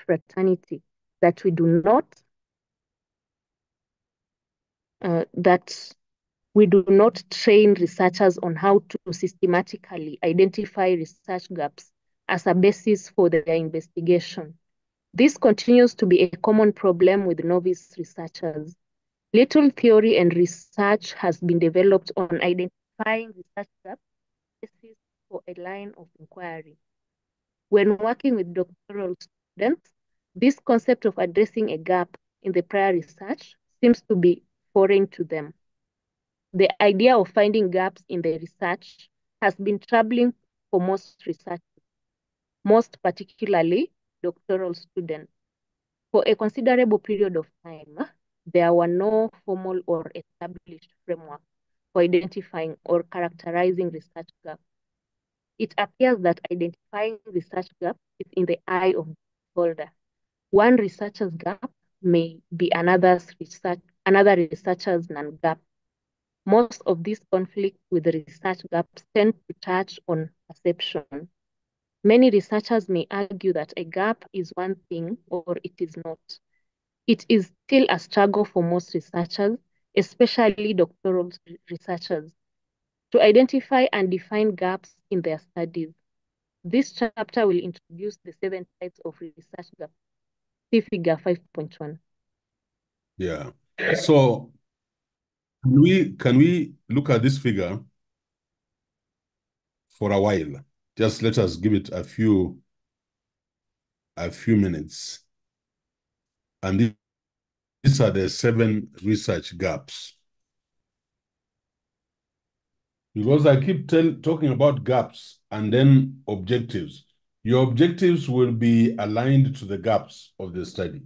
fraternity that we do not uh, that we do not train researchers on how to systematically identify research gaps as a basis for their investigation. This continues to be a common problem with novice researchers. Little theory and research has been developed on identifying research gaps basis for a line of inquiry. When working with doctoral students, this concept of addressing a gap in the prior research seems to be foreign to them. The idea of finding gaps in the research has been troubling for most researchers, most particularly doctoral students. For a considerable period of time, there were no formal or established framework for identifying or characterizing research gaps. It appears that identifying research gaps is in the eye of One researcher's gap may be another's research, another researcher's non-gap. Most of these conflicts with research gaps tend to touch on perception. Many researchers may argue that a gap is one thing or it is not. It is still a struggle for most researchers, especially doctoral researchers, to identify and define gaps in their studies. This chapter will introduce the seven types of research gaps. See figure 5.1. Yeah. So can we can we look at this figure for a while? Just let us give it a few a few minutes. And these are the seven research gaps. Because I keep talking about gaps and then objectives. Your objectives will be aligned to the gaps of the study.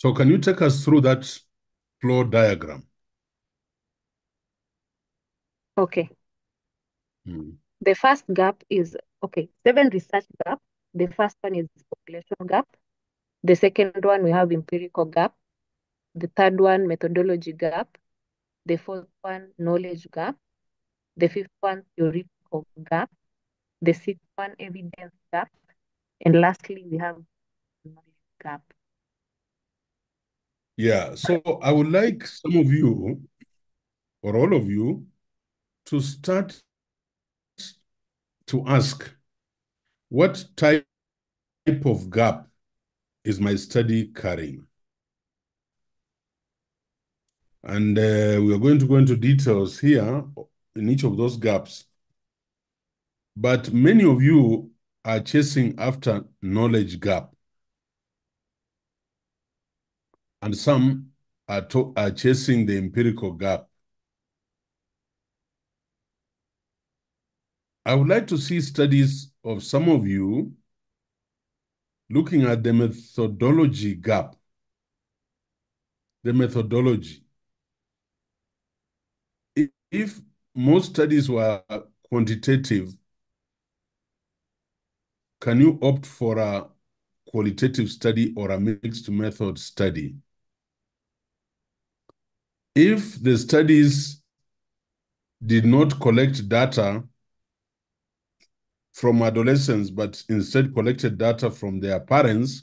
So can you take us through that flow diagram? Okay. Hmm. The first gap is, okay, seven research gap. The first one is population gap. The second one, we have empirical gap. The third one, methodology gap. The fourth one, knowledge gap. The fifth one, theoretical gap. The sixth one, evidence gap. And lastly, we have knowledge gap. Yeah, so I would like some of you, or all of you, to start to ask, what type of gap is my study carrying? And uh, we are going to go into details here in each of those gaps. But many of you are chasing after knowledge gap. And some are, are chasing the empirical gap. I would like to see studies of some of you looking at the methodology gap. The methodology. If most studies were quantitative, can you opt for a qualitative study or a mixed method study? If the studies did not collect data from adolescents, but instead collected data from their parents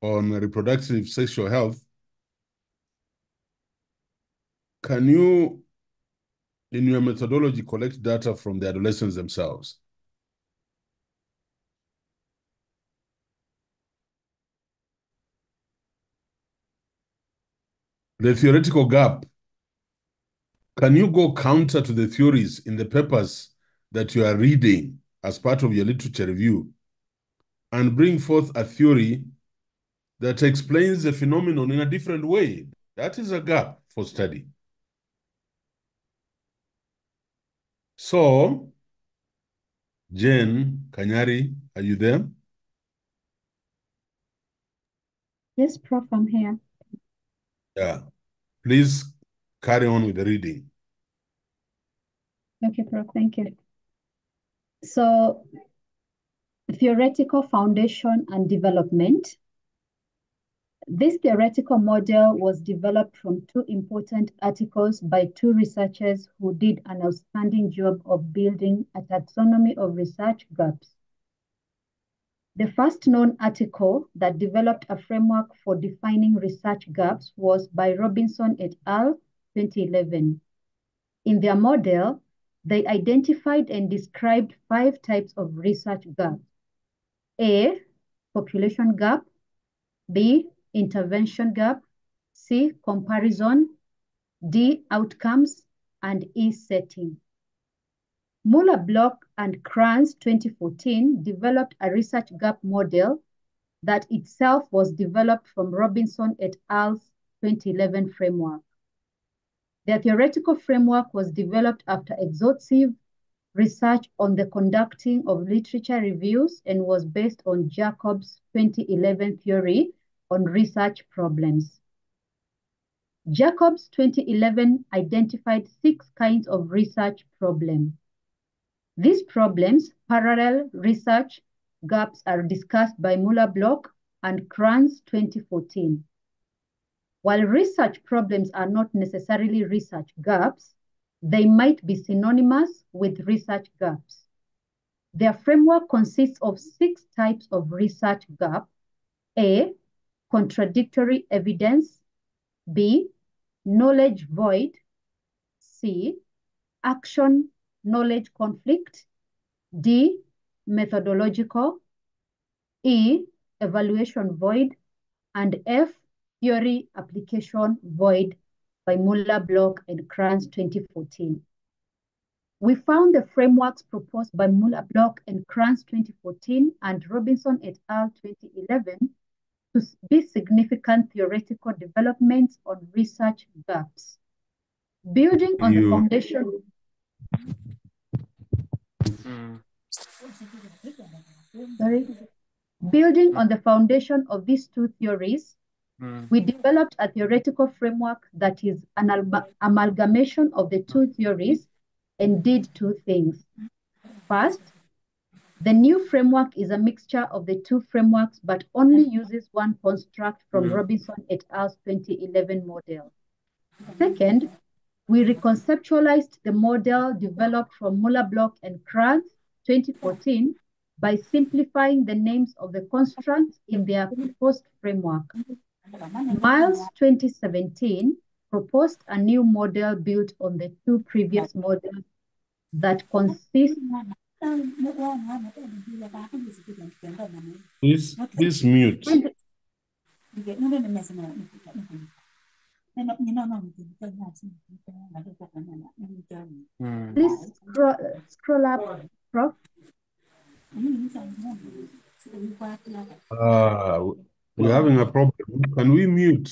on reproductive sexual health, can you, in your methodology, collect data from the adolescents themselves? The theoretical gap, can you go counter to the theories in the papers that you are reading as part of your literature review and bring forth a theory that explains the phenomenon in a different way? That is a gap for study. So, Jane Kanyari, are you there? Yes, Prof, I'm here. Yeah. Please carry on with the reading. Okay, Prof, thank you. So, theoretical foundation and development. This theoretical model was developed from two important articles by two researchers who did an outstanding job of building a taxonomy of research gaps. The first known article that developed a framework for defining research gaps was by Robinson et al. 2011. In their model, they identified and described five types of research gaps. A, population gap. B, intervention gap. C, comparison. D, outcomes. And E, setting. Muller Bloch and Kranz 2014 developed a research gap model that itself was developed from Robinson et al.'s 2011 framework. The theoretical framework was developed after exhaustive research on the conducting of literature reviews and was based on Jacobs' 2011 theory on research problems. Jacobs' 2011 identified six kinds of research problems. These problems, parallel research gaps are discussed by Muller Bloch and Kranz 2014. While research problems are not necessarily research gaps, they might be synonymous with research gaps. Their framework consists of six types of research gap. A, contradictory evidence. B, knowledge void. C, action knowledge conflict. D, methodological. E, evaluation void. And F, theory application void by Muller Bloch and Kranz 2014. We found the frameworks proposed by Muller Bloch and Kranz 2014 and Robinson et al. 2011 to be significant theoretical developments on research gaps. Building on You- the foundation Sorry. Building on the foundation of these two theories, mm. we developed a theoretical framework that is an amalgamation of the two theories and did two things. First, the new framework is a mixture of the two frameworks, but only uses one construct from mm. Robinson et al.'s 2011 model. Second, we reconceptualized the model developed from Muller Bloch and Kranz 2014 by simplifying the names of the constants in their proposed framework. Miles 2017 proposed a new model built on the two previous models that consist Please, please mute. Please scroll, scroll up, Prof. Uh, we're having a problem. Can we mute?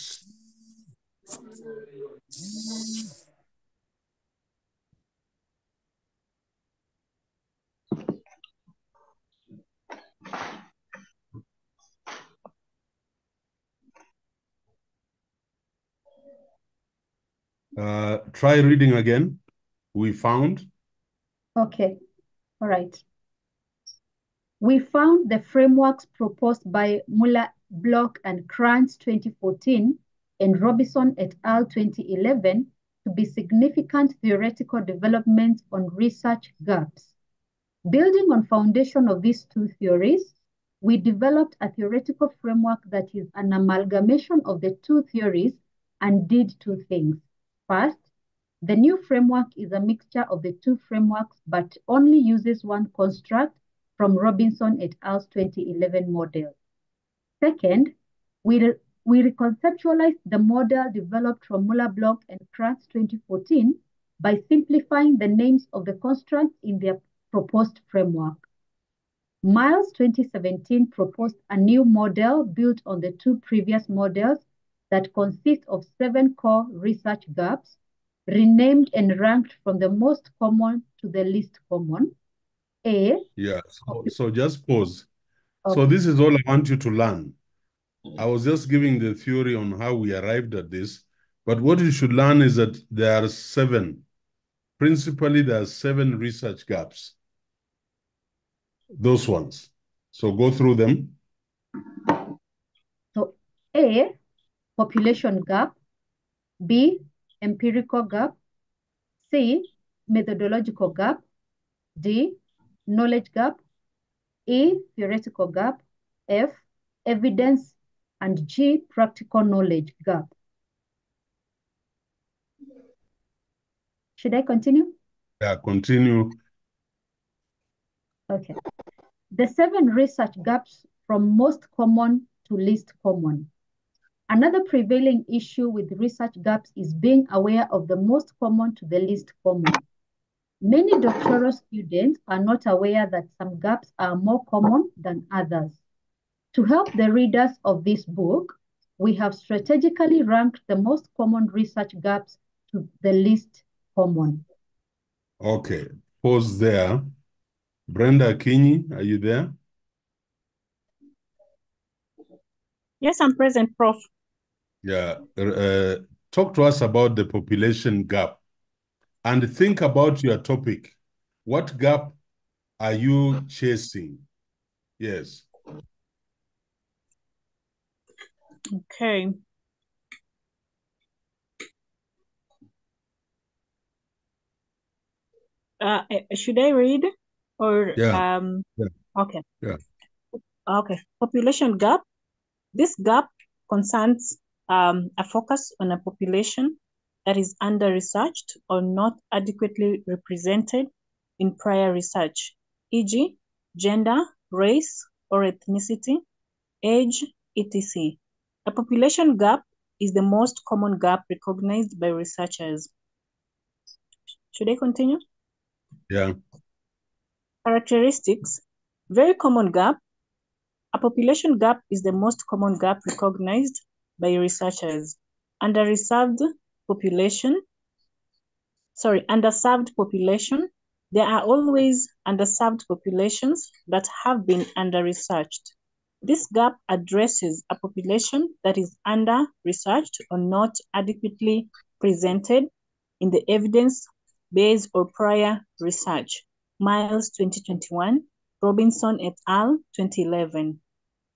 Uh, try reading again. We found. Okay, all right. We found the frameworks proposed by Muller, Bloch, and Kranz 2014 and Robinson et al. 2011 to be significant theoretical developments on research gaps. Building on foundation of these two theories, we developed a theoretical framework that is an amalgamation of the two theories and did two things. First, the new framework is a mixture of the two frameworks, but only uses one construct from Robinson et al.'s 2011 model. Second, we, we reconceptualized the model developed from Muller-Bloch and Kranz 2014 by simplifying the names of the constructs in their proposed framework. Miles 2017 proposed a new model built on the two previous models that consist of seven core research gaps, renamed and ranked from the most common to the least common. A. Yeah, so, so just pause. Okay. So this is all I want you to learn. I was just giving the theory on how we arrived at this, but what you should learn is that there are seven, principally there are seven research gaps. Those ones. So go through them. So A, population gap. B, empirical gap. C, methodological gap. D, knowledge gap. E, theoretical gap. F, evidence. And G, practical knowledge gap. Should I continue? Yeah, continue. Okay. The seven research gaps from most common to least common. Another prevailing issue with research gaps is being aware of the most common to the least common. Many doctoral students are not aware that some gaps are more common than others. To help the readers of this book, we have strategically ranked the most common research gaps to the least common. Okay, pause there. Brenda Akinyi, are you there? Yes, I'm present, Prof. Yeah, uh, talk to us about the population gap and think about your topic. What gap are you chasing? Yes. Okay. Uh, eh, should I read or Yeah. um? Yeah. Okay. Yeah. Okay. Population gap. This gap concerns um a focus on a population that is under-researched or not adequately represented in prior research, e.g., gender, race, or ethnicity, age, etc. A population gap is the most common gap recognized by researchers. Should I continue? Yeah. Characteristics. Very common gap. A population gap is the most common gap recognized by researchers. Under-reserved population, sorry, underserved population. There are always underserved populations that have been under-researched. This gap addresses a population that is under-researched or not adequately presented in the evidence-based or prior research. Miles 2021, Robinson et al. 2011.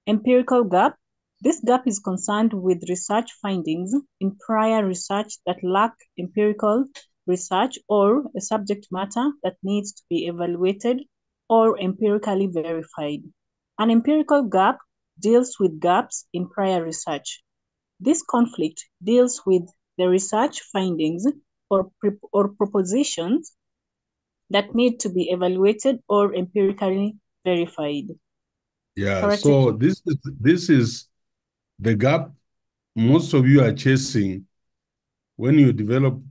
Empirical gap. This gap is concerned with research findings in prior research that lack empirical research or a subject matter that needs to be evaluated or empirically verified. An empirical gap deals with gaps in prior research. This conflict deals with the research findings or, or propositions that need to be evaluated or empirically verified. Yeah, Correct. so this is this is the gap most of you are chasing when you develop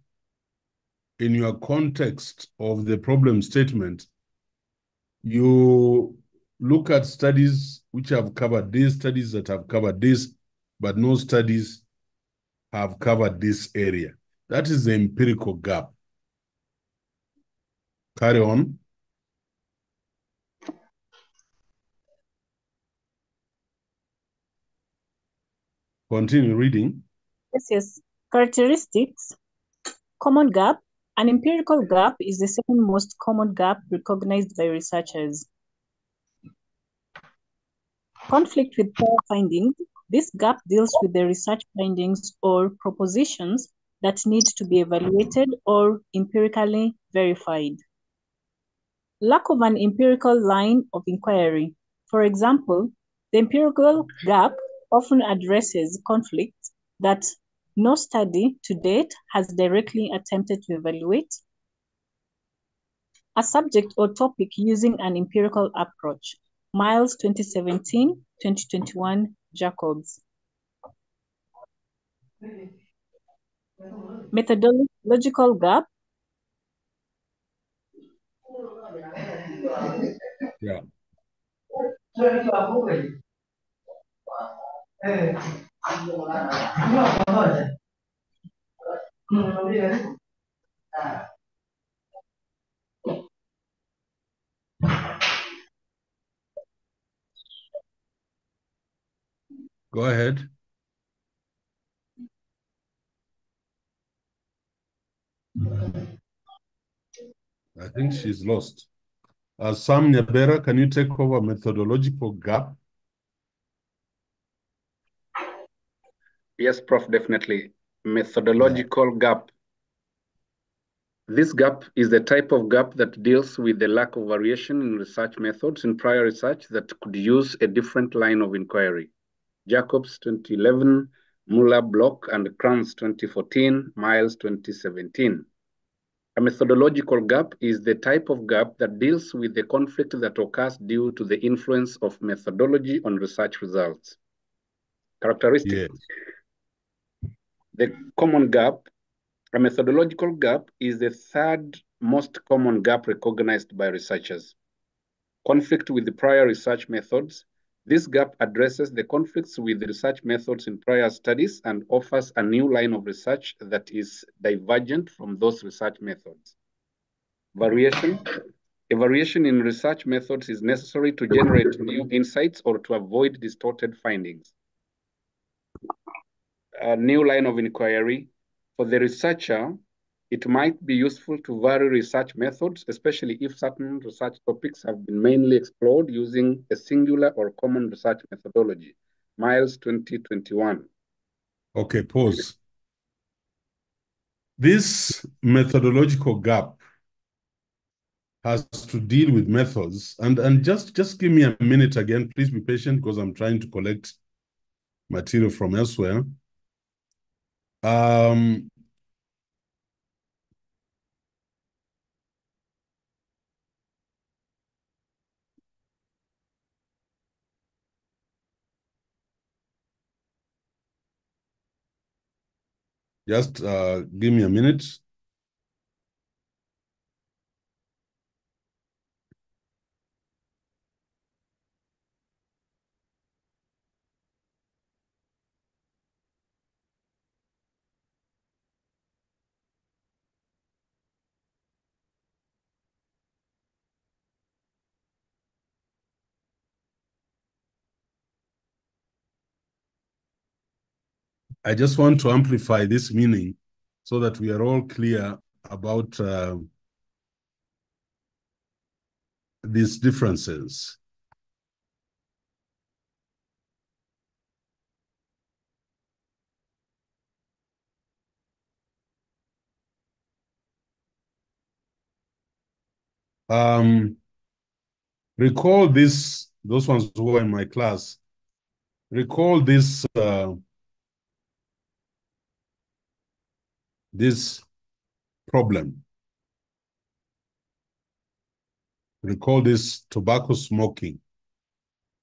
in your context of the problem statement. You look at studies which have covered this, studies that have covered this, but no studies have covered this area. That is the empirical gap. Carry on. Continue reading. Yes, yes. Characteristics. Common gap. An empirical gap is the second most common gap recognized by researchers. Conflict with prior findings. This gap deals with the research findings or propositions that need to be evaluated or empirically verified. Lack of an empirical line of inquiry. For example, the empirical gap often addresses conflicts that no study to date has directly attempted to evaluate. A subject or topic using an empirical approach. Miles 2017, 2021, Jacobs. Methodological gap. Yeah. Go ahead. I think she's lost. Uh, Sam Nyabera, can you take over methodological gap? Yes, Prof, definitely. Methodological gap. This gap is the type of gap that deals with the lack of variation in research methods in prior research that could use a different line of inquiry. Jacobs 2011, Muller, Bloch, and Kranz 2014, Miles 2017. A methodological gap is the type of gap that deals with the conflict that occurs due to the influence of methodology on research results. Characteristics. Yes. The common gap, a methodological gap, is the third most common gap recognized by researchers. Conflict with the prior research methods. This gap addresses the conflicts with the research methods in prior studies and offers a new line of research that is divergent from those research methods. Variation. A variation in research methods is necessary to generate new insights or to avoid distorted findings a new line of inquiry. For the researcher, it might be useful to vary research methods, especially if certain research topics have been mainly explored using a singular or common research methodology. Miles 2021. Okay, pause. This methodological gap has to deal with methods. And, and just, just give me a minute again. Please be patient because I'm trying to collect material from elsewhere. Um, just uh, give me a minute. I just want to amplify this meaning so that we are all clear about uh, these differences. Um, recall this, those ones who were in my class, recall this uh, this problem. Recall this tobacco smoking.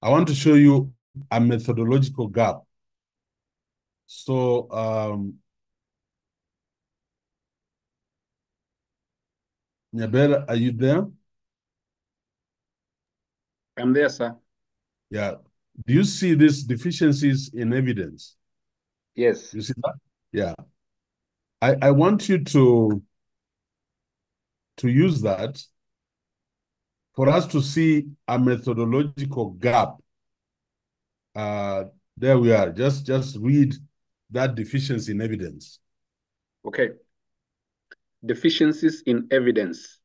I want to show you a methodological gap. So um, Nyabera, are you there? I'm there, sir. Yeah. Do you see these deficiencies in evidence? Yes. You see that? Yeah. I, I want you to, to use that for us to see a methodological gap. Uh, there we are. Just, just read that deficiency in evidence. Okay. Deficiencies in evidence.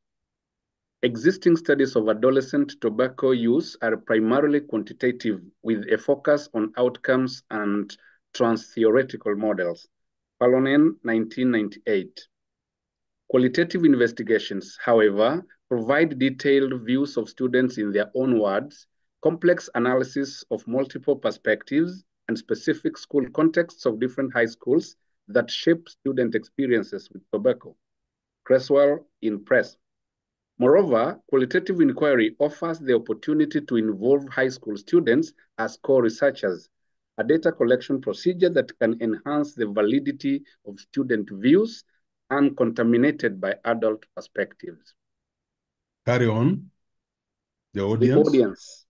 Existing studies of adolescent tobacco use are primarily quantitative with a focus on outcomes and trans-theoretical models. Pallonen, 1998. Qualitative investigations, however, provide detailed views of students in their own words, complex analysis of multiple perspectives, and specific school contexts of different high schools that shape student experiences with tobacco. Creswell in Press. Moreover, qualitative inquiry offers the opportunity to involve high school students as co-researchers, a data collection procedure that can enhance the validity of student views uncontaminated by adult perspectives. Carry on. The audience. The audience.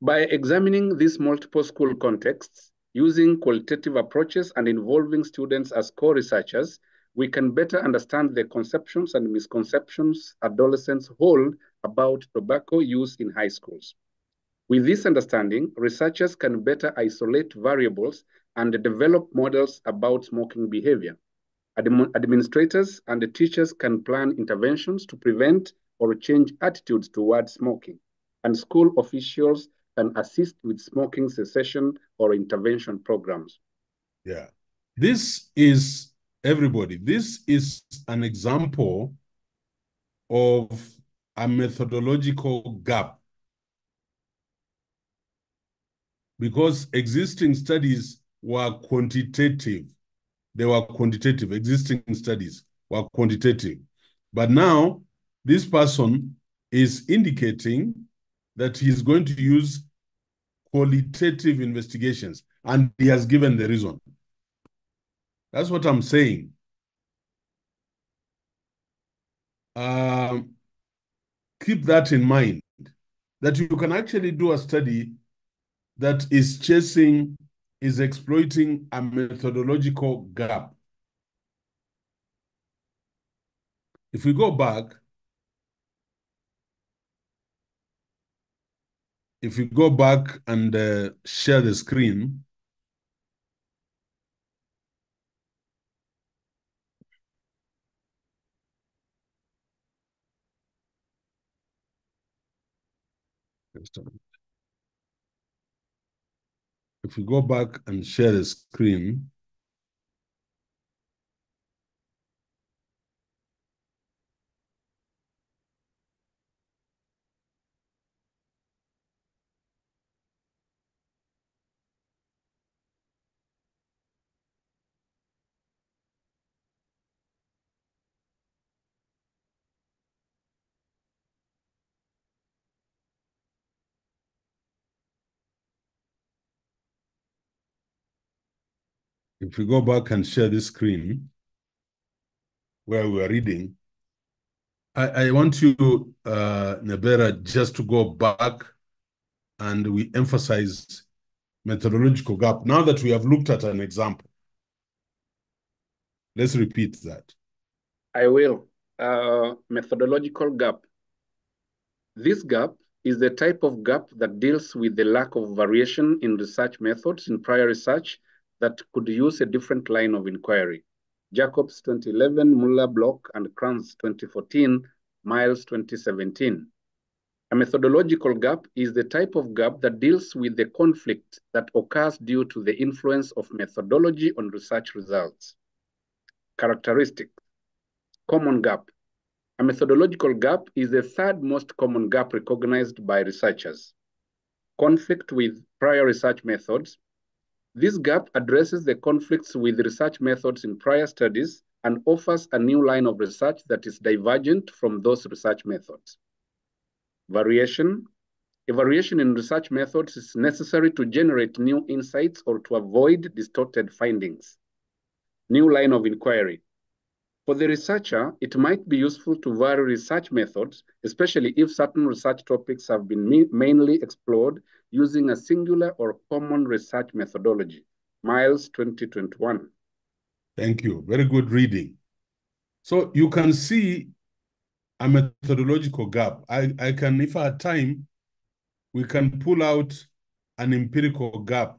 By examining these multiple school contexts, using qualitative approaches and involving students as co-researchers, we can better understand the conceptions and misconceptions adolescents hold about tobacco use in high schools. With this understanding, researchers can better isolate variables and develop models about smoking behavior. Admi administrators and teachers can plan interventions to prevent or change attitudes towards smoking, and school officials can assist with smoking cessation or intervention programs. Yeah. This is everybody. This is an example of a methodological gap because existing studies were quantitative. They were quantitative. Existing studies were quantitative. But now this person is indicating that he's going to use qualitative investigations, and he has given the reason. That's what I'm saying. Um, keep that in mind, that you can actually do a study that is chasing, is exploiting a methodological gap. If we go back, if we go back and uh, share the screen, if we go back and share the screen, if we go back and share this screen where we are reading, I, I want you, uh, Nyabera, just to go back and we emphasize methodological gap. Now that we have looked at an example, let's repeat that. I will. Uh, methodological gap. This gap is the type of gap that deals with the lack of variation in research methods in prior research that could use a different line of inquiry. Jacobs 2011, Muller, Bloch, and Kranz 2014, Miles 2017. A methodological gap is the type of gap that deals with the conflict that occurs due to the influence of methodology on research results. Characteristic, common gap. A methodological gap is the third most common gap recognized by researchers. Conflict with prior research methods this gap addresses the conflicts with research methods in prior studies and offers a new line of research that is divergent from those research methods. Variation. A variation in research methods is necessary to generate new insights or to avoid distorted findings. New line of inquiry. For the researcher, it might be useful to vary research methods, especially if certain research topics have been mainly explored using a singular or common research methodology. Miles 2021. Thank you. Very good reading. So you can see a methodological gap. I, I can, if I had time, we can pull out an empirical gap.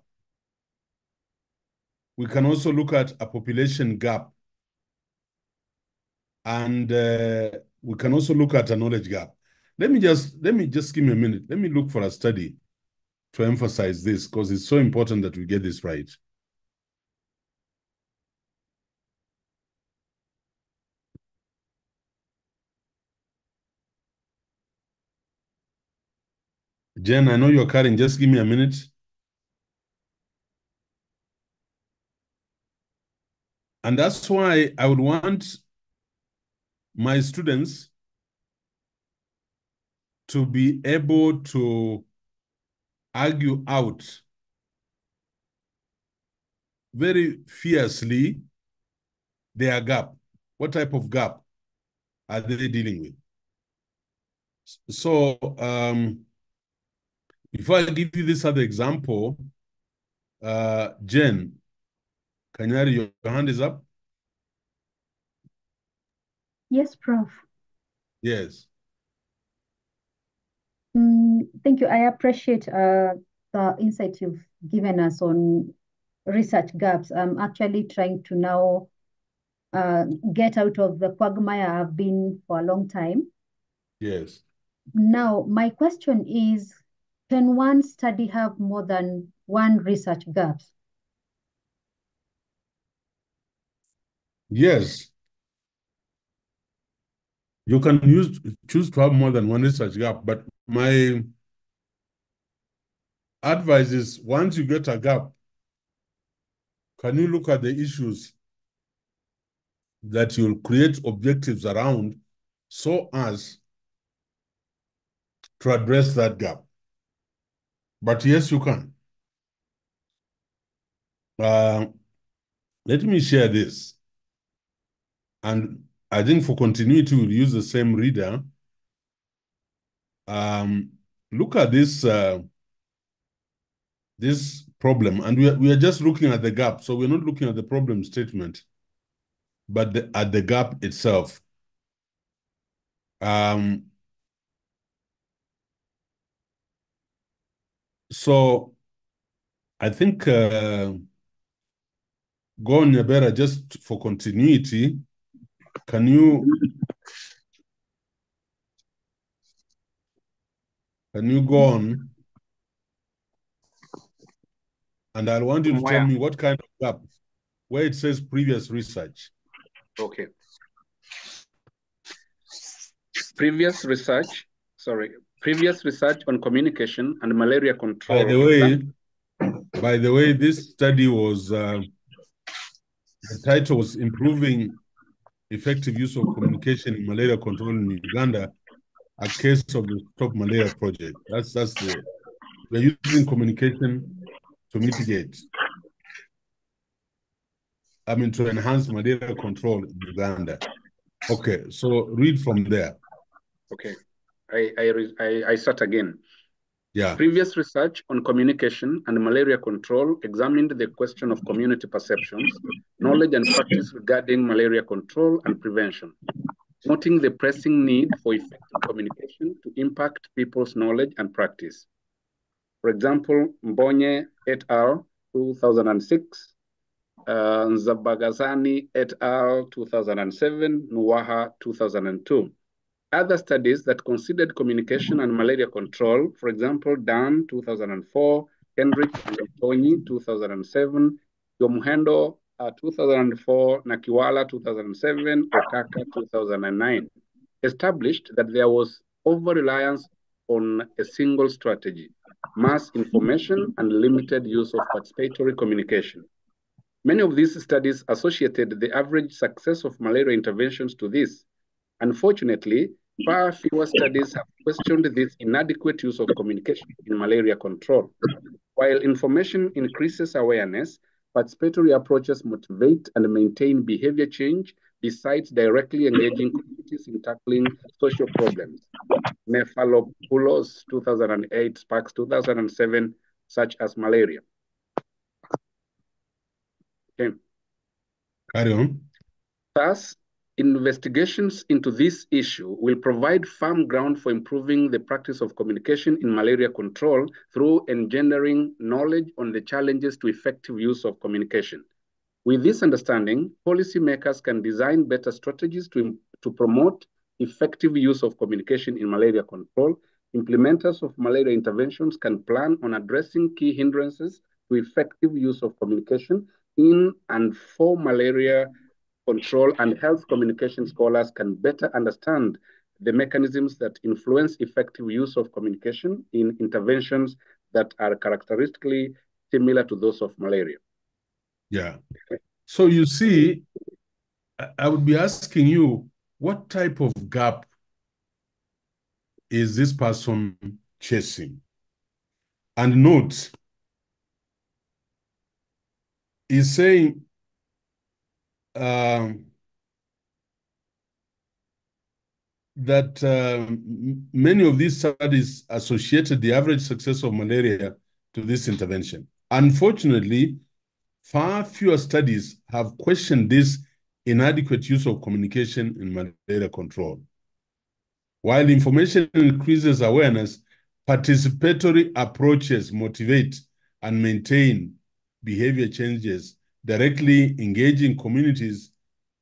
We can also look at a population gap. And uh, we can also look at a knowledge gap. Let me just, let me just give me a minute. Let me look for a study to emphasize this because it's so important that we get this right. Jen, I know you're carrying. Just give me a minute. And that's why I would want my students to be able to argue out very fiercely their gap. What type of gap are they dealing with? So um, before I give you this other example, uh, Jen, Kanyari, your hand is up? Yes, Prof. Yes. Mm, thank you. I appreciate uh, the insight you've given us on research gaps. I'm actually trying to now uh, get out of the quagmire I've been for a long time. Yes. Now, my question is, can one study have more than one research gaps? Yes. You can use choose to have more than one research gap, but my advice is once you get a gap, can you look at the issues that you'll create objectives around so as to address that gap? But yes, you can. Uh, let me share this. And I think for continuity, we'll use the same reader. Um, look at this uh, this problem, and we are, we are just looking at the gap. So we're not looking at the problem statement, but the, at the gap itself. Um, so I think uh, go Nyabera just for continuity. Can you can you go on? And I want you to Where? tell me what kind of gap, where it says previous research. Okay. Previous research, sorry, previous research on communication and malaria control. By the way, by the way, this study was uh, the title was improving effective use of communication in malaria control in Uganda, a case of the Stop Malaria Project. That's that's the we're using communication to mitigate. I mean to enhance malaria control in Uganda. Okay, so read from there. Okay, I, I, I, I start again. Yeah. Previous research on communication and malaria control examined the question of community perceptions, knowledge and practice regarding malaria control and prevention, noting the pressing need for effective communication to impact people's knowledge and practice. For example, Mbonye et al. 2006, uh, Nzabagazani et al. 2007, Nuwaha 2002. Other studies that considered communication and malaria control, for example, Dan 2004, Henrik and Tony 2007, Yomuhendo uh, 2004, Nakiwala 2007, Okaka 2009, established that there was over-reliance on a single strategy, mass information and limited use of participatory communication. Many of these studies associated the average success of malaria interventions to this. Unfortunately, far fewer studies have questioned this inadequate use of communication in malaria control. While information increases awareness, participatory approaches motivate and maintain behavior change besides directly engaging communities in tackling social problems. Mefalopulos 2008, Sparks 2007, such as malaria. Okay. Carry on. Thus, investigations into this issue will provide firm ground for improving the practice of communication in malaria control through engendering knowledge on the challenges to effective use of communication. With this understanding, policymakers can design better strategies to, to promote effective use of communication in malaria control. Implementers of malaria interventions can plan on addressing key hindrances to effective use of communication in and for malaria control and health communication scholars can better understand the mechanisms that influence effective use of communication in interventions that are characteristically similar to those of malaria. Yeah. So you see, I- would be asking you, what type of gap is this person chasing? And note, is saying um, that uh, many of these studies associated the average success of malaria to this intervention. Unfortunately, far fewer studies have questioned this inadequate use of communication in malaria control. While information increases awareness, participatory approaches motivate and maintain behavior changes, directly engaging communities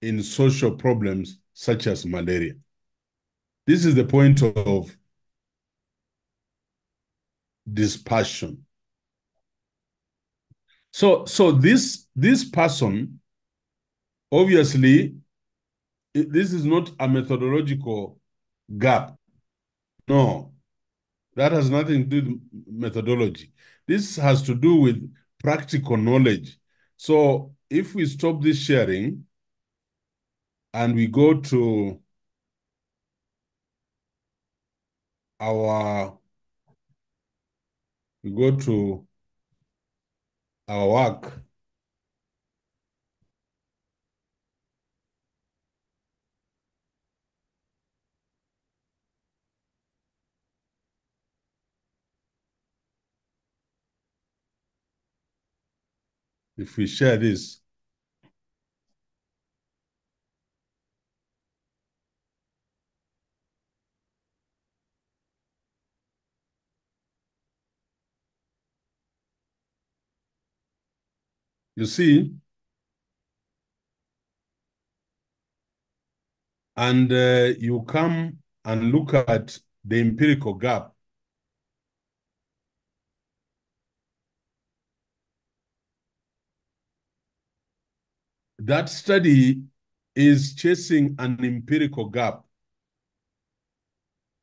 in social problems such as malaria. This is the point of dispassion. So, so this, this person, obviously, this is not a methodological gap. No, that has nothing to do with methodology. This has to do with practical knowledge. So if we stop this sharing and we go to our, we go to our work, if we share this, you see, and uh, you come and look at the empirical gap that study is chasing an empirical gap.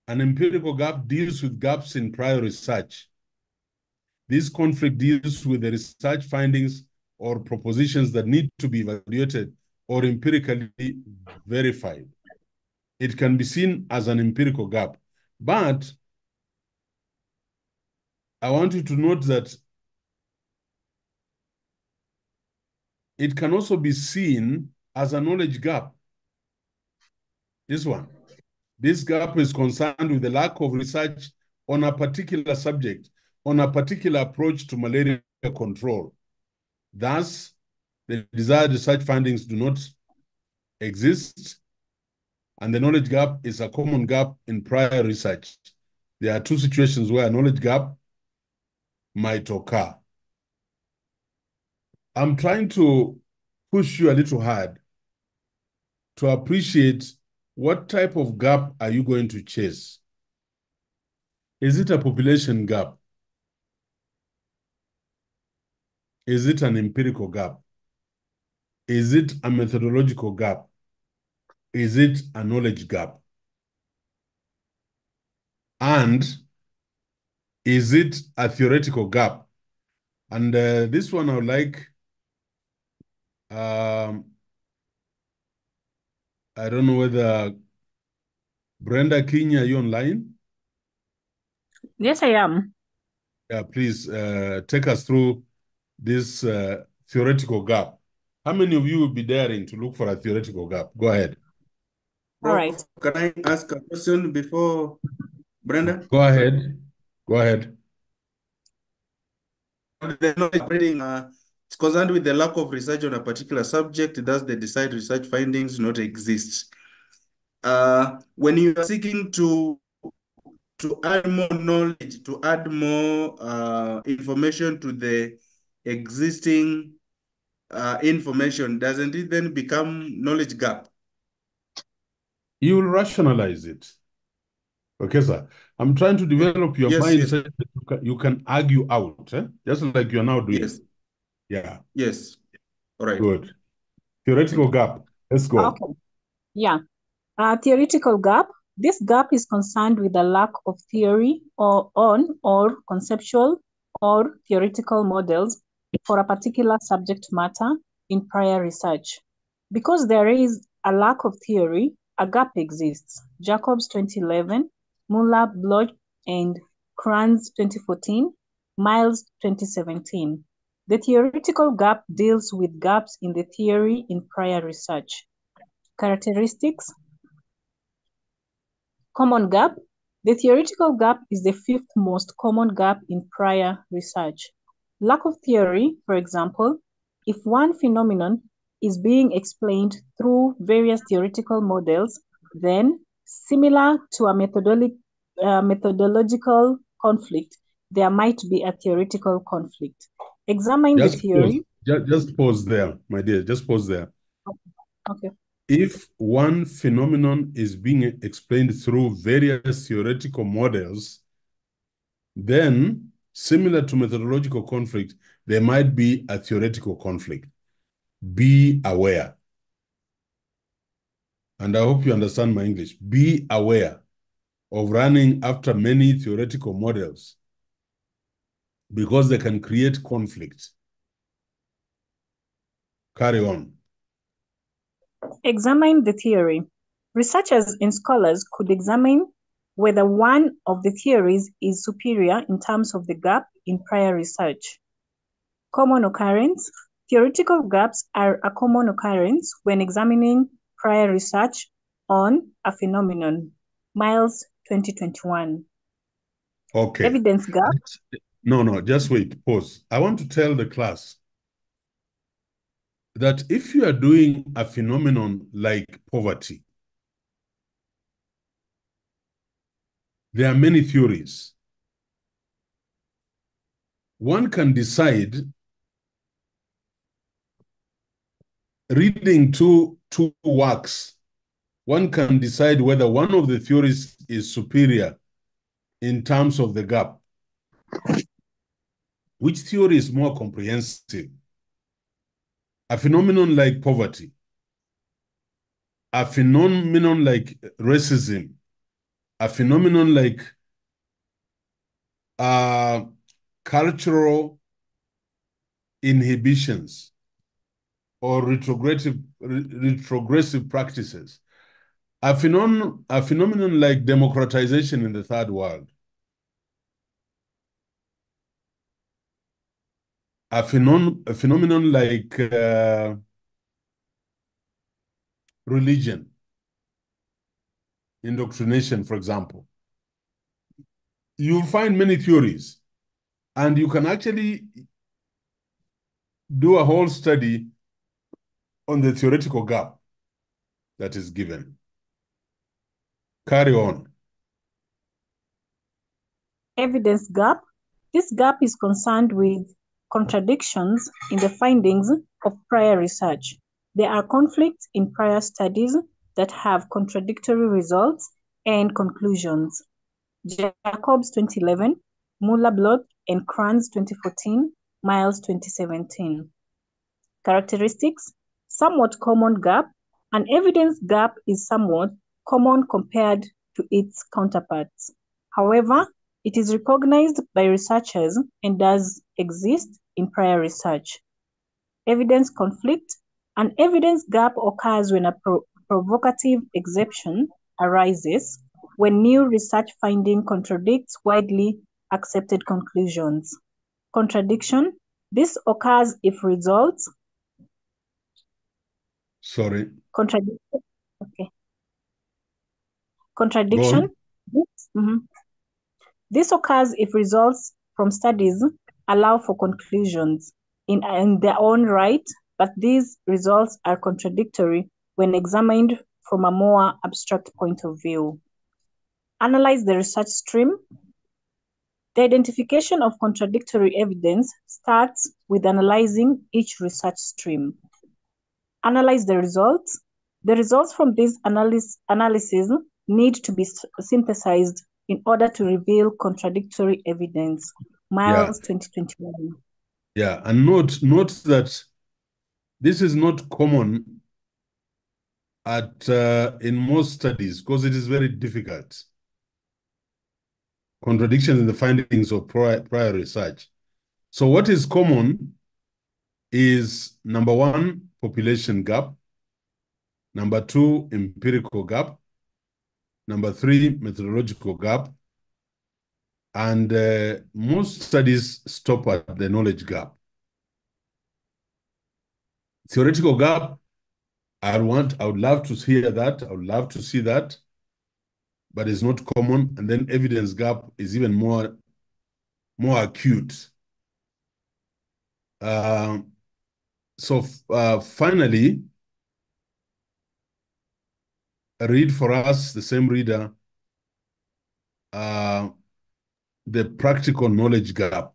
An empirical gap deals with gaps in prior research. This conflict deals with the research findings or propositions that need to be evaluated or empirically verified. It can be seen as an empirical gap. But I want you to note that it can also be seen as a knowledge gap. This one. This gap is concerned with the lack of research on a particular subject, on a particular approach to malaria control. Thus, the desired research findings do not exist, and the knowledge gap is a common gap in prior research. There are two situations where a knowledge gap might occur. I'm trying to push you a little hard to appreciate what type of gap are you going to chase? Is it a population gap? Is it an empirical gap? Is it a methodological gap? Is it a knowledge gap? And is it a theoretical gap? And uh, this one I would like, um, I don't know whether Brenda King, are you online? Yes, I am. Yeah, please uh, take us through this uh, theoretical gap. How many of you will be daring to look for a theoretical gap? Go ahead. All right. Can I ask a question before Brenda? Go ahead. Go ahead. The knowledge reading uh, is concerned with the lack of research on a particular subject, thus the desired research findings not exist. Uh, when you are seeking to to add more knowledge, to add more uh, information to the existing uh, information, doesn't it then become knowledge gap? You will rationalize it. Okay, sir. I'm trying to develop your Yes, mind yes. so that you can, you can argue out, eh? just like you're now doing. Yes, Yeah, yes. All right. good. Theoretical gap. Let's go. Okay. Yeah. Uh, theoretical gap. This gap is concerned with the lack of theory or on or conceptual or theoretical models for a particular subject matter in prior research. Because there is a lack of theory, a gap exists. Jacobs 2011, Muller, Bloch, and Kranz 2014, Miles 2017. The theoretical gap deals with gaps in the theory in prior research. Characteristics. Common gap. The theoretical gap is the fifth most common gap in prior research. Lack of theory, for example, if one phenomenon is being explained through various theoretical models, then similar to a uh, methodological conflict, there might be a theoretical conflict. Examine Just the theory. Pause. Just, just pause there, my dear. Just pause there. Okay. If one phenomenon is being explained through various theoretical models, then similar to methodological conflict, there might be a theoretical conflict. Be aware. And I hope you understand my English. Be aware of running after many theoretical models because they can create conflict. Carry on. Examine the theory. Researchers and scholars could examine whether one of the theories is superior in terms of the gap in prior research. Common occurrence. Theoretical gaps are a common occurrence when examining prior research on a phenomenon. Miles 2021. Okay. Evidence gap. No, no, just wait, pause. I want to tell the class that if you are doing a phenomenon like poverty, there are many theories. One can decide reading two, two works, one can decide whether one of the theories is superior in terms of the gap. Which theory is more comprehensive? A phenomenon like poverty, a phenomenon like racism, a phenomenon like uh, cultural inhibitions or retrogressive, retrogressive practices, a, a phenomenon like democratization in the third world, a, phenom a phenomenon like uh, religion, indoctrination, for example. You'll find many theories, and you can actually do a whole study on the theoretical gap that is given. Carry on. Evidence gap. This gap is concerned with contradictions in the findings of prior research. There are conflicts in prior studies that have contradictory results and conclusions. Jacobs 2011, Muller-Bloch and Kranz 2014, Miles 2017. Characteristics, somewhat common gap. An evidence gap is somewhat common compared to its counterparts. However, it is recognized by researchers and does exist in prior research. Evidence conflict. An evidence gap occurs when a pro provocative exception arises when new research finding contradicts widely accepted conclusions. Contradiction. This occurs if results. Sorry. Contradiction. Okay. Contradiction. This, mm -hmm. this occurs if results from studies allow for conclusions in, in their own right, but these results are contradictory when examined from a more abstract point of view. Analyze the research stream. The identification of contradictory evidence starts with analyzing each research stream. Analyze the results. The results from this analysis, analysis need to be synthesized in order to reveal contradictory evidence. Miles Yeah. 2021. Yeah, and note note that this is not common at uh, in most studies because it is very difficult. Contradictions in the findings of prior, prior research. So what is common is number one, population gap. Number two, empirical gap. Number three, methodological gap. And uh, most studies stop at the knowledge gap. Theoretical gap, I want, I would love to hear that. I would love to see that, but it's not common. And then evidence gap is even more, more acute. Uh, so uh, finally, read for us, the same reader, uh, the practical knowledge gap.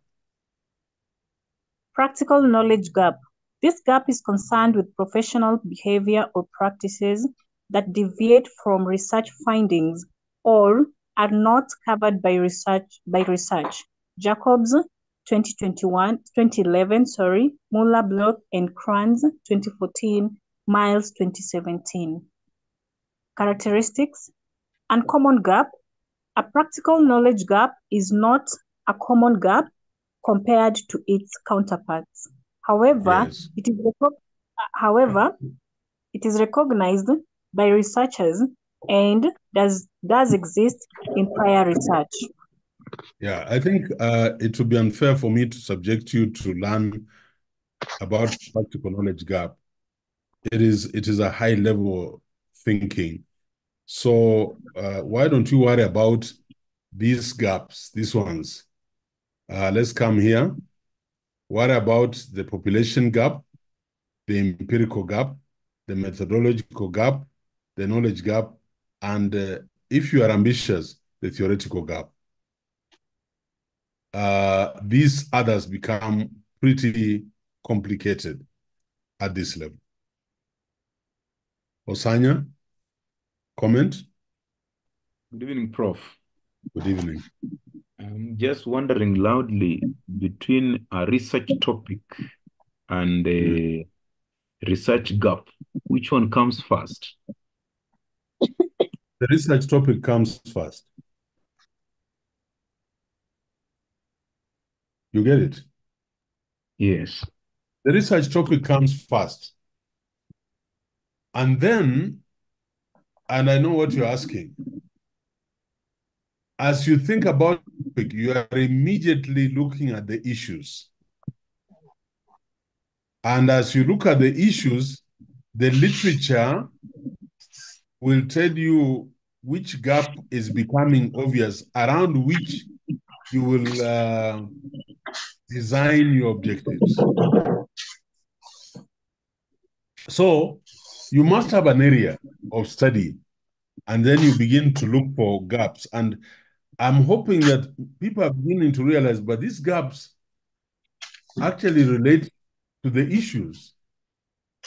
Practical knowledge gap. This gap is concerned with professional behavior or practices that deviate from research findings or are not covered by research by research. Jacobs 2021 2011 sorry Muller Bloch and Kranz 2014 Miles 2017 characteristics uncommon gap a practical knowledge gap is not a common gap compared to its counterparts however Yes. it is however it is recognized by researchers and does does exist in prior research Yeah, I think uh, it would be unfair for me to subject you to learn about practical knowledge gap. It is it is a high level thinking. So uh, why don't you worry about these gaps, these ones? Uh, let's come here. What about the population gap, the empirical gap, the methodological gap, the knowledge gap, and uh, if you are ambitious, the theoretical gap? uh, these others become pretty complicated at this level. Osanya, comment? Good evening, Prof. Good evening. I'm just wondering loudly between a research topic and a research gap, which one comes first? The research topic comes first. You get it? Yes. The research topic comes first. And then, and I know what you're asking. As you think about it, you are immediately looking at the issues. And as you look at the issues, the literature will tell you which gap is becoming obvious, around which you will uh, design your objectives. So you must have an area of study, and then you begin to look for gaps. And I'm hoping that people are beginning to realize, but these gaps actually relate to the issues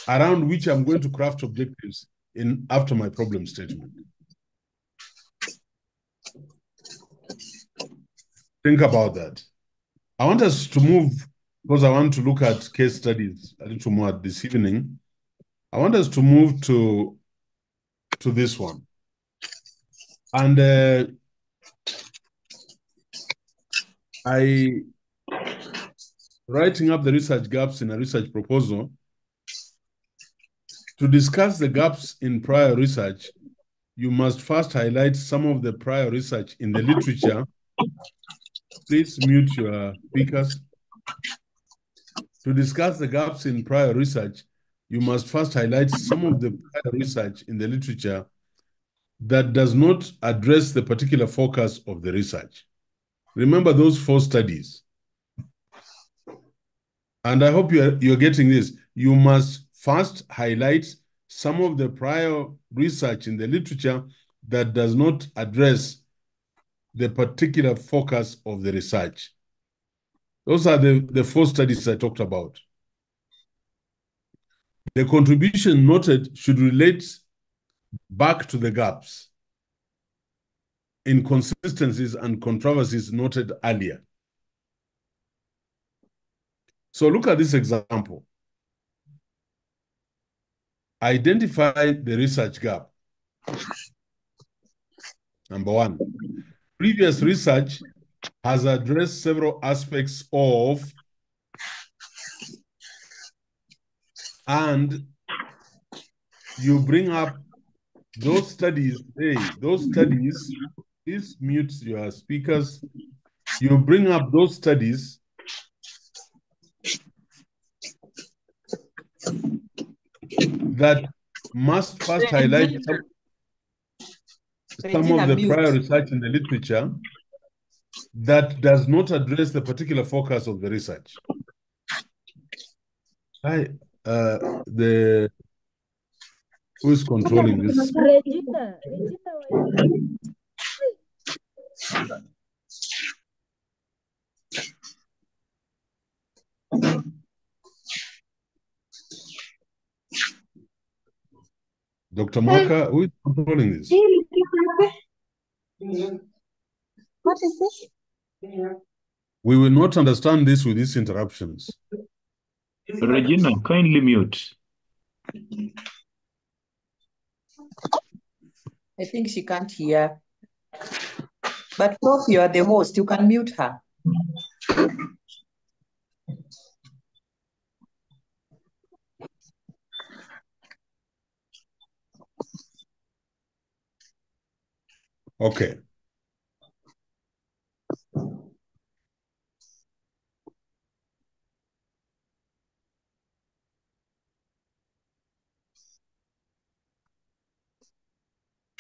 around which I'm going to craft objectives in after my problem statement. Think about that. I want us to move because I want to look at case studies a little more this evening. I want us to move to to this one. And uh, I writing up the research gaps in a research proposal to discuss the gaps in prior research, you must first highlight some of the prior research in the literature. Please mute your speakers. To discuss the gaps in prior research, you must first highlight some of the prior research in the literature that does not address the particular focus of the research. Remember those four studies. And I hope you're, you're getting this. You must first highlight some of the prior research in the literature that does not address the particular focus of the research. Those are the, the four studies I talked about. The contribution noted should relate back to the gaps, inconsistencies, and controversies noted earlier. So look at this example. Identify the research gap. Number one, previous research has addressed several aspects of and you bring up those studies, hey, those studies, please mute your speakers. You bring up those studies that must first highlight some, some of the prior research in the literature that does not address the particular focus of the research. I, uh, the who is controlling this? Regina, Regina, Dr. Muaka, who is controlling this? What is this? We will not understand this with these interruptions. Regina, kindly mute. I think she can't hear. But Prof, you are the host. You can mute her. Okay.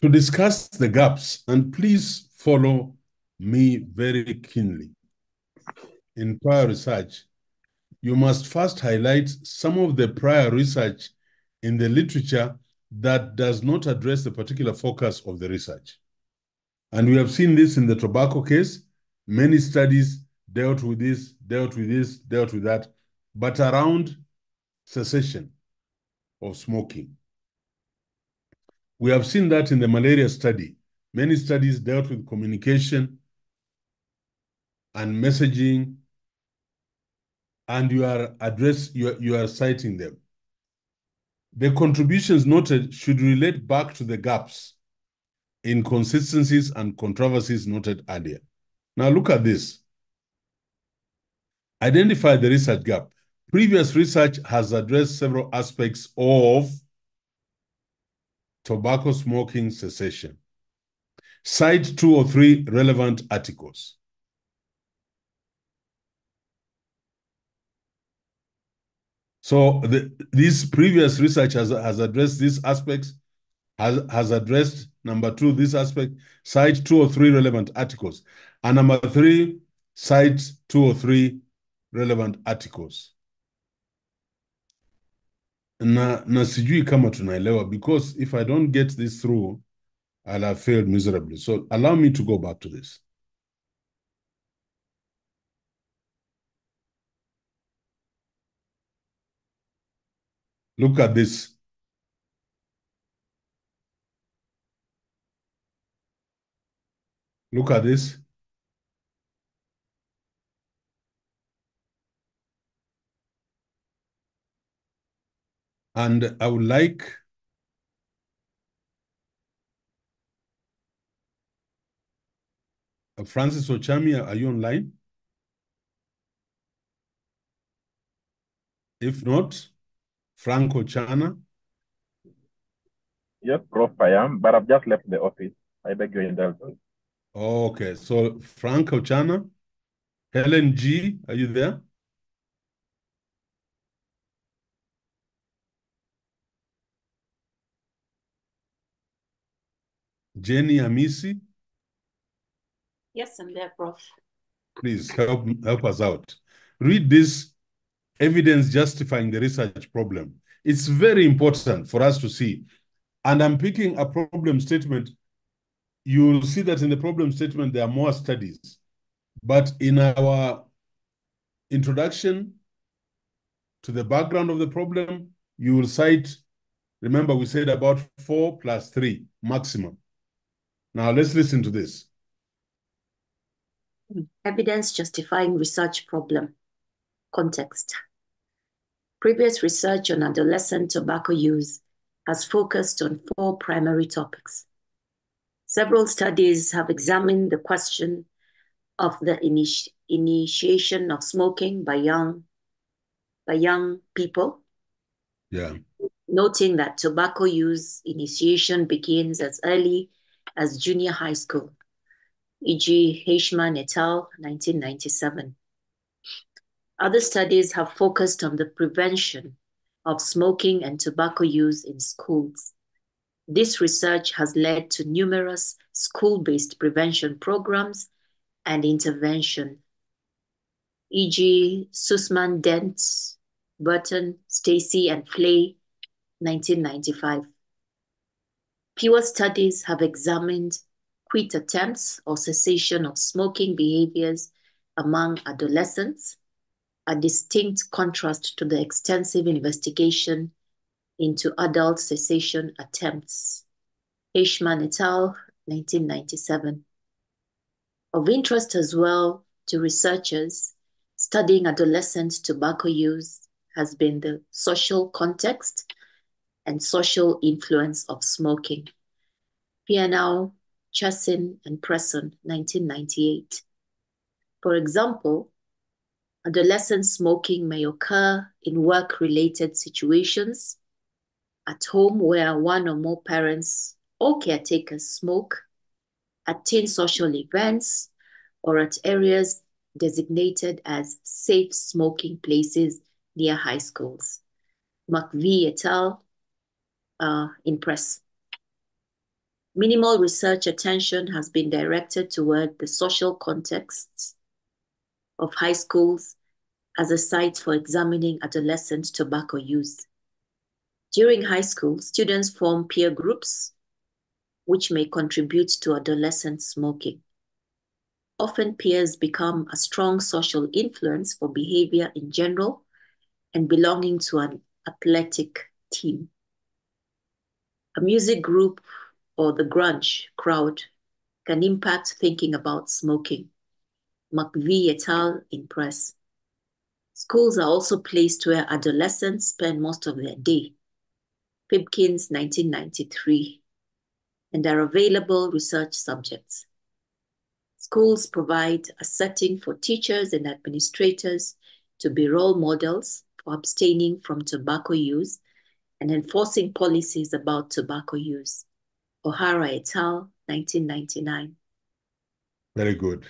To discuss the gaps, and please follow me very keenly. In prior research, you must first highlight some of the prior research in the literature that does not address the particular focus of the research. And we have seen this in the tobacco case. Many studies dealt with this, dealt with this, dealt with that, but around cessation of smoking. We have seen that in the malaria study. Many studies dealt with communication and messaging, and you are address you are, you are citing them. The contributions noted should relate back to the gaps inconsistencies and controversies noted earlier. Now look at this. Identify the research gap. Previous research has addressed several aspects of tobacco smoking cessation. Cite two or three relevant articles. So the, this previous research has, has addressed these aspects, has, has addressed, number two, this aspect, cite two or three relevant articles. And number three, cite two or three relevant articles. Na, na sijui kama tunaelewa because if I don't get this through, I'll have failed miserably. So allow me to go back to this. Look at this. Look at this. And I would like uh, Francis Ochami, are you online? If not, Franco Chana. Yes, Prof, I am, but I've just left the office. I beg your indulgence. Okay, so Franco Chana. Helen G, are you there? Jenny Amisi, Yes, I'm there, Prof. please help help us out. Read this evidence justifying the research problem. It's very important for us to see. And I'm picking a problem statement. You'll see that in the problem statement, there are more studies. But in our introduction to the background of the problem, you will cite, remember we said about four plus three maximum. Now let's listen to this. Evidence justifying research problem. Context. Previous research on adolescent tobacco use has focused on four primary topics. Several studies have examined the question of the initi- initiation of smoking by young, by young people, Yeah. noting that tobacco use initiation begins as early as junior high school, e.g. Heishman et al., 1997. Other studies have focused on the prevention of smoking and tobacco use in schools. This research has led to numerous school-based prevention programs and intervention, e.g. Sussman, Dent, Burton, Stacy, and Flay, 1995. Fewer studies have examined quit attempts or cessation of smoking behaviors among adolescents, a distinct contrast to the extensive investigation into adult cessation attempts. Heishman et al., 1997. Of interest as well to researchers studying adolescent tobacco use has been the social context and social influence of smoking. Pianow, Chassin, and Presson, 1998. For example, adolescent smoking may occur in work-related situations, at home where one or more parents or caretakers smoke, at teen social events, or at areas designated as safe smoking places near high schools. McVea et al. Uh, in press. Minimal research attention has been directed toward the social contexts of high schools as a site for examining adolescent tobacco use. During high school, students form peer groups, which may contribute to adolescent smoking. Often peers become a strong social influence for behavior in general and belonging to an athletic team. A music group or the grunge crowd can impact thinking about smoking. McVea et al. in press. Schools are also placed where adolescents spend most of their day. Pipkins, 1993, and are available research subjects. Schools provide a setting for teachers and administrators to be role models for abstaining from tobacco use and enforcing policies about tobacco use. O'Hara et al., 1999. Very good.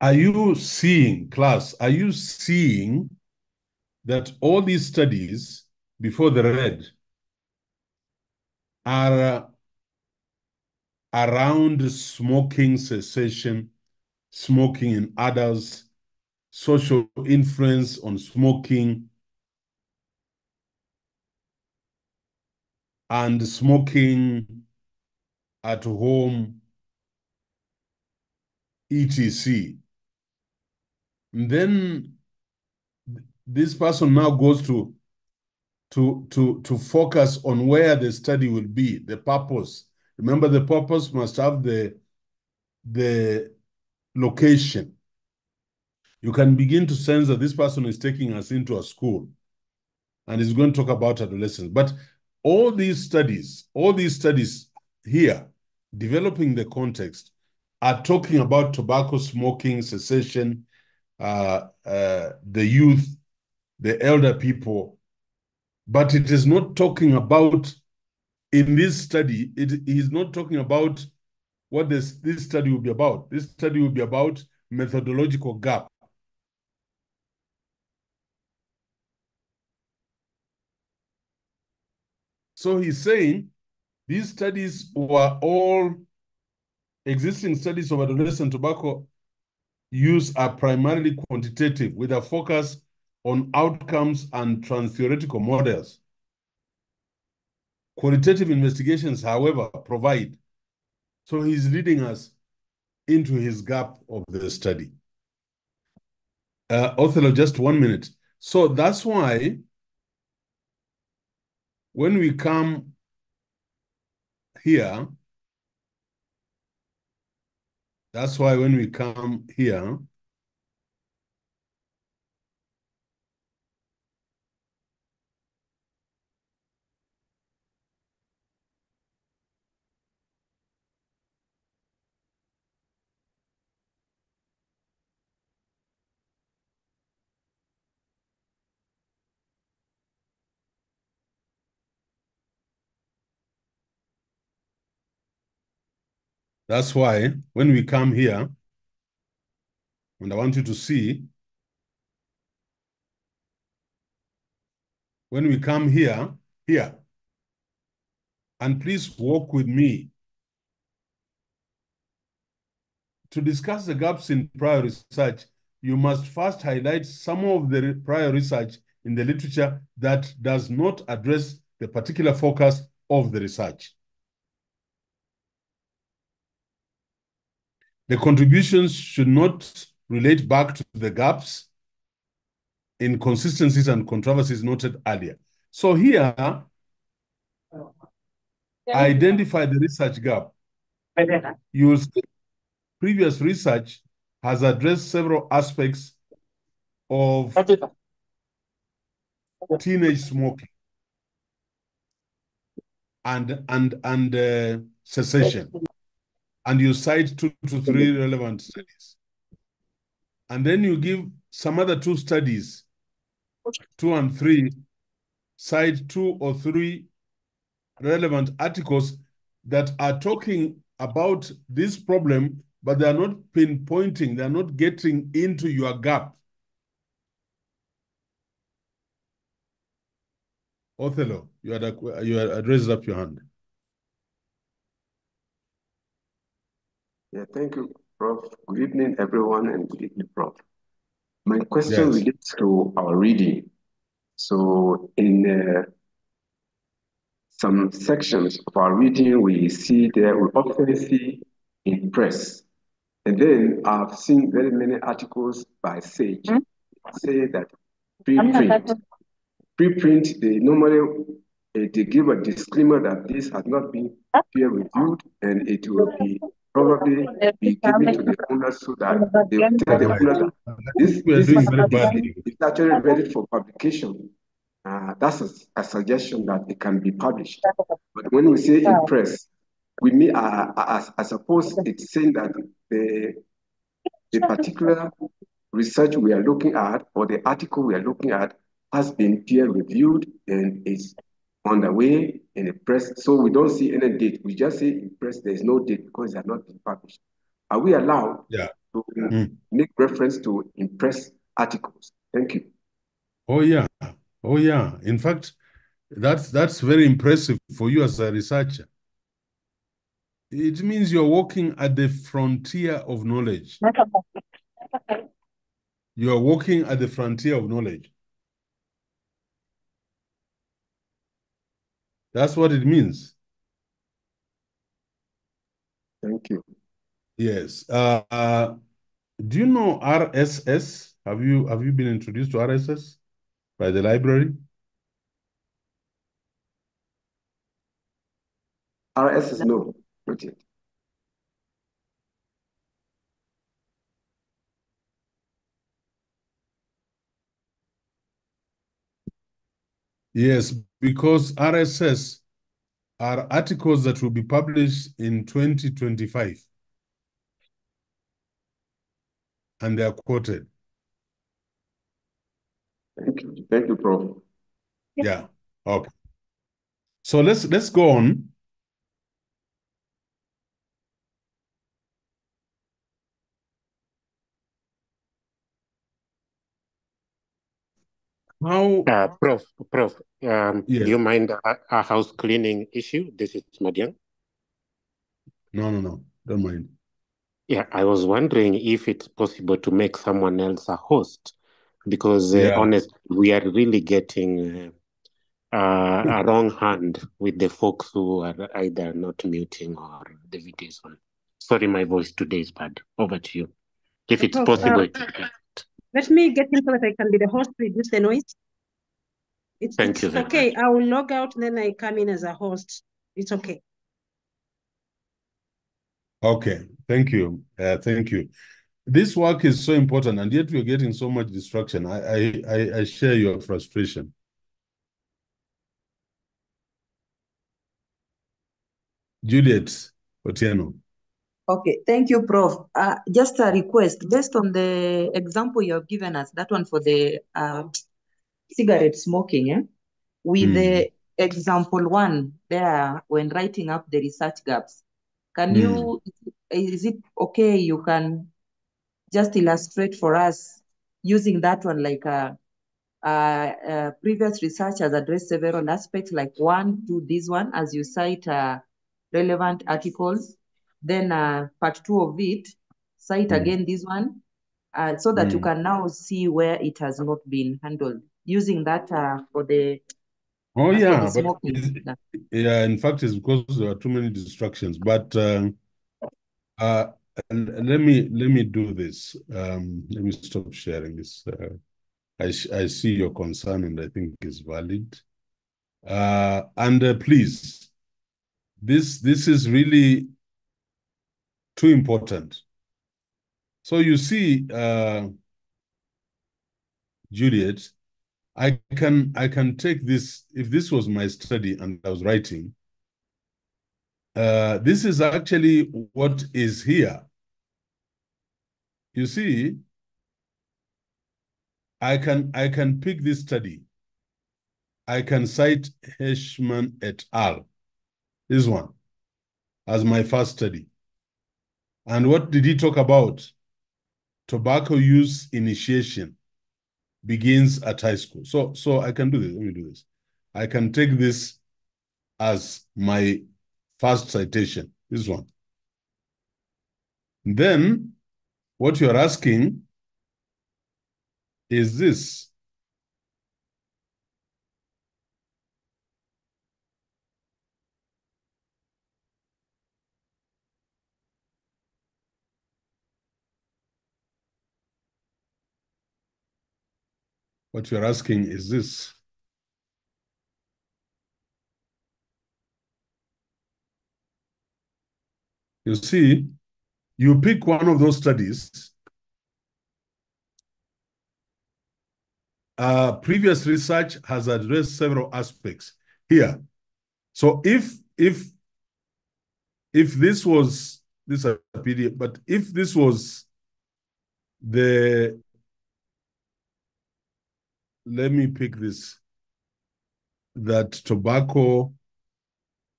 Are you seeing, class, are you seeing that all these studies before the red are around smoking cessation, smoking in adults, social influence on smoking, and smoking at home, etc. And then this person now goes to to to to focus on where the study will be, the purpose. Remember, the purpose must have the the location. You can begin to sense that this person is taking us into a school and is going to talk about adolescence. But all these studies, all these studies here, developing the context, are talking about tobacco smoking cessation, uh, uh, the youth, the elder people, but it is not talking about, in this study, it is not talking about what this, this study will be about. This study will be about methodological gap. So he's saying these studies were all existing studies of adolescent tobacco use are primarily quantitative with a focus on outcomes and trans-theoretical models. Qualitative investigations, however, provide. So he's leading us into his gap of the study. Uh, Othello, just one minute. So that's why when we come here, that's why when we come here, That's why when we come here, and I want you to see, when we come here, here, and please walk with me to discuss the gaps in prior research, you must first highlight some of the prior research in the literature that does not address the particular focus of the research. The contributions should not relate back to the gaps, inconsistencies, and controversies noted earlier. So here, identify the research gap. You will see previous research has addressed several aspects of teenage smoking and and and uh, cessation and you cite two to three relevant studies and then you give some other two studies two and three cite two or three relevant articles that are talking about this problem but they are not pinpointing, they are not getting into your gap. Othello, you had, a, you had raised up your hand. Yeah, thank you, Prof. Good evening, everyone, and good evening, Prof. My question Yes. relates to our reading. So in uh, some sections of our reading, we see there, we often see in press. And then I've seen very many articles by Sage say that preprint, preprint, they normally uh, they give a disclaimer that this has not been peer reviewed and it will be probably be given to the owners so that they will tell the owners that this, this is, very badly. is actually ready for publication. Uh, that's a, a suggestion that it can be published. But when we say impress, we mean, uh, I, I suppose it's saying that the, the particular research we are looking at or the article we are looking at has been peer reviewed and is on the way in the press. So we don't see any date. We just say in press there is no date because they are not been published. Are we allowed Yeah. to Mm. make reference to impress articles? Thank you. Oh yeah. Oh yeah. In fact, that's that's very impressive for you as a researcher. It means you're walking at the frontier of knowledge. You are walking at the frontier of knowledge. That's what it means. Thank you. Yes. Uh, uh, do you know RSS? Have you have you been introduced to RSS by the library? RSS no, not yet. Yes, because RSS are articles that will be published in 2025 and they are quoted. Thank you. Thank you, Prof. Yeah. Okay. So let's let's go on. How Uh, Prof, Prof, um, Yes. do you mind a, a house cleaning issue? This is Madiang. no no no don't mind. Yeah, I was wondering if it's possible to make someone else a host, because uh, Yeah. honest, we are really getting uh, uh, a wrong hand with the folks who are either not muting or the video is on. Sorry, my voice today is bad. Over to you. If it's Prof, possible, Let me get in so that I can be the host, reduce the noise. It's, Thank it's you very okay. I will log out, then I come in as a host. It's okay. Okay, thank you. Uh, thank you. This work is so important, and yet we're getting so much distraction. I I I, I share your frustration. Juliet Otieno. Okay, thank you, Prof. Uh, just a request, based on the example you have given us, that one for the uh, cigarette smoking, eh? With Hmm. the example one there, when writing up the research gaps, can Hmm. you, is it okay you can just illustrate for us using that one like a, uh, uh, previous research has addressed several aspects, like one, to this one, as you cite uh, relevant articles. Then uh, part two of it, cite Mm. again this one, uh, so that you Mm. can now see where it has not been handled. Using that uh, for the Oh yeah, the but Yeah. in fact, it's because there are too many distractions. But uh, uh, let me let me do this. Um, let me stop sharing this. Uh, I I see your concern and I think it's valid. Uh, and uh, please, this this is really too important. So you see, uh, Juliet, I can I can take this if this was my study and I was writing. Uh, this is actually what is here. You see, I can I can pick this study. I can cite Heishman et al. This one as my first study. And what did he talk about? Tobacco use initiation begins at high school. So so I can do this. Let me do this. I can take this as my first citation. This one. Then what you're asking is this. What you're asking is this. You see, you pick one of those studies. Uh, previous research has addressed several aspects here. So if if if this was this is a PDF, but if this was the let me pick this that tobacco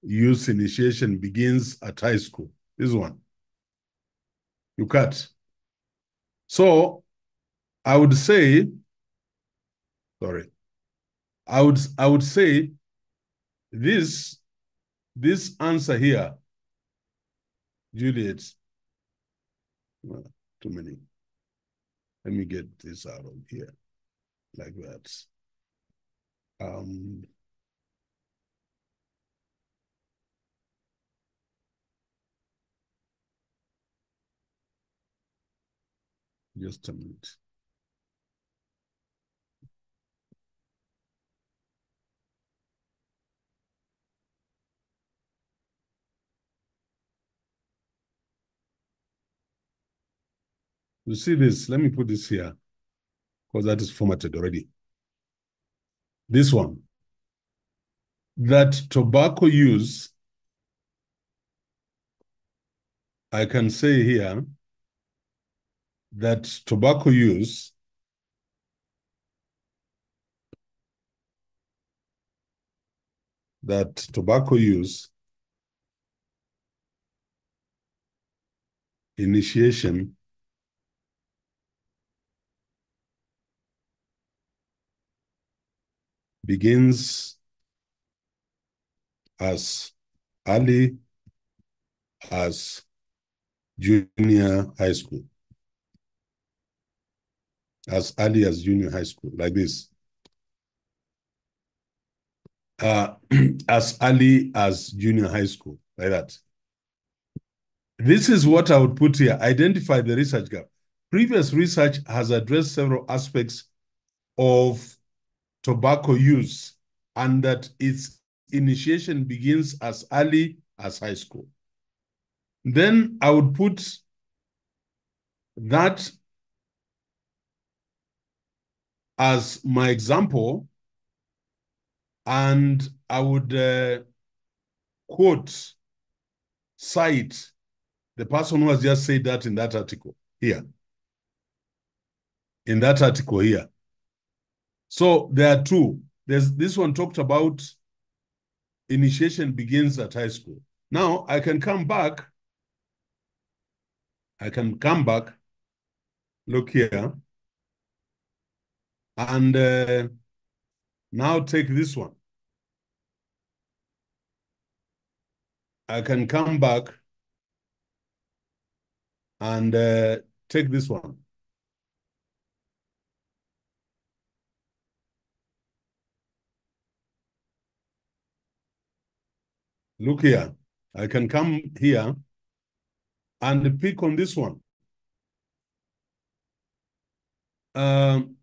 use initiation begins at high school. This one. You cut. So I would say, sorry, I would I would say this this answer here, Juliet. well, too many. Let me get this out of here, like that. Um, just a minute. You see this? Let me put this here because that is formatted already. This one. That tobacco use, I can say here that tobacco use that tobacco use initiation begins as early as junior high school. As early as junior high school, like this. Uh, as early as junior high school, like that. This is what I would put here. Identify the research gap. Previous research has addressed several aspects of tobacco use and that its initiation begins as early as high school. Then I would put that as my example, and I would uh, quote, cite the person who has just said that in that article here. In that article here. So there are two. There's this one talked about initiation begins at high school. Now I can come back. I can come back. Look here. And uh, now take this one. I can come back and uh, take this one. Look here. I can come here and pick on this one. Um,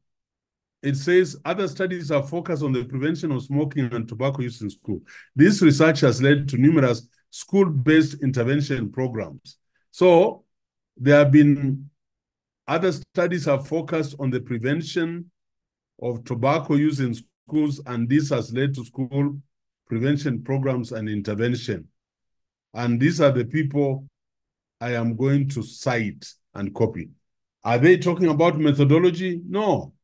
it says other studies are focused on the prevention of smoking and tobacco use in school. This research has led to numerous school-based intervention programs. So there have been other studies have focused on the prevention of tobacco use in schools, and this has led to school prevention programs and intervention. And these are the people I am going to cite and copy. Are they talking about methodology? No.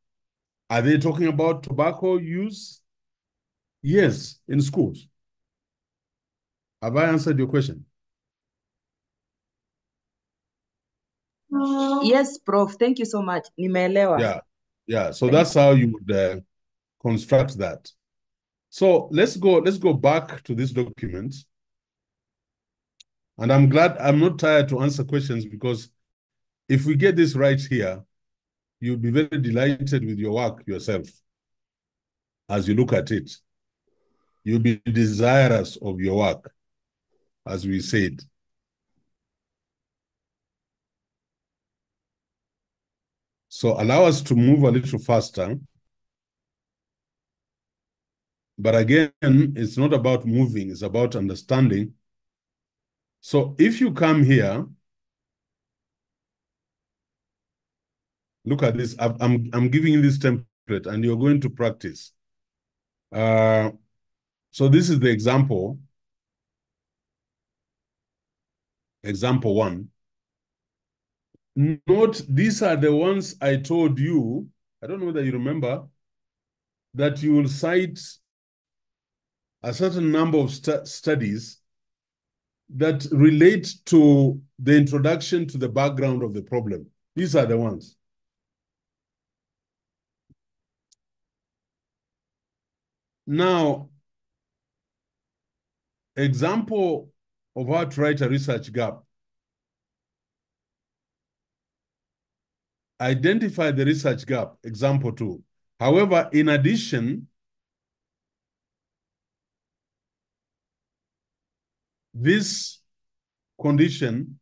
Are they talking about tobacco use? Yes, in schools. Have I answered your question? Yes, Prof. Thank you so much. Nimeelewa. Yeah, yeah. So that's how you would uh, construct that. So let's go. Let's go back to this document. And I'm glad I'm not tired to answer questions because if we get this right here, you'll be very delighted with your work yourself as you look at it. You'll be desirous of your work, as we said. So allow us to move a little faster. But again, it's not about moving, it's about understanding. So if you come here, look at this. I'm, I'm giving you this template and you're going to practice. Uh, so this is the example. Example one. Note, these are the ones I told you, I don't know whether you remember, that you will cite a certain number of stu studies that relate to the introduction to the background of the problem. These are the ones. Now, example of how to write a research gap. Identify the research gap, example two. However, in addition, this condition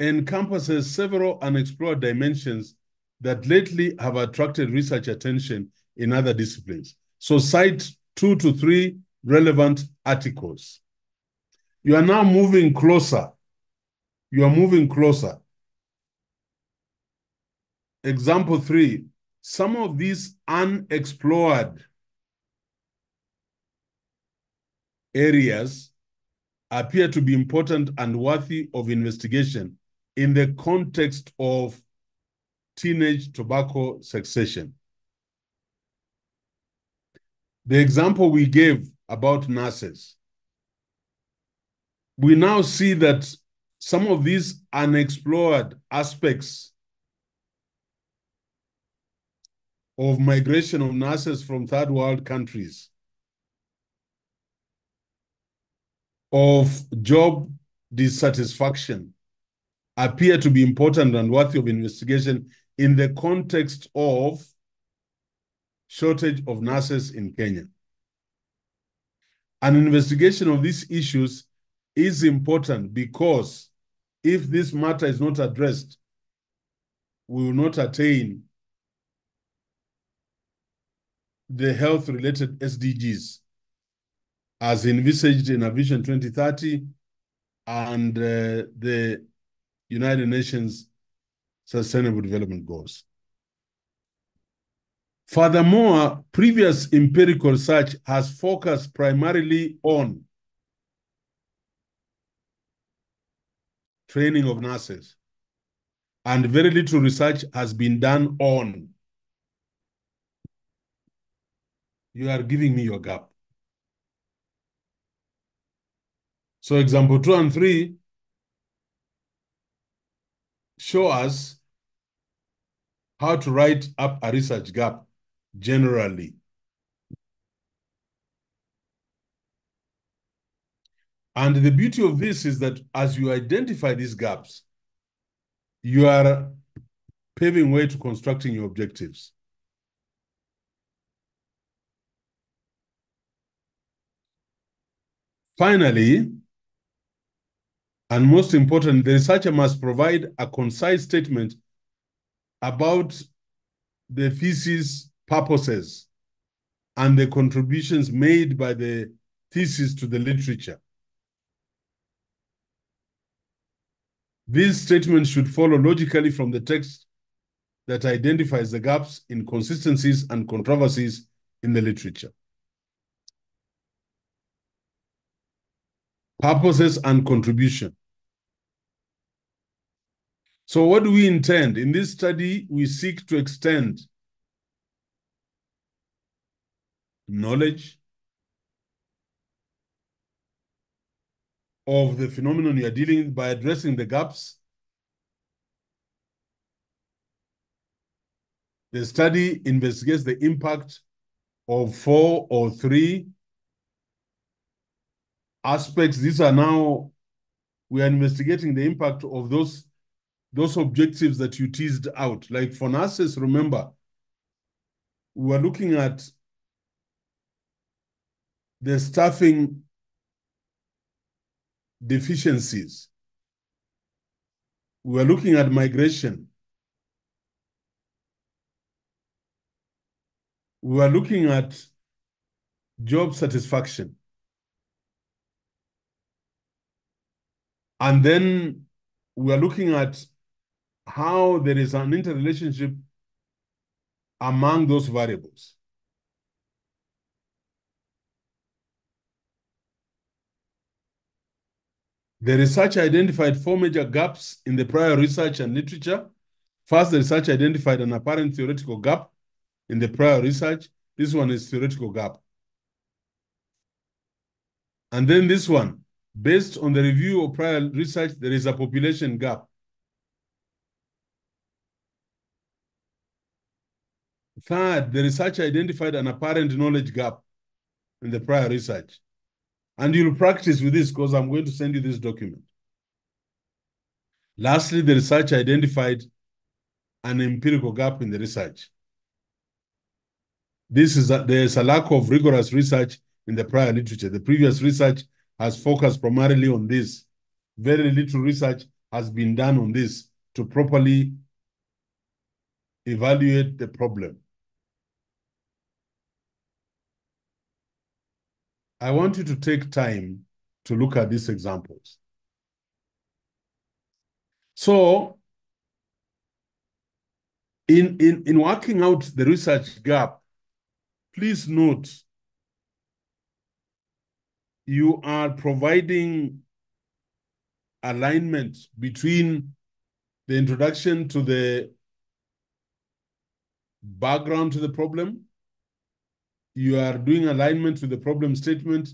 encompasses several unexplored dimensions that lately have attracted research attention in other disciplines. So cite two to three relevant articles. You are now moving closer. You are moving closer. Example three, some of these unexplored areas appear to be important and worthy of investigation in the context of teenage tobacco cessation. The example we gave about nurses, we now see that some of these unexplored aspects of migration of nurses from third world countries of job dissatisfaction appear to be important and worthy of investigation in the context of shortage of nurses in Kenya. An investigation of these issues is important because if this matter is not addressed, we will not attain the health-related SDGs as envisaged in a Vision 2030 and uh, the United Nations Sustainable Development Goals. Furthermore, previous empirical research has focused primarily on training of nurses, and very little research has been done on. You are giving me your gap. So example two and three show us how to write up a research gap generally. And the beauty of this is that as you identify these gaps, you are paving way to constructing your objectives. Finally, and most important, the researcher must provide a concise statement about the thesis purposes and the contributions made by the thesis to the literature. These statements should follow logically from the text that identifies the gaps, inconsistencies, and controversies in the literature. Purposes and contribution. So what do we intend? In this study, we seek to extend knowledge of the phenomenon you are dealing with by addressing the gaps. The study investigates the impact of four or three aspects. These are now, we are investigating the impact of those, those objectives that you teased out. Like for nurses, remember, we were looking at the staffing deficiencies. We are looking at migration. We are looking at job satisfaction. And then we are looking at how there is an interrelationship among those variables. The research identified four major gaps in the prior research and literature. First, the research identified an apparent theoretical gap in the prior research. This one is theoretical gap. And then this one, based on the review of prior research, there is a population gap. Third, the research identified an apparent knowledge gap in the prior research. And you'll practice with this because I'm going to send you this document. Lastly, the research identified an empirical gap in the research. This is a, there's a lack of rigorous research in the prior literature. The previous research has focused primarily on this. Very little research has been done on this to properly evaluate the problem. I want you to take time to look at these examples. So, in, in, in working out the research gap, please note you are providing alignment between the introduction to the background to the problem you are doing alignment with the problem statement,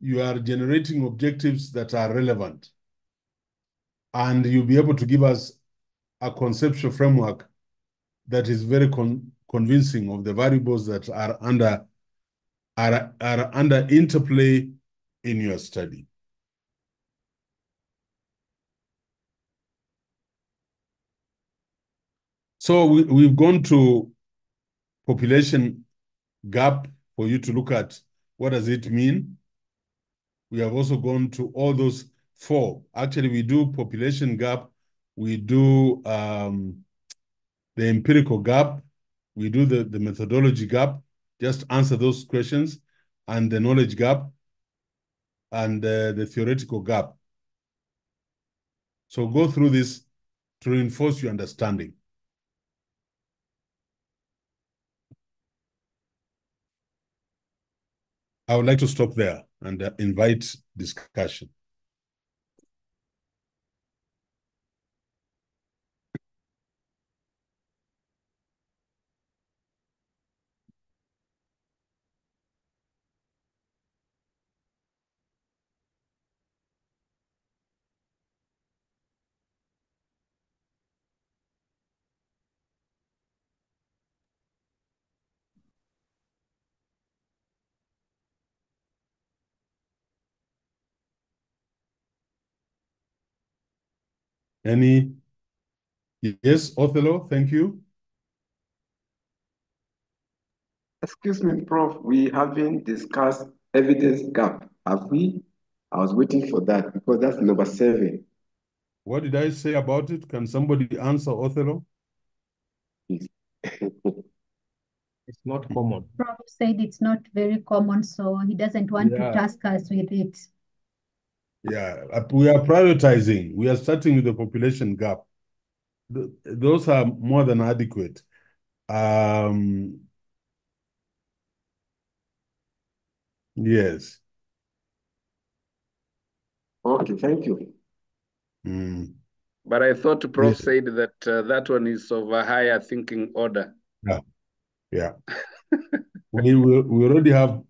you are generating objectives that are relevant. And you'll be able to give us a conceptual framework that is very con convincing of the variables that are under are, are under interplay in your study. So we, we've gone to population gap for you to look at what does it mean. We have also gone to all those four. Actually, we do population gap, we do um, the empirical gap, we do the, the methodology gap, just answer those questions, and the knowledge gap, and uh, the theoretical gap. So go through this to reinforce your understanding. I would like to stop there and uh, invite discussion. Any? Yes, Othello, thank you. Excuse me, Prof, we haven't discussed evidence gap, have we? I was waiting for that because that's number seven. What did I say about it? Can somebody answer Othello? It's not common. Prof said it's not very common, so he doesn't want to task us with it. Yeah, uh, we are prioritizing. We are starting with the population gap. Th- Those are more than adequate. Um, yes. Okay, thank you. Mm, But I thought Prof Yes. said that uh, that one is of a higher thinking order. yeah, yeah. We we, we already have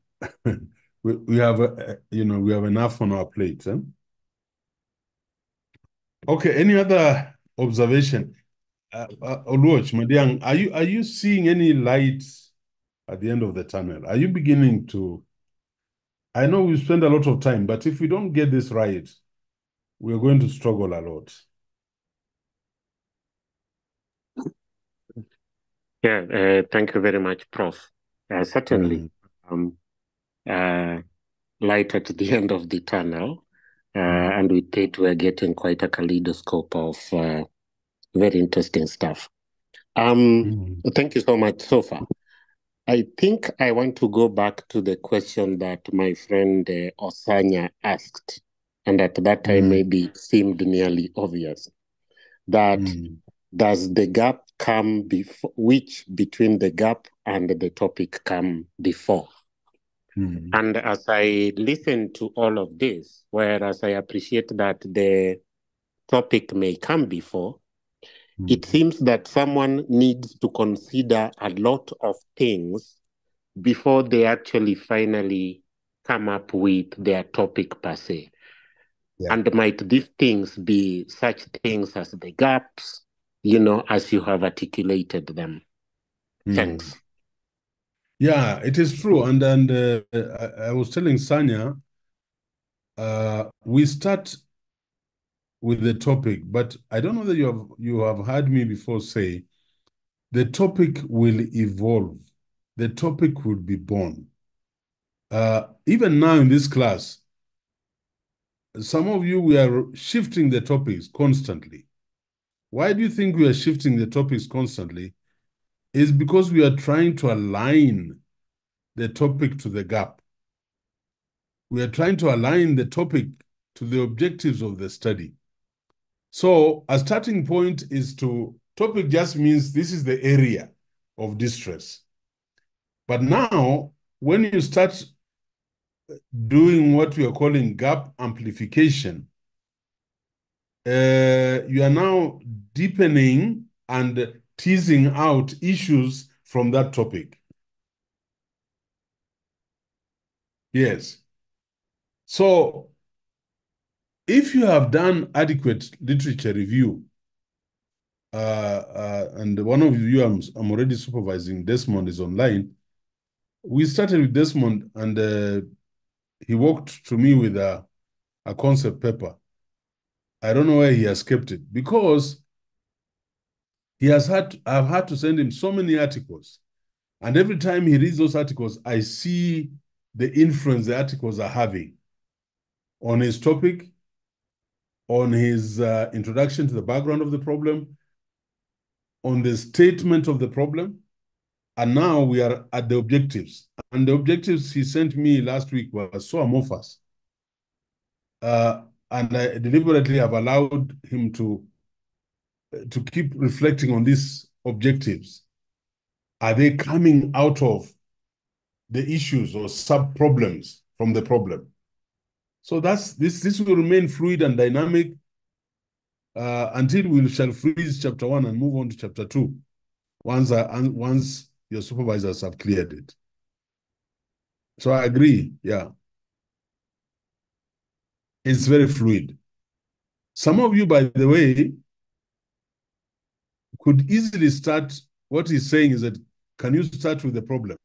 we, we have uh, you know we have enough on our plate. Huh? Okay, any other observation? Uh, uh, Oluoch, Madiang, are you are you seeing any light at the end of the tunnel? Are you beginning to? I know we spend a lot of time, but if we don't get this right, we're going to struggle a lot. Yeah, uh, thank you very much, Prof. Uh, certainly, Mm, um, uh, light at the end of the tunnel, uh, mm, and with it, we're getting quite a kaleidoscope of uh, very interesting stuff. Um, mm, thank you so much so far. I think I want to go back to the question that my friend uh, Osanya asked, and at that time mm, maybe seemed nearly obvious that mm, does the gap come before, which between the gap and the topic come before? Mm, And as I listen to all of this, whereas I appreciate that the topic may come before, it mm, seems that someone needs to consider a lot of things before they actually finally come up with their topic per se. yeah. And might these things be such things as the gaps, you know, as you have articulated them? mm. Thanks. Yeah, it is true. And and uh, I, I was telling Sanya, uh, we start with the topic, but I don't know that you have you have heard me before say the topic will evolve. The topic will be born. Uh, even now in this class, some of you we are shifting the topics constantly. Why do you think we are shifting the topics constantly? Is because we are trying to align the topic to the gap. We are trying to align the topic to the objectives of the study. So a starting point is to topic just means this is the area of distress. But now, when you start doing what we are calling gap amplification, uh, you are now deepening and teasing out issues from that topic. Yes. So if you have done adequate literature review, uh, uh, and one of you I'm, I'm already supervising, Desmond is online. We started with Desmond, and uh, he walked to me with a, a concept paper. I don't know where he has kept it because he has had I've had to send him so many articles, and every time he reads those articles, I see the influence the articles are having on his topic, on his uh, introduction to the background of the problem, on the statement of the problem, and now we are at the objectives. And the objectives he sent me last week were so amorphous. Uh, and I deliberately have allowed him to, to keep reflecting on these objectives. Are they coming out of the issues or sub problems from the problem? So that's this. This will remain fluid and dynamic uh, until we shall freeze chapter one and move on to chapter two. Once uh, once your supervisors have cleared it. So I agree. Yeah, it's very fluid. Some of you, by the way, could easily start. What he's saying is that can you start with the problem?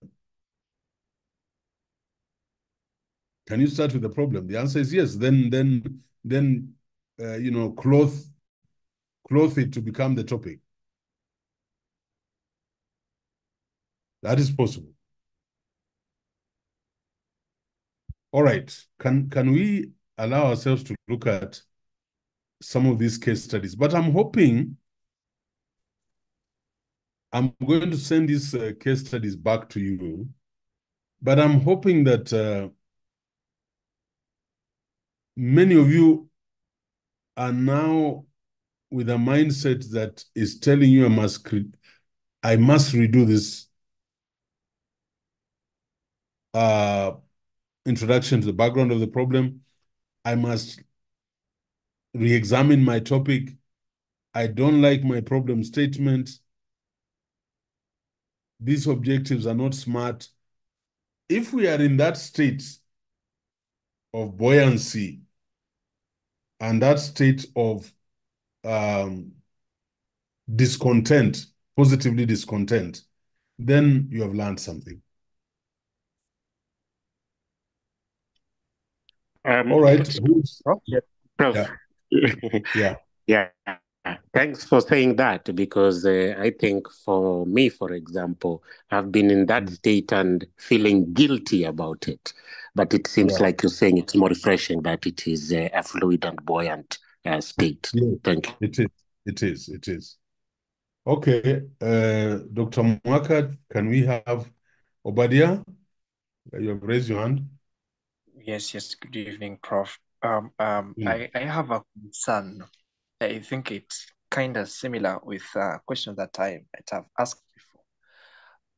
Can you start with the problem? The answer is yes. Then, then, then, uh, you know, cloth clothe it to become the topic. That is possible. All right. Can can we allow ourselves to look at some of these case studies? But I'm hoping I'm going to send these uh, case studies back to you. But I'm hoping that uh, many of you are now with a mindset that is telling you I must I must redo this uh, introduction to the background of the problem. I must re-examine my topic. I don't like my problem statement. These objectives are not smart. If we are in that state of buoyancy and that state of um, discontent, positively discontent, then you have learned something. Um, All right. Who's, yeah. Yeah. yeah. Yeah. Thanks for saying that because uh, I think for me, for example, I've been in that state and feeling guilty about it. But it seems Yeah. like you're saying it's more refreshing that it is uh, a fluid and buoyant uh, state. Yeah. Thank you. It is. It is. It is. Okay. Uh, Dr. Muaka, can we have Obadia? You have raised your hand. Yes, yes. Good evening, Prof. Um, um, Mm. I, I have a concern. I think it's kind of similar with a question that I might have asked before.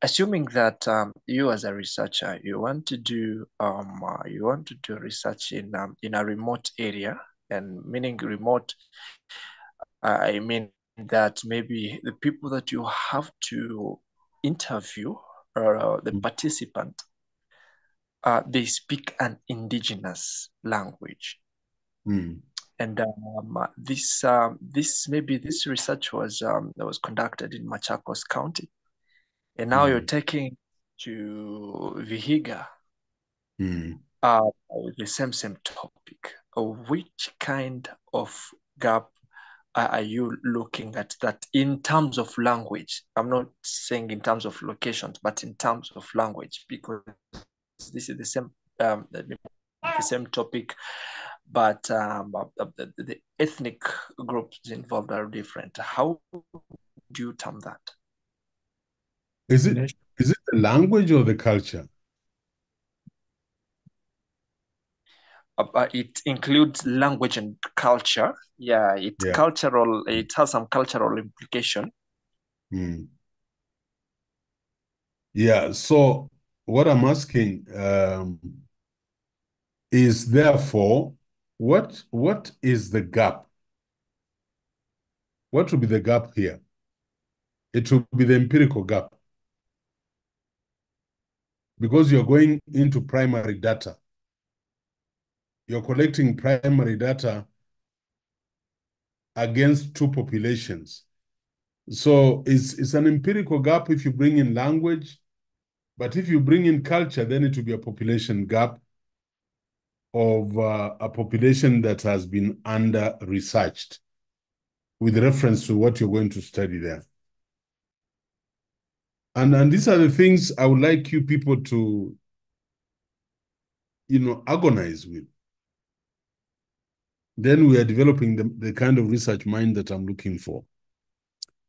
Assuming that um, you as a researcher, you want to do um, uh, you want to do research in um, in a remote area, and meaning remote, uh, I mean that maybe the people that you have to interview or uh, the participant uh, they speak an indigenous language. Mm. And um, uh, this um, this maybe this research was um, that was conducted in Machakos County, and now you're Mm. taking to Vihiga Mm. uh, the same same topic. Which kind of gap are you looking at that in terms of language? I'm not saying in terms of locations, but in terms of language, because this is the same um, the same topic, but um, the, the ethnic groups involved are different. How do you term that? Is it is it the language or the culture? Uh, uh, it includes language and culture. Yeah, it's Yeah. cultural. It has some cultural implication. Mm. Yeah. So what I'm asking um, is therefore, what what is the gap? What will be the gap here? It will be the empirical gap. Because you're going into primary data. You're collecting primary data against two populations. So it's it's an empirical gap if you bring in language, but if you bring in culture, then it will be a population gap of uh, a population that has been under researched with reference to what you're going to study there. And and these are the things I would like you people to, you know, agonize with. Then we are developing the, the kind of research mind that I'm looking for.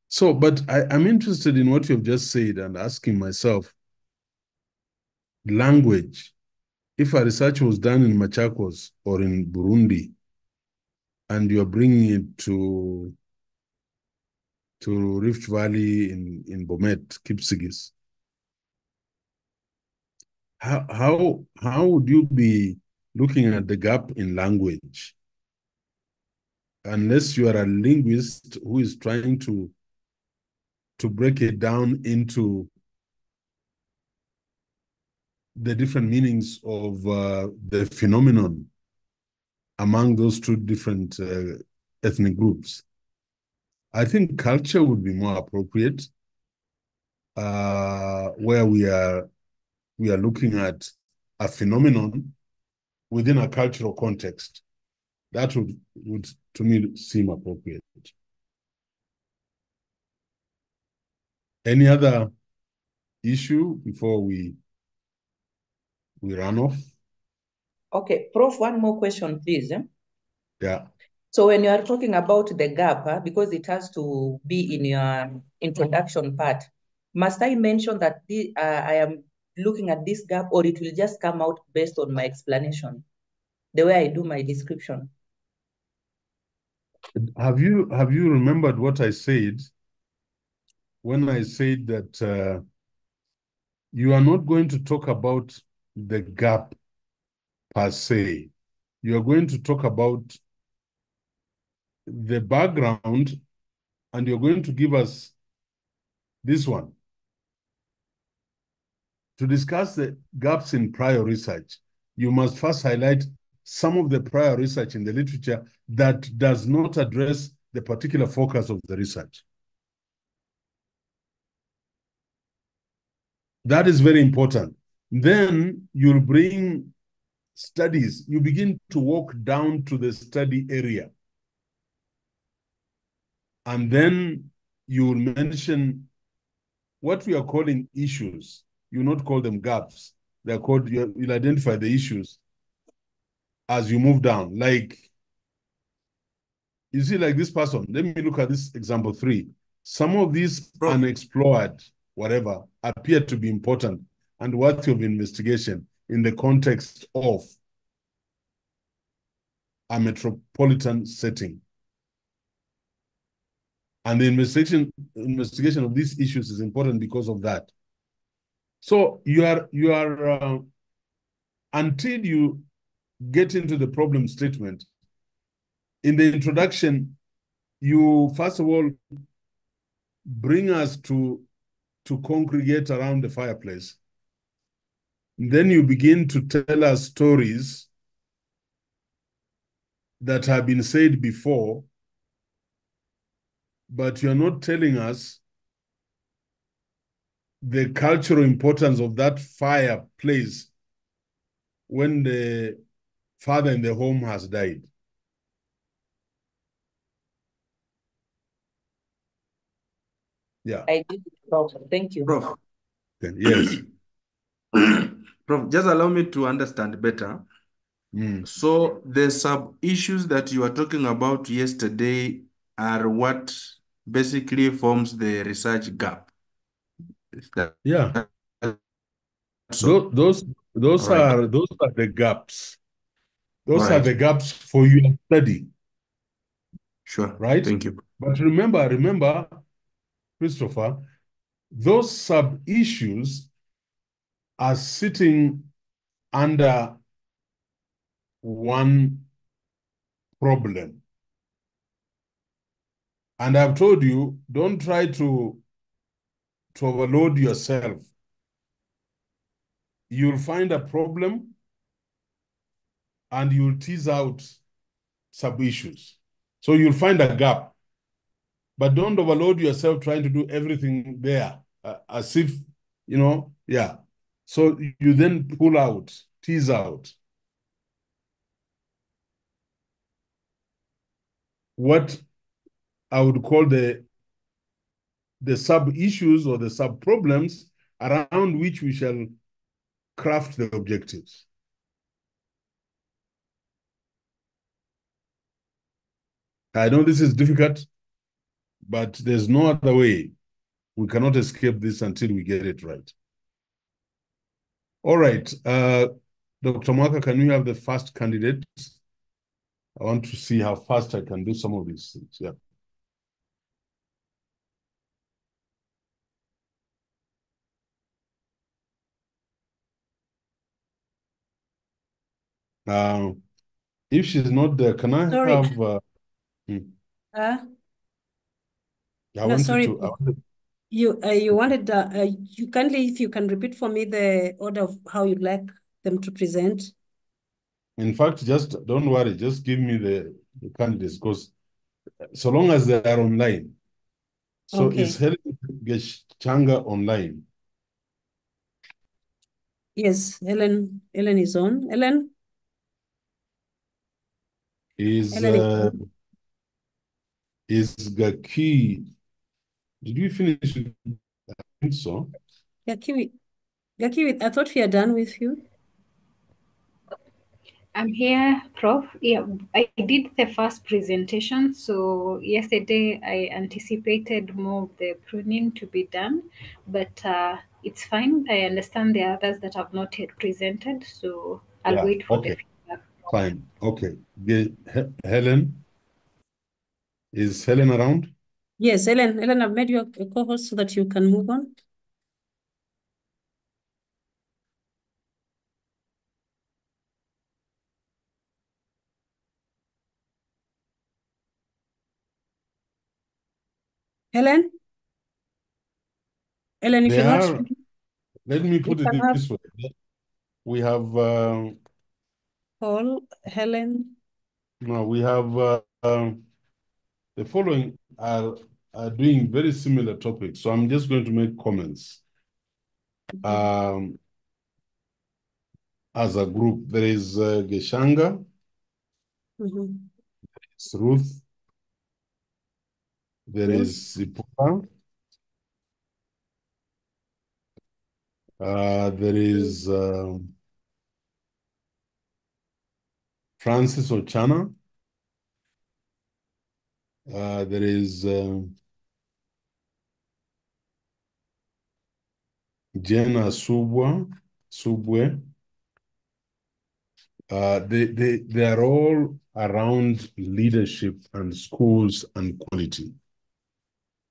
So, but I, I'm interested in what you've just said and asking myself, language. If a research was done in Machakos or in Burundi, and you're bringing it to to Rift Valley in in Bomet, Kipsigis, how how how would you be looking at the gap in language? Unless you are a linguist who is trying to to break it down into the different meanings of uh, the phenomenon among those two different uh, ethnic groups. I think culture would be more appropriate, uh, where we are we are looking at a phenomenon within a cultural context. That would would to me seem appropriate. Any other issue before we we run off? Okay, Prof, one more question, please. Yeah. So when you are talking about the gap, ah, because it has to be in your introduction part, must I mention that the, uh, I am looking at this gap or it will just come out based on my explanation, the way I do my description? Have you have you remembered what I said when I said that uh, you are not going to talk about the gap per se. You are going to talk about the background and you're going to give us this one. To discuss the gaps in prior research, you must first highlight some of the prior research in the literature that does not address the particular focus of the research. That is very important. Then you'll bring studies. You begin to walk down to the study area. And then you will mention what we are calling issues. You not call them gaps. They're called, you- you'll identify the issues as you move down. Like, you see, like this person, let me look at this example three. Some of these unexplored, whatever, appear to be important and worthy of investigation in the context of a metropolitan setting. And the investigation investigation of these issues is important because of that. So you are you are uh, until you get into the problem statement. In the introduction, you first of all bring us to to congregate around the fireplace. Then you begin to tell us stories that have been said before, but you're not telling us the cultural importance of that fireplace when the father in the home has died. Yeah. I did. Thank you. Prof. Yes. Prof, just allow me to understand better. Mm. So the sub issues that you were talking about yesterday are what basically forms the research gap. Yeah. so? Those those right. are those are the gaps. Those are the gaps for your study, Sure. right? Thank you. But remember, remember, Christopher, those sub-issues are sitting under one problem. And I've told you, don't try to, to overload yourself. You'll find a problem and you'll tease out sub-issues. So you'll find a gap. But don't overload yourself trying to do everything there uh, as if, you know, yeah. So you then pull out, tease out. What I would call the the sub issues or the sub problems around which we shall craft the objectives. I know this is difficult, but there's no other way. We cannot escape this until we get it right. All right, uh, Dr. Muaka, can we have the first candidate? I want to see how fast I can do some of these things. Yeah. Um, if she's not there, can I Sorry. have? Uh, hmm, Uh, I no, sorry. to. I wanted, You, uh, you wanted, uh, uh, you kindly, if you can repeat for me the order of how you'd like them to present. in fact, just don't worry. Just give me the, the candidates because so long as they are online. So Okay. is Helen Geshanga online? Yes, Helen. Helen is on. Helen. Is is uh, is Gaki? Did you finish? with- think so. Gakiwi, Gakiwi, I thought we are done with you. I'm here, Prof. Yeah, I did the first presentation. So yesterday I anticipated more of the pruning to be done, but uh, it's fine. I understand the others that have not yet presented, so I'll Yeah, wait for the okay, feedback. fine. Okay. Ge- He- Helen, is Helen around? Yes, Ellen, Ellen, I've made you a co-host so that you can move on. Helen? Helen, if They you're not, are, let me you put it have this way. We have, uh, Paul, Helen. no, we have, uh, um, the following are, are doing very similar topics. So I'm just going to make comments. Um, as a group, there is uh, Geshanga, Mhm. it's Ruth, there Ruth. is uh, there is um Francis Ochana, uh, there is um Jenna Subwa, Subwe. Uh, they, they, they are all around leadership and schools and quality.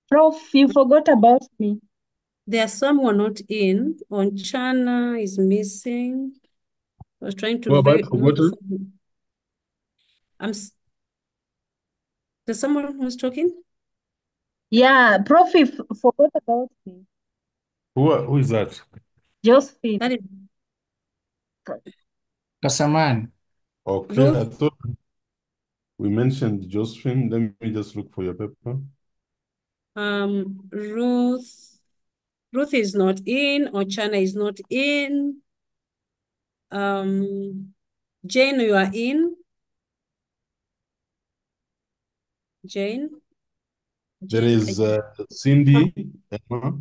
Prof, you forgot about me. There are some who are not in. Onchana is missing. I was trying to Who have I very look forgotten? for him. I'm. S- There's someone who's talking? Yeah, Prof, you f- forgot about me. Who, who is that? Josephine. That is Kasaman. Okay, I thought we mentioned Josephine. Let me just look for your paper. Um, Ruth. Ruth is not in. or Ochana is not in. Um, Jane, you are in. Jane. There Jane, is I- uh, Cindy, Emma,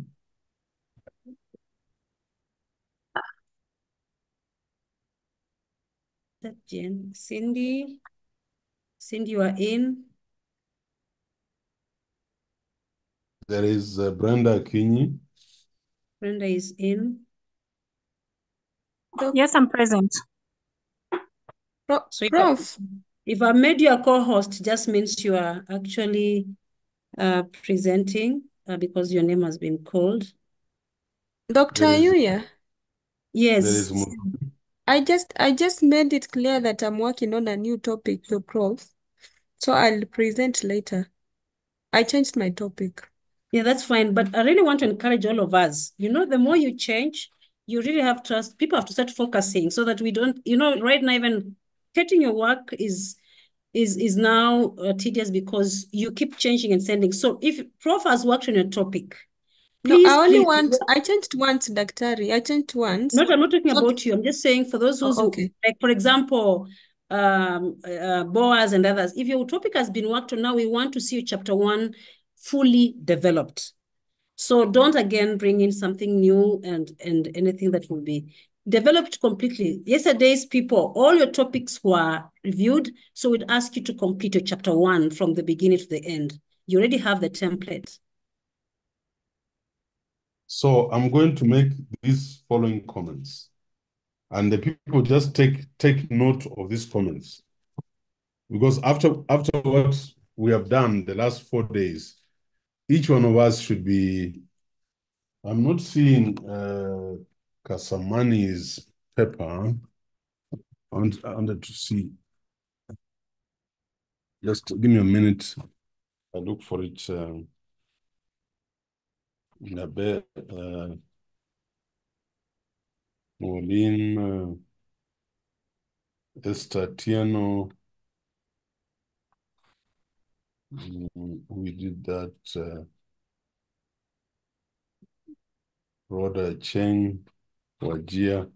that Jane. Cindy. Cindy, you are in. there is uh, Brenda Kinyi, Brenda is in. Yes, I'm present. So if I, if I made you a co-host, just means you are actually uh, presenting uh, because your name has been called. Dr. there is, Ayuya, Yes. I just I just made it clear that I'm working on a new topic, the prof. So I'll present later. I changed my topic. Yeah, that's fine. But I really want to encourage all of us. You know, the more you change, you really have to trust. People have to start focusing so that we don't, you know, right now, even getting your work is is is now uh, tedious because you keep changing and sending. So if Prof has worked on a topic, No, please, I only please, want I changed once, Daktari. I changed once. No, I'm not talking So about you. I'm just saying for those Oh, who's okay. like, for example, um, uh, Boaz and others. If your topic has been worked on now, we want to see chapter one fully developed. So don't again bring in something new and and anything that will be developed completely. Yesterday's people, all your topics were reviewed, so we'd ask you to complete your chapter one from the beginning to the end. You already have the template. So I'm going to make these following comments. And the people just take take note of these comments. Because after after what we have done the last four days, each one of us should be. I'm not seeing uh, Kasamani's paper. I want- I wanted to see. Just give me a minute. I look for it. Um, Nabe, uh, uh, Esther Tieno. Mm, We did that. Uh, Rhoda Cheng, Wajia.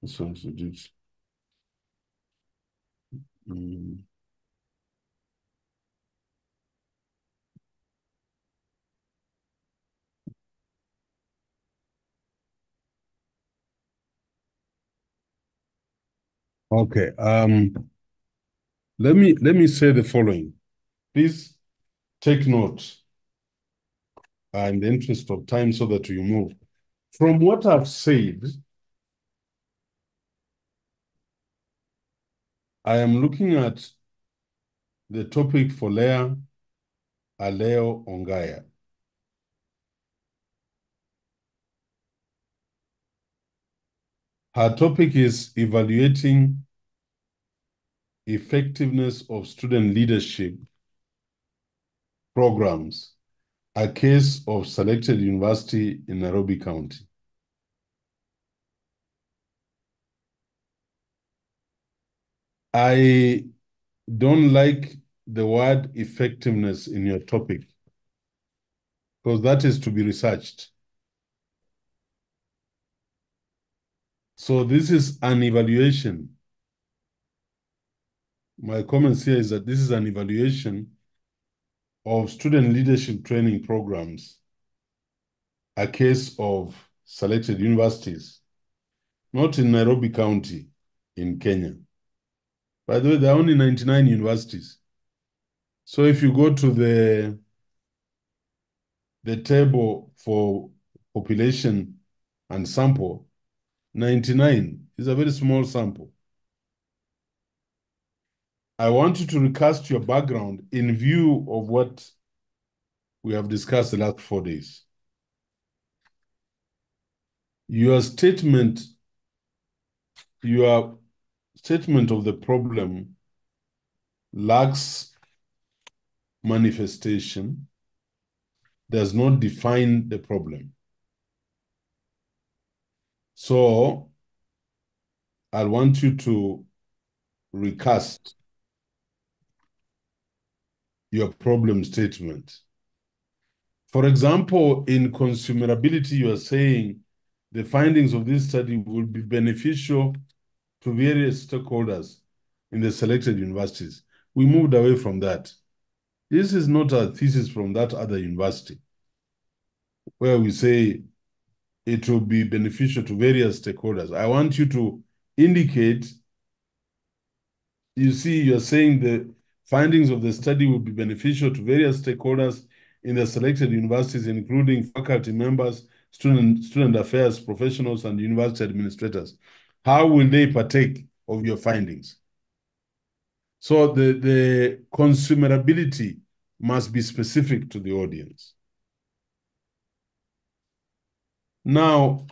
This one Okay. Um, let me let me say the following. Please take note uh, in the interest of time so that you move. From what I've said, I am looking at the topic for Leah Aleo Ongaya. Her topic is evaluating effectiveness of student leadership programs, a case of selected university in Nairobi County. I don't like the word effectiveness in your topic because that is to be researched. So this is an evaluation. My comments here is that this is an evaluation of student leadership training programs, a case of selected universities, not in Nairobi County in Kenya. By the way, there are only 99 universities. So if you go to the, the table for population and sample, 99 is a very small sample. I want you to recast your background in view of what we have discussed the last four days. Your statement, your statement of the problem lacks manifestation, does not define the problem. So I want you to recast your problem statement. For example, in consumerability, you are saying the findings of this study will be beneficial to various stakeholders in the selected universities. We moved away from that. This is not a thesis from that other university where we say it will be beneficial to various stakeholders. I want you to indicate, you see, you're saying the findings of the study will be beneficial to various stakeholders in the selected universities, including faculty members, student, student affairs professionals, and university administrators. How will they partake of your findings? So the, the consumerability must be specific to the audience. Now,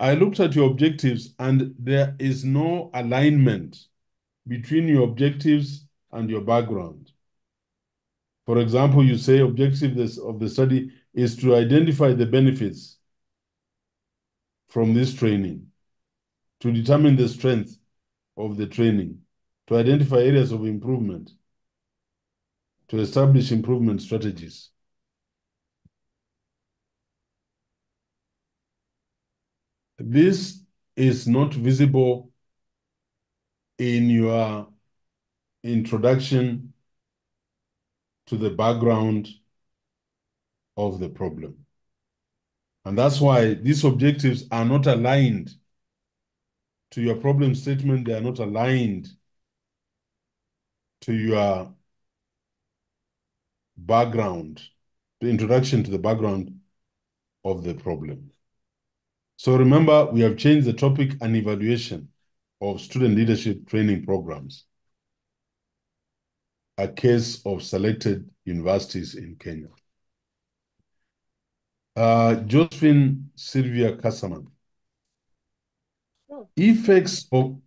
I looked at your objectives and there is no alignment between your objectives and your background. For example, you say objective of the study is to identify the benefits from this training, to determine the strength of the training, to identify areas of improvement, to establish improvement strategies. This is not visible in your introduction to the background of the problem. And that's why these objectives are not aligned to your problem statement. They are not aligned to your background, the introduction to the background of the problem. So remember, we have changed the topic and evaluation of student leadership training programs, a case of selected universities in Kenya. Uh, Josephine Sylvia Kassaman. Effects of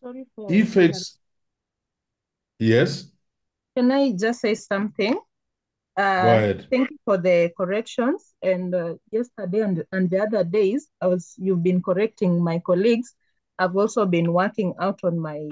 Sorry for effects. Yes, Can I just say something? go Uh, ahead. thank you for the corrections. And uh, yesterday and, and the other days, I was you've been correcting my colleagues. I've also been working out on my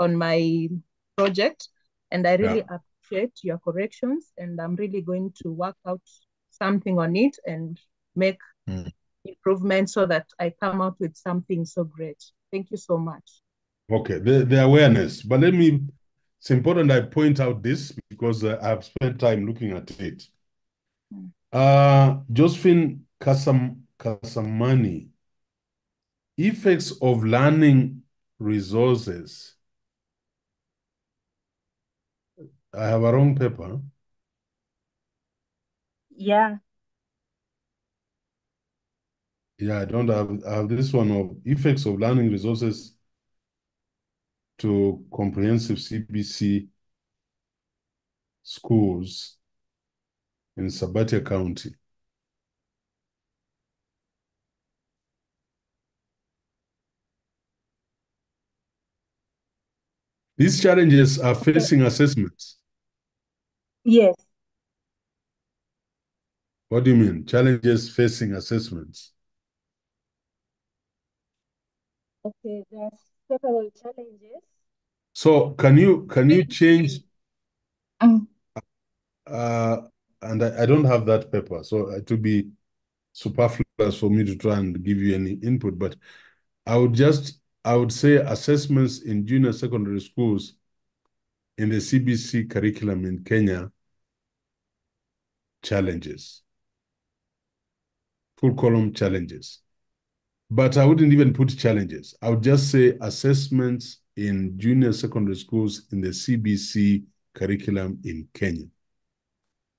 on my project, and I really Yeah. appreciate your corrections. And I'm really going to work out something on it and make Mm. Improvements so that I come out with something so great. Thank you so much. Okay, the, the awareness. But let me, it's important I point out this because uh, I've spent time looking at it. Uh, Josephine Kasam, Kasamani, effects of learning resources. I have a wrong paper. Yeah. Yeah, I don't have, I have this one of effects of learning resources to comprehensive CBC schools in Sabatia County. These challenges are facing assessments. Yes. What do you mean? Challenges facing assessments. Okay, there's several challenges. So can you can you change Mm. uh and I, I don't have that paper, so it would be superfluous for me to try and give you any input, but I would just I would say assessments in junior secondary schools in the CBC curriculum in Kenya challenges. Full column challenges. But I wouldn't even put challenges. I would just say assessments in junior secondary schools in the CBC curriculum in Kenya.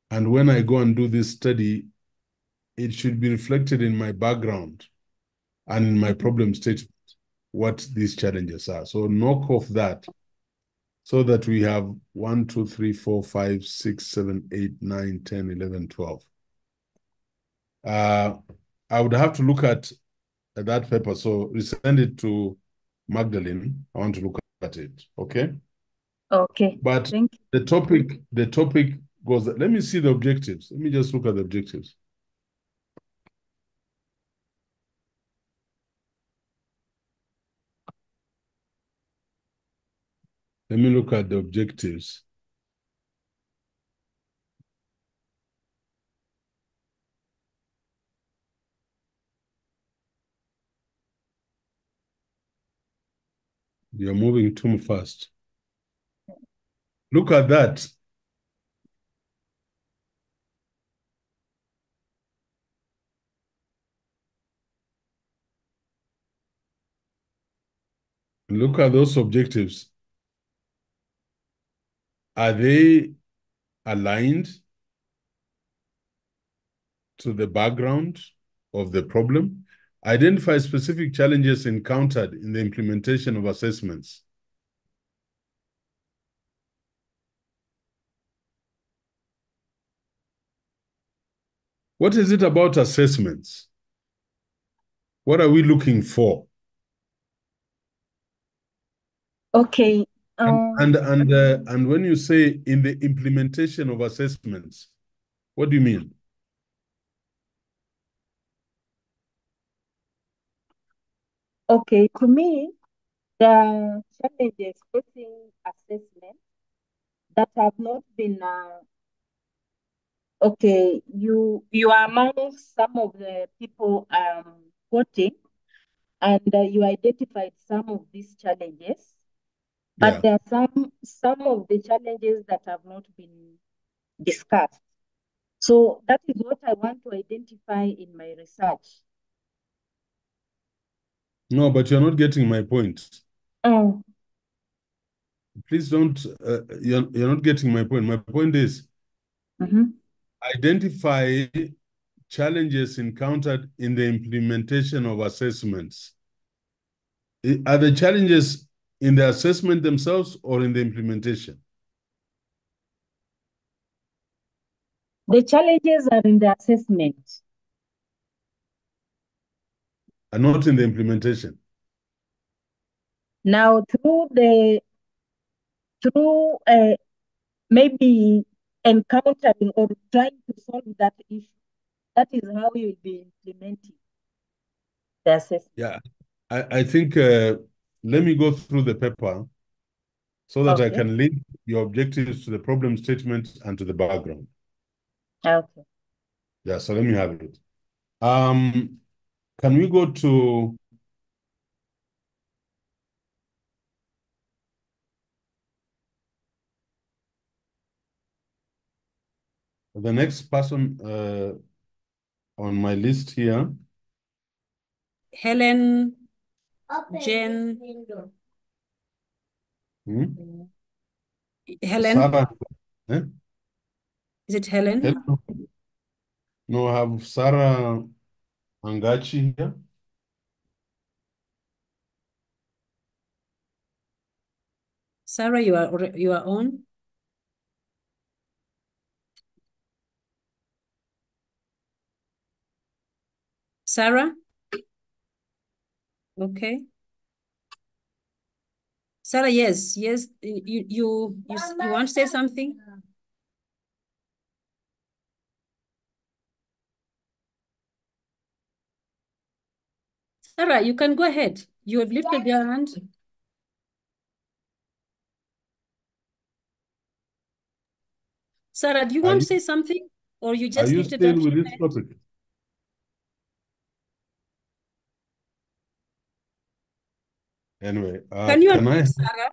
And when I go and do this study, it should be reflected in my background and in my problem statement what these challenges are. So knock off that so that we have 1, 2, 3, 4, 5, 6, 7, 8, 9, 10, 11, 12. Uh, I would have to look at at that paper. So resend it to Magdalene. I want to look at it. Okay. Okay. But Thank the topic, the topic goes. Let me see the objectives. Let me just look at the objectives. Let me look at the objectives. You're moving too fast. Look at that. Look at those objectives. Are they aligned to the background of the problem? Identify specific challenges encountered in the implementation of assessments. What is it about assessments? What are we looking for? Okay. And Um, and and, uh, and when you say in the implementation of assessments, what do you mean? Okay, to me, the challenges facing assessment that have not been uh, okay, you you are among some of the people um voting and uh, you identified some of these challenges, but Yeah. there are some some of the challenges that have not been discussed. So that is what I want to identify in my research. No, but you're not getting my point. Oh, Please don't, uh, you're, you're not getting my point. My point is mhm. identify challenges encountered in the implementation of assessments. Are the challenges in the assessment themselves or in the implementation? The challenges are in the assessment. And not in the implementation. Now, through the through uh, maybe encountering or trying to solve that issue, that is how you will be implementing the assessment. Yeah, I, I think uh, let me go through the paper so that I can link your objectives to the problem statement and to the background. Okay. Yeah, so let me have it. Um, can we go to the next person uh, on my list here? Helen, Jen, Hmm? Helen, Sarah, eh? is it Helen? Hello. No, I have Sarah Angachi here. Sarah, you are you are on. Sarah? Okay. Sarah, yes, yes, you you you you, you want to say something? Sarah, you can go ahead. You have lifted your hand. Sarah, do you Are want you, to say something? Or you just are you still with this topic? Anyway, uh, Can you can I Sarah?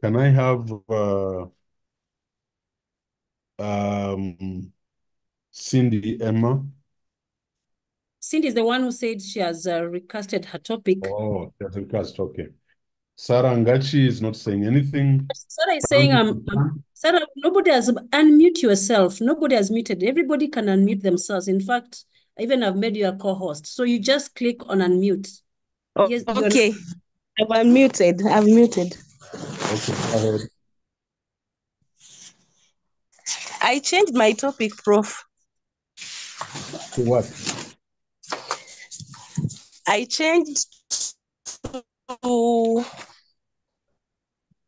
can I have uh, um, Cindy Emma? Cindy is the one who said she has uh, recasted her topic. Oh, that's a cast. Okay. Sarah Angachi is not saying anything. Sarah is saying, um, um, Sarah, nobody has unmute yourself. Nobody has muted. Everybody can unmute themselves. In fact, I even have made you a co-host. So you just click on unmute. Yes, you're Okay, I've unmuted. I've muted. Okay, go ahead. I changed my topic, Prof. To what? I changed to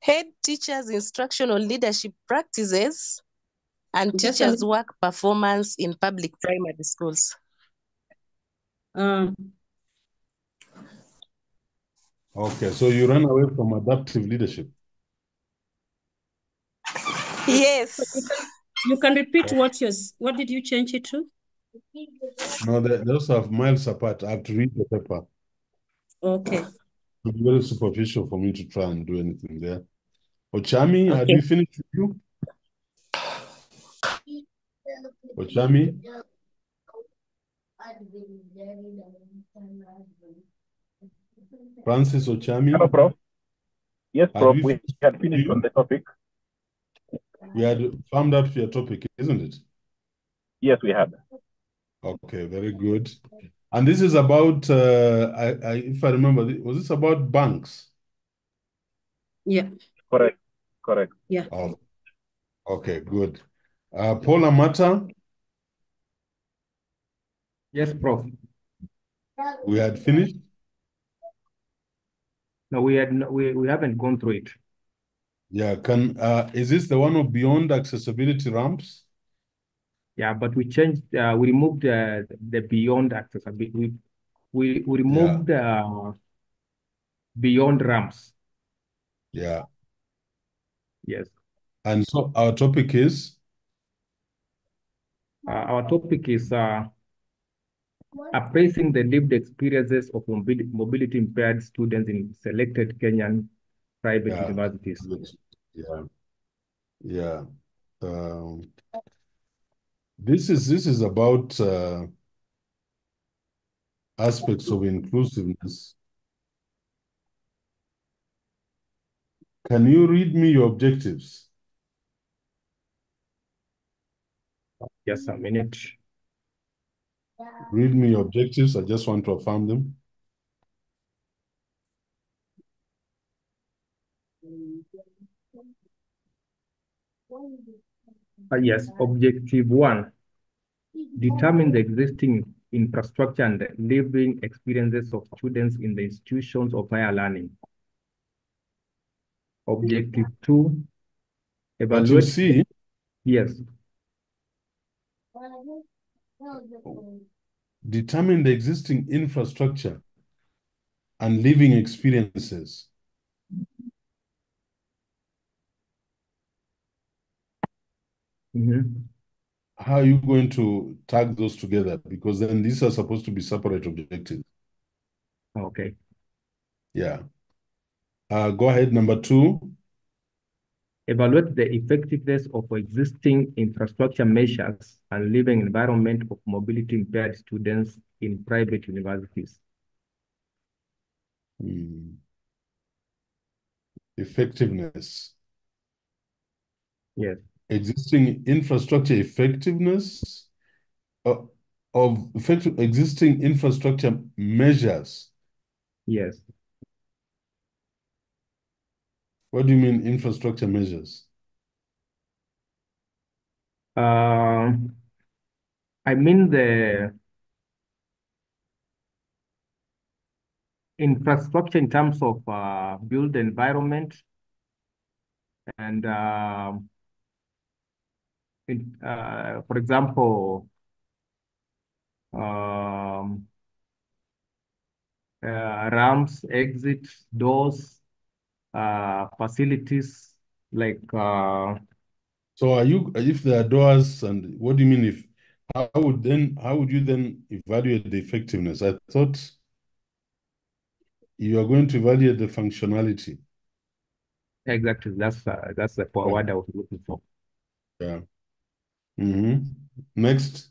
head teachers instructional leadership practices and Just teachers minute. work performance in public primary schools. Um, Okay, so you ran away from adaptive leadership. Yes. you can repeat what yours. What did you change it to? No, they, those are miles apart. I have to read the paper. Okay. It's very superficial for me to try and do anything there. Ochami, have you finished with you? Ochami? Francis Ochami? Hello, Prof. Yes, Have Prof. you We finished had finished you? on the topic. We had farmed out your topic, isn't it? Yes, we had. Okay, very good. And this is about, uh, I, I, if I remember, was this about banks? Yeah. Correct. Correct. Yeah. Oh, okay, good. Uh, Paula Mata, Yes, Prof. we had finished. No, we had no, we, we haven't gone through it. Yeah, can, uh, is this the one of beyond accessibility ramps? Yeah, but we changed, uh, we removed uh, the beyond accessibility. We, we, we removed uh, beyond ramps. Yeah. Yes. And so our topic is, Uh, our topic is uh, appraising the lived experiences of mobility, mobility impaired students in selected Kenyan private yeah, universities. yeah, yeah. Um, this is, this is about, uh, aspects of inclusiveness. Can you read me your objectives? Just a minute. Read me your objectives. I just want to affirm them. Uh, yes, objective one, determine the existing infrastructure and the living experiences of students in the institutions of higher learning. Objective two, But evaluate. see, Yes, determine the existing infrastructure and living experiences. Mhm. How are you going to tag those together? Because then these are supposed to be separate objectives. Okay. Yeah. Uh, go ahead, number two. Evaluate the effectiveness of existing infrastructure measures and living environment of mobility impaired students in private universities. Hmm. effectiveness. Yes. Existing infrastructure effectiveness uh, of effective existing infrastructure measures. Yes. What do you mean infrastructure measures? Um, I mean the infrastructure in terms of uh, build environment and uh, for example, um, uh, ramps, exits, doors, uh, facilities like uh, So are you if there are doors and what do you mean if how would then how would you then evaluate the effectiveness? I thought you are going to evaluate the functionality. exactly that's uh, that's the word I was looking for. Yeah. Mm-hmm. Next.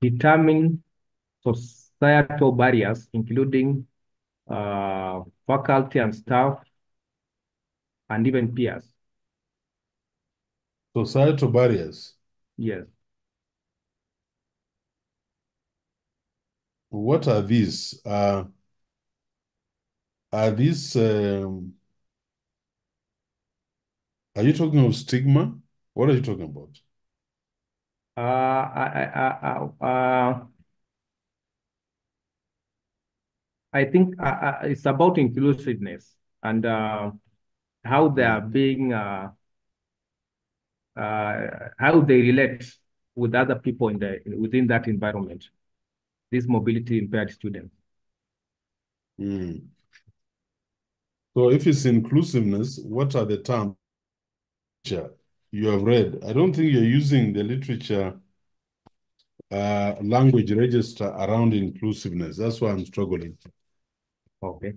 Determine societal barriers, including uh, faculty and staff, and even peers. Societal barriers. Yes. What are these? Uh, are these um, are you talking of stigma? What are you talking about? Uh, I, I, I, uh, I think uh, uh, it's about inclusiveness and uh, how they are being, uh, uh, how they relate with other people in the within that environment. These mobility impaired students. Mm. So if it's inclusiveness, what are the terms you have read? I don't think you're using the literature uh, language register around inclusiveness. That's why I'm struggling. Okay.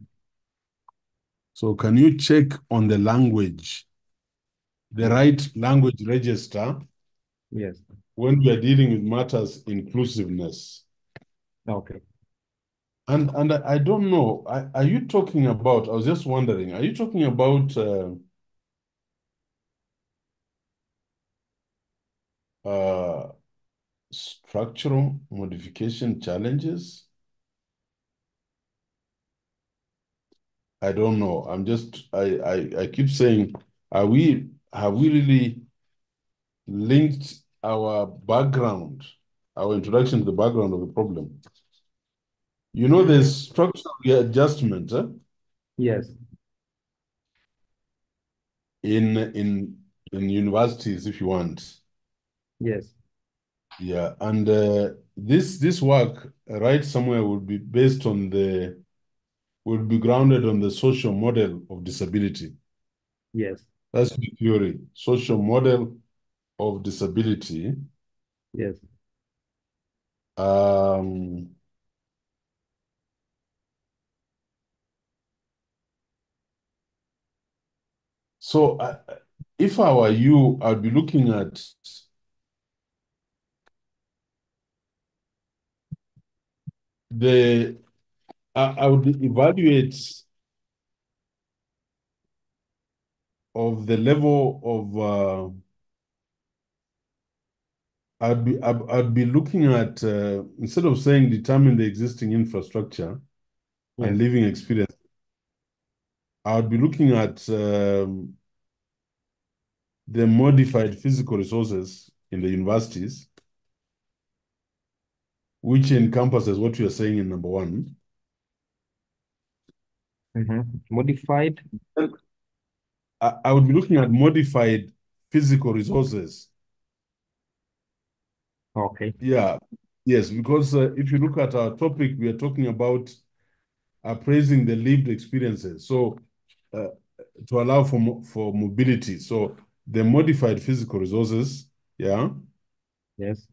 So can you check on the language, the right language register Yes. when we are dealing with matters inclusiveness? Okay. And and I, I don't know, are, are you talking about, I was just wondering, are you talking about uh, uh, structural modification challenges? I don't know. I'm just I, I I keep saying, are we have we really linked our background, our introduction to the background of the problem? You know, there's structural readjustment eh, Yes. in in in universities, if you want. Yes. Yeah, and uh, this this work right somewhere would be based on the would be grounded on the social model of disability. Yes. That's the theory. Social model of disability. Yes. Um, so uh, if I were you, I'd be looking at the I, I would evaluate of the level of uh, I'd be I'd, I'd be looking at uh, instead of saying determine the existing infrastructure and living experience, I would be looking at um, the modified physical resources in the universities, which encompasses what you are saying in number one. Mhm. Modified. I, I would be looking at modified physical resources. Okay. Yeah, yes, because uh, if you look at our topic, we are talking about appraising the lived experiences. So, uh, to allow for for mobility. So, the modified physical resources, yeah. Yes.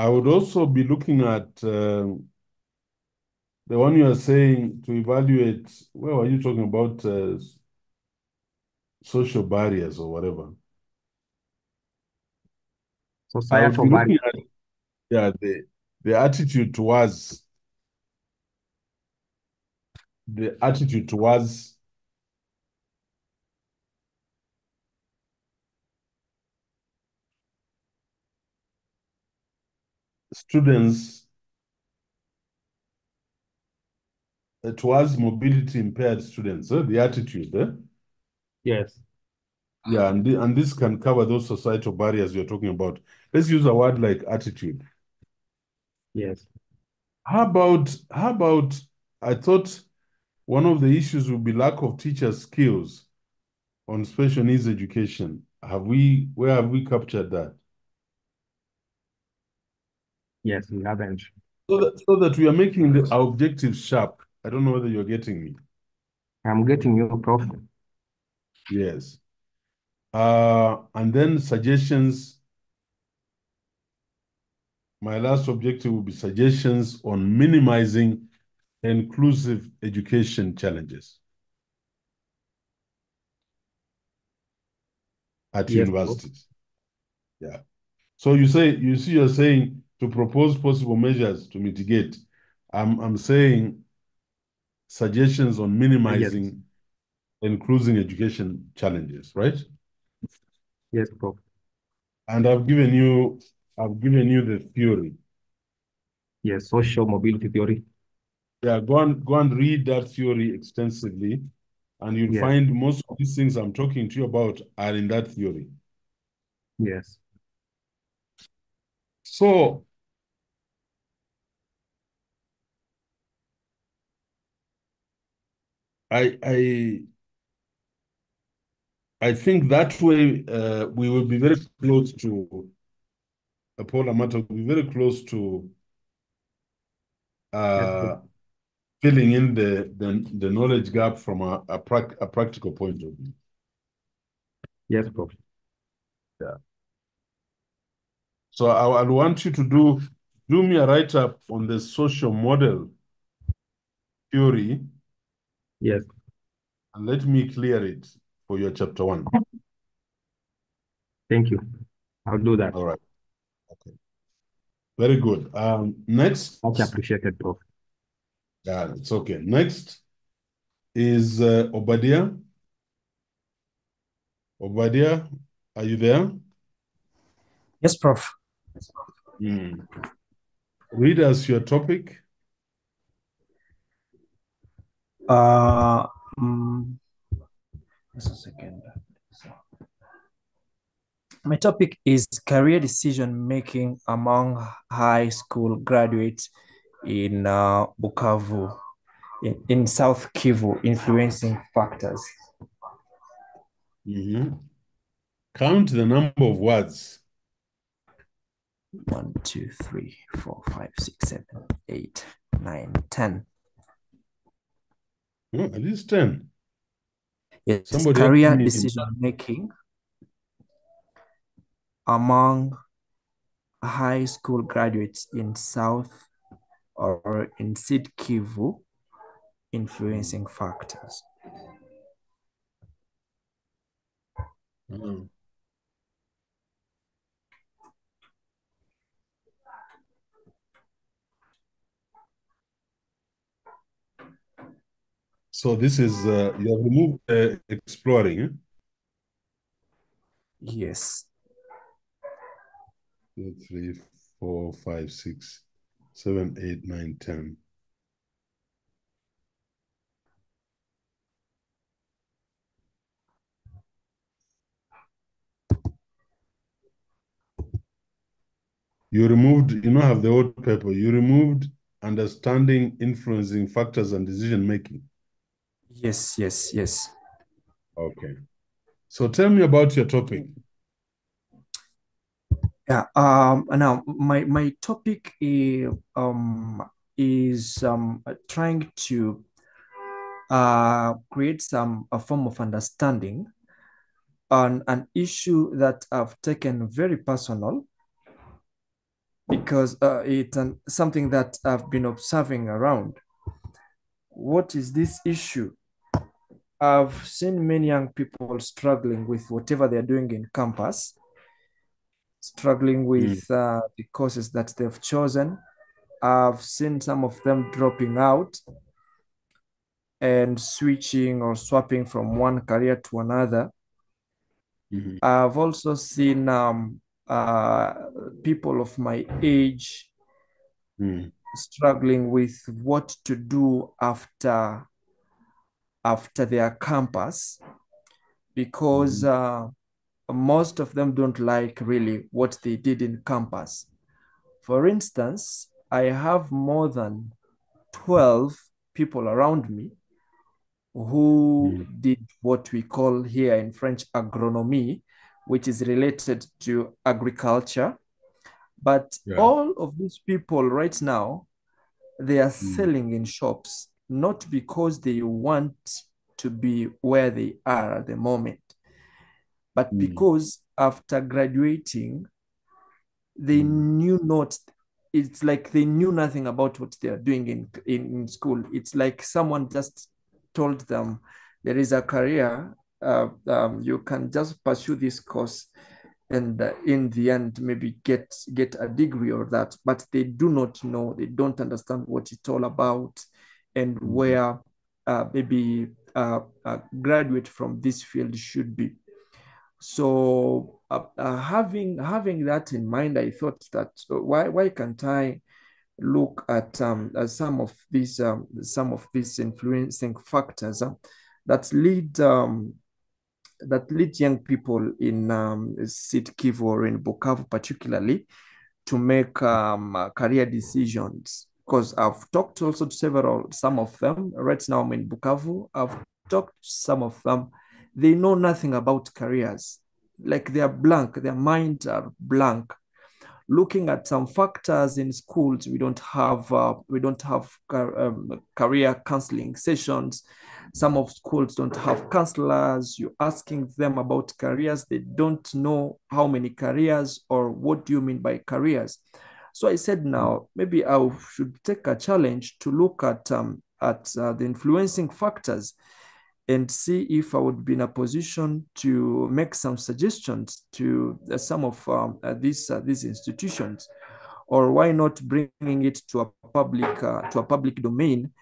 I would also be looking at um, the one you are saying to evaluate. Where are you talking about? Uh, social barriers or whatever. Societal barriers. at yeah the the attitude towards the attitude towards students uh, towards mobility impaired students, eh? the attitude. Eh? Yes. Yeah, and, the, and this can cover those societal barriers you're talking about. Let's use a word like attitude. Yes. How about how about I thought one of the issues would be lack of teacher skills on special needs education. Have we where have we captured that? Yes, we haven't. So that, so that we are making the, our objectives sharp. I don't know whether you're getting me. I'm getting your Prof. Yes. Uh, and then suggestions. My last objective will be suggestions on minimizing inclusive education challenges at Yes, Prof. universities. Yeah. So you say you see you're saying to propose possible measures to mitigate. I'm I'm saying suggestions on minimizing including education challenges, right? Yes, Prof. And I've given you I've given you the theory. Yes, social mobility theory. Yeah, go and go and read that theory extensively, and you'll Yes. find most of these things I'm talking to you about are in that theory. Yes. So I I I think that way uh, we will be very close to uh, Paul Amata will be very close to uh, filling in the, the the knowledge gap from a a, prac a practical point of view. Yes, Prof. Yeah. So I, I want you to do do me a write up on the social model theory. Yes. And let me clear it for your chapter one. Thank you. I'll do that. All right. Okay. Very good. Um, next. Much appreciated, Prof. Yeah, it's okay. Next is uh, Obadiah. Obadiah, are you there? Yes, Prof. Hmm. Read us your topic. Uh, mm, just a second. My topic is career decision making among high school graduates in uh, Bukavu, in, in South Kivu, influencing factors. Mhm. Count the number of words. One, two, three, four, five, six, seven, eight, nine, ten. Oh, at least 10. Yes, Somebody career decision making among high school graduates in South or in Sid Kivu, influencing factors. Mm. So this is uh, you have removed uh, exploring. eh? Yes. Two, three, four, five, six, seven, eight, nine, ten. You removed, you don't have the old paper. You removed understanding, influencing factors, and decision making. Yes, yes, yes. Okay. So tell me about your topic. Yeah. Um. Now, my my topic is um is um trying to uh create some a form of understanding on an issue that I've taken very personal because uh, it's an, something that I've been observing around. What is this issue? I've seen many young people struggling with whatever they're doing in campus, struggling with uh, the courses that they've chosen. I've seen some of them dropping out and switching or swapping from one career to another. I've also seen um, uh, people of my age Mm. struggling with what to do after after their campus because mm-hmm. uh, most of them don't like really what they did in campus. For instance, I have more than 12 people around me who mm-hmm. did what we call here in French agronomy, which is related to agriculture. But Yeah. all of these people right now, they are mm. selling in shops, not because they want to be where they are at the moment, but because after graduating, they knew not, it's like they knew nothing about what they are doing in, in, in school. It's like someone just told them there is a career, uh, um, you can just pursue this course and uh, in the end maybe get get a degree or that but they do not know they don't understand what it's all about and where uh, maybe uh, a graduate from this field should be so uh, having having that in mind i thought that why why can't i look at um, some of these um, some of these influencing factors uh, that lead um, that lead young people in um, Sud Kivu or in Bukavu particularly to make um, career decisions. Because I've talked also to several, some of them. Right now I'm in Bukavu. I've talked to some of them. They know nothing about careers. Like they are blank. Their minds are blank. Looking at some factors in schools, we don't have uh, we don't have um, career counseling sessions. Some of schools don't have counselors. You're asking them about careers. They don't know how many careers or what do you mean by careers. So I said, now maybe I should take a challenge to look at um, at uh, the influencing factors and see if I would be in a position to make some suggestions to uh, some of um, uh, these uh, these institutions, or why not bringing it to a public uh, to a public domain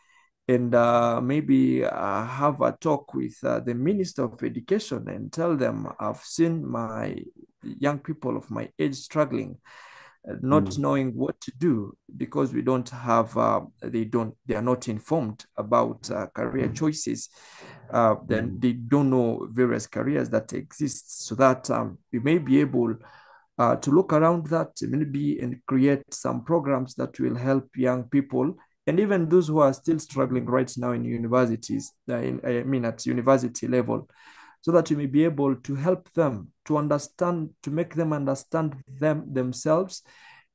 and uh, maybe have a talk with the Minister of Education and tell them I've seen my young people of my age struggling, not Mm. knowing what to do because we don't have, uh, they don't, they are not informed about uh, career choices. Uh, then they don't know various careers that exist, so that um, we may be able uh, to look around that maybe and create some programs that will help young people and even those who are still struggling right now in universities, uh, in, I mean at university level, so that you may be able to help them to understand, to make them understand them themselves,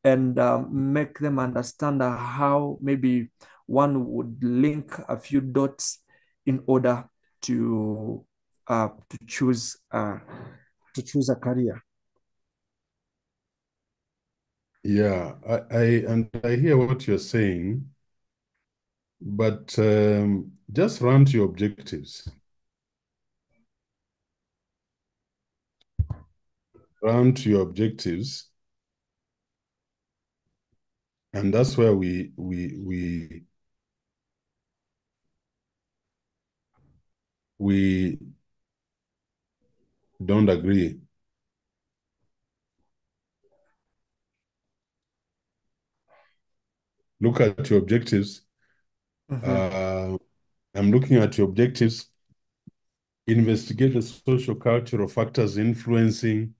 and um, make them understand how maybe one would link a few dots in order to uh, to choose uh, to choose a career. Yeah, I, I and I hear what you're saying, but um, just run to your objectives. Run to your objectives, and that's where we we we we don't agree. Look at your objectives. Uh, I'm looking at your objectives. Investigate the social cultural factors influencing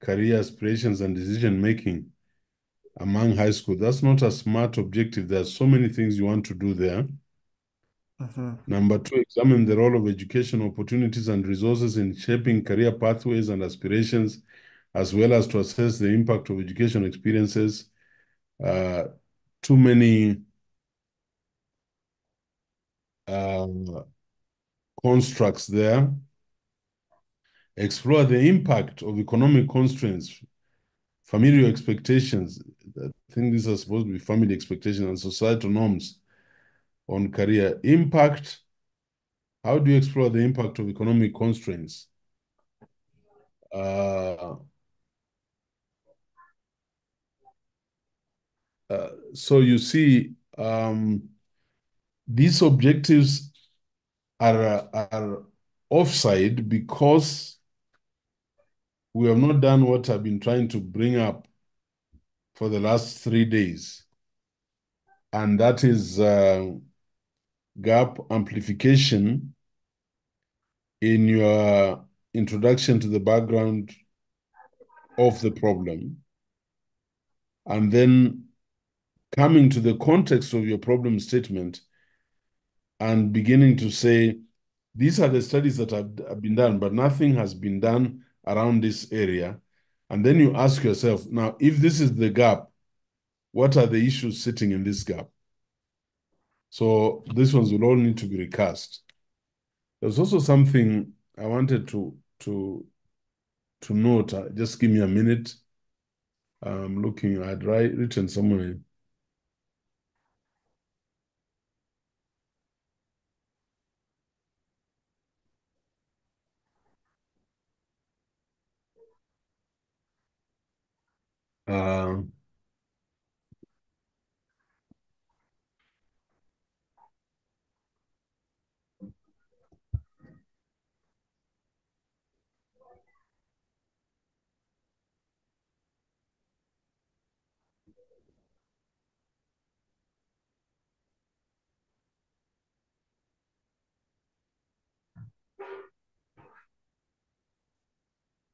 career aspirations and decision making among high school. That's not a smart objective. There are so many things you want to do there. Number two, examine the role of education opportunities and resources in shaping career pathways and aspirations, as well as to assess the impact of education experiences. Uh, too many uh, constructs there. Explore the impact of economic constraints, familial expectations. I think these are supposed to be family expectations and societal norms on career. Impact. How do you explore the impact of economic constraints? Uh, uh, so you see, um, these objectives are are offside because we have not done what I've been trying to bring up for the last three days. and that is uh, gap amplification in your introduction to the background of the problem, and then coming to the context of your problem statement and beginning to say, these are the studies that have, have been done, but nothing has been done around this area. And then you ask yourself, now, if this is the gap, what are the issues sitting in this gap? So these ones will all need to be recast. There's also something I wanted to to to note. Uh, just give me a minute. I'm looking. I'd write written somewhere. Uh,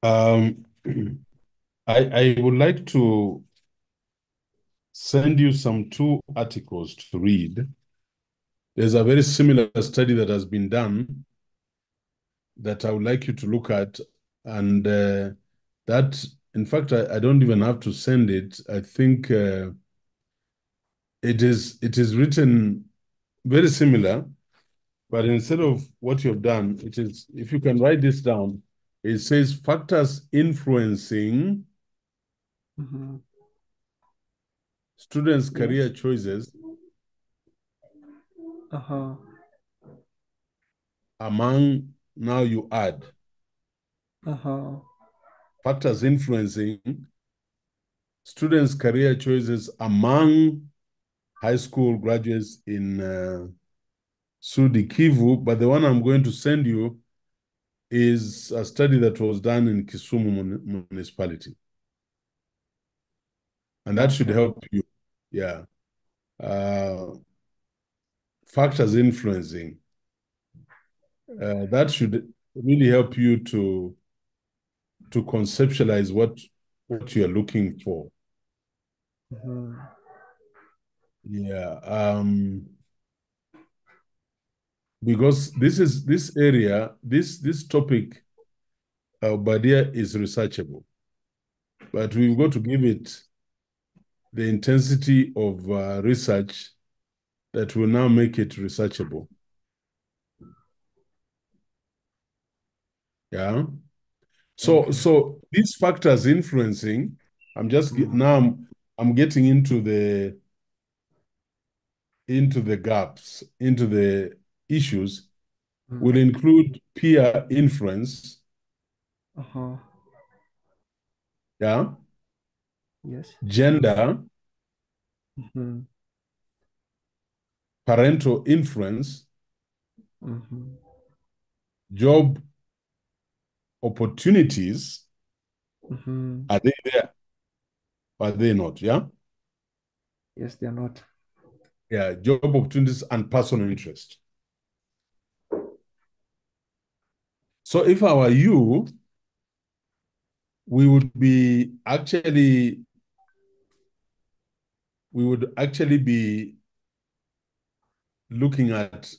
Um, I, I would like to send you some two articles to read. There's a very similar study that has been done that I would like you to look at. And uh, that, in fact, I, I don't even have to send it. I think uh, it is it is written very similar, but instead of what you've done, it is, if you can write this down, it says factors influencing Mhm. students' career choices Uh-huh. among, now you add, Uh-huh. factors influencing students' career choices among high school graduates in uh, Sudi Kivu. But the one I'm going to send you is a study that was done in Kisumu mun- municipality. And that should help you. Yeah. Uh, factors influencing. Uh, that should really help you to to conceptualize what what you are looking for. Mhm. Yeah. Um, because this is this area, this this topic, uh, Badia is researchable, but we've got to give it the intensity of uh, research that will now make it researchable. Yeah. So Okay. so these factors influencing, I'm just get, now I'm, I'm getting into the into the gaps, into the issues will include peer influence, Uh-huh. yeah, Yes. gender, Mhm. parental influence, Mhm. job opportunities. Mhm. Are they there? Are they not? Yeah. Yes, they are not. Yeah, job opportunities and personal interest. So if I were you, we would be actually, we would actually be looking at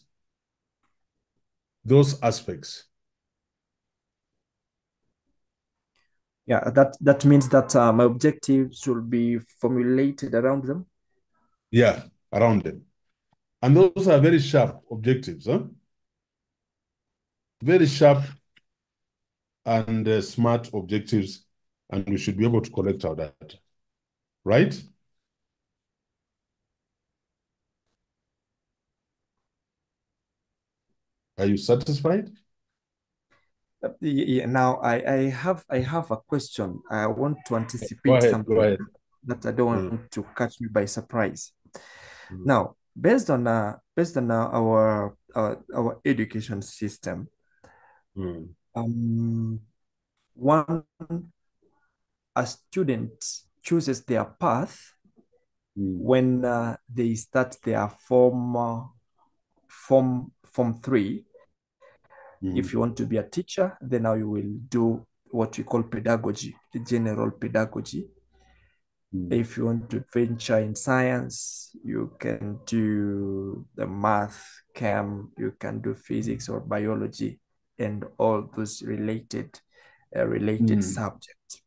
those aspects. Yeah, that that means that uh, my objectives will be formulated around them. Yeah, around them. And those are very sharp objectives, huh? Very sharp and uh, smart objectives, and we should be able to collect our data, right? Are you satisfied? Uh, yeah, now I, I have I have a question. I want to anticipate ahead, something that I don't Mm, want to catch me by surprise. mm, Now, based on uh, based on uh, our uh, our education system, mm, um, one a student chooses their path when uh, they start their form uh, form form three. If you want to be a teacher, then now you will do what we call pedagogy, the general pedagogy. If you want to venture in science, you can do the math, chem, you can do physics or biology, and all those related uh, related Mm. subjects.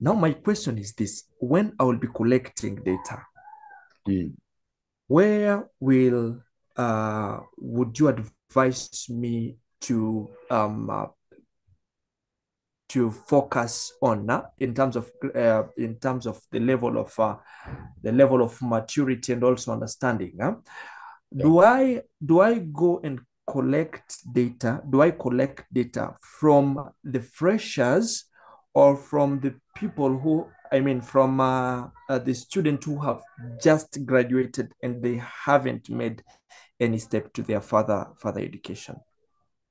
Now, my question is this: When I will be collecting data, where will uh, would you advise me to um uh, to focus on uh, in terms of uh, in terms of the level of uh, the level of maturity and also understanding uh? do i do i go and collect data do i collect data from the freshers or from the people who i mean from uh, uh, the students who have just graduated and they haven't made any step to their further further education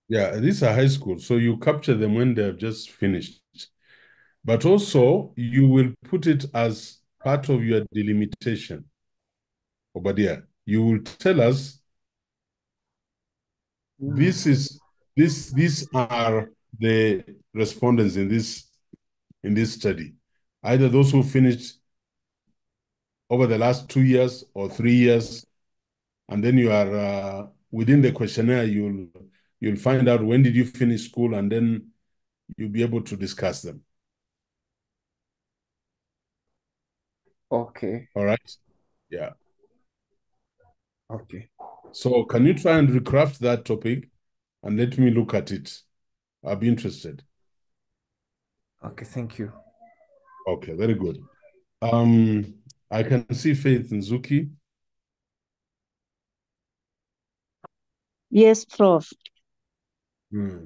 Yeah, these are high school, so you capture them when they have just finished. But also, you will put it as part of your delimitation. Obadiah, you will tell us this is this these are the respondents in this in this study. Either those who finished over the last two years or three years, and then you are uh, within the questionnaire, you'll you'll find out when did you finish school, and then you'll be able to discuss them. okay All right? Yeah. okay So can you try and recraft that topic and let me look at it? I'll be interested. okay thank you Okay, very good. Um, I can see Faith Nzuki. Yes, Prof. Hmm.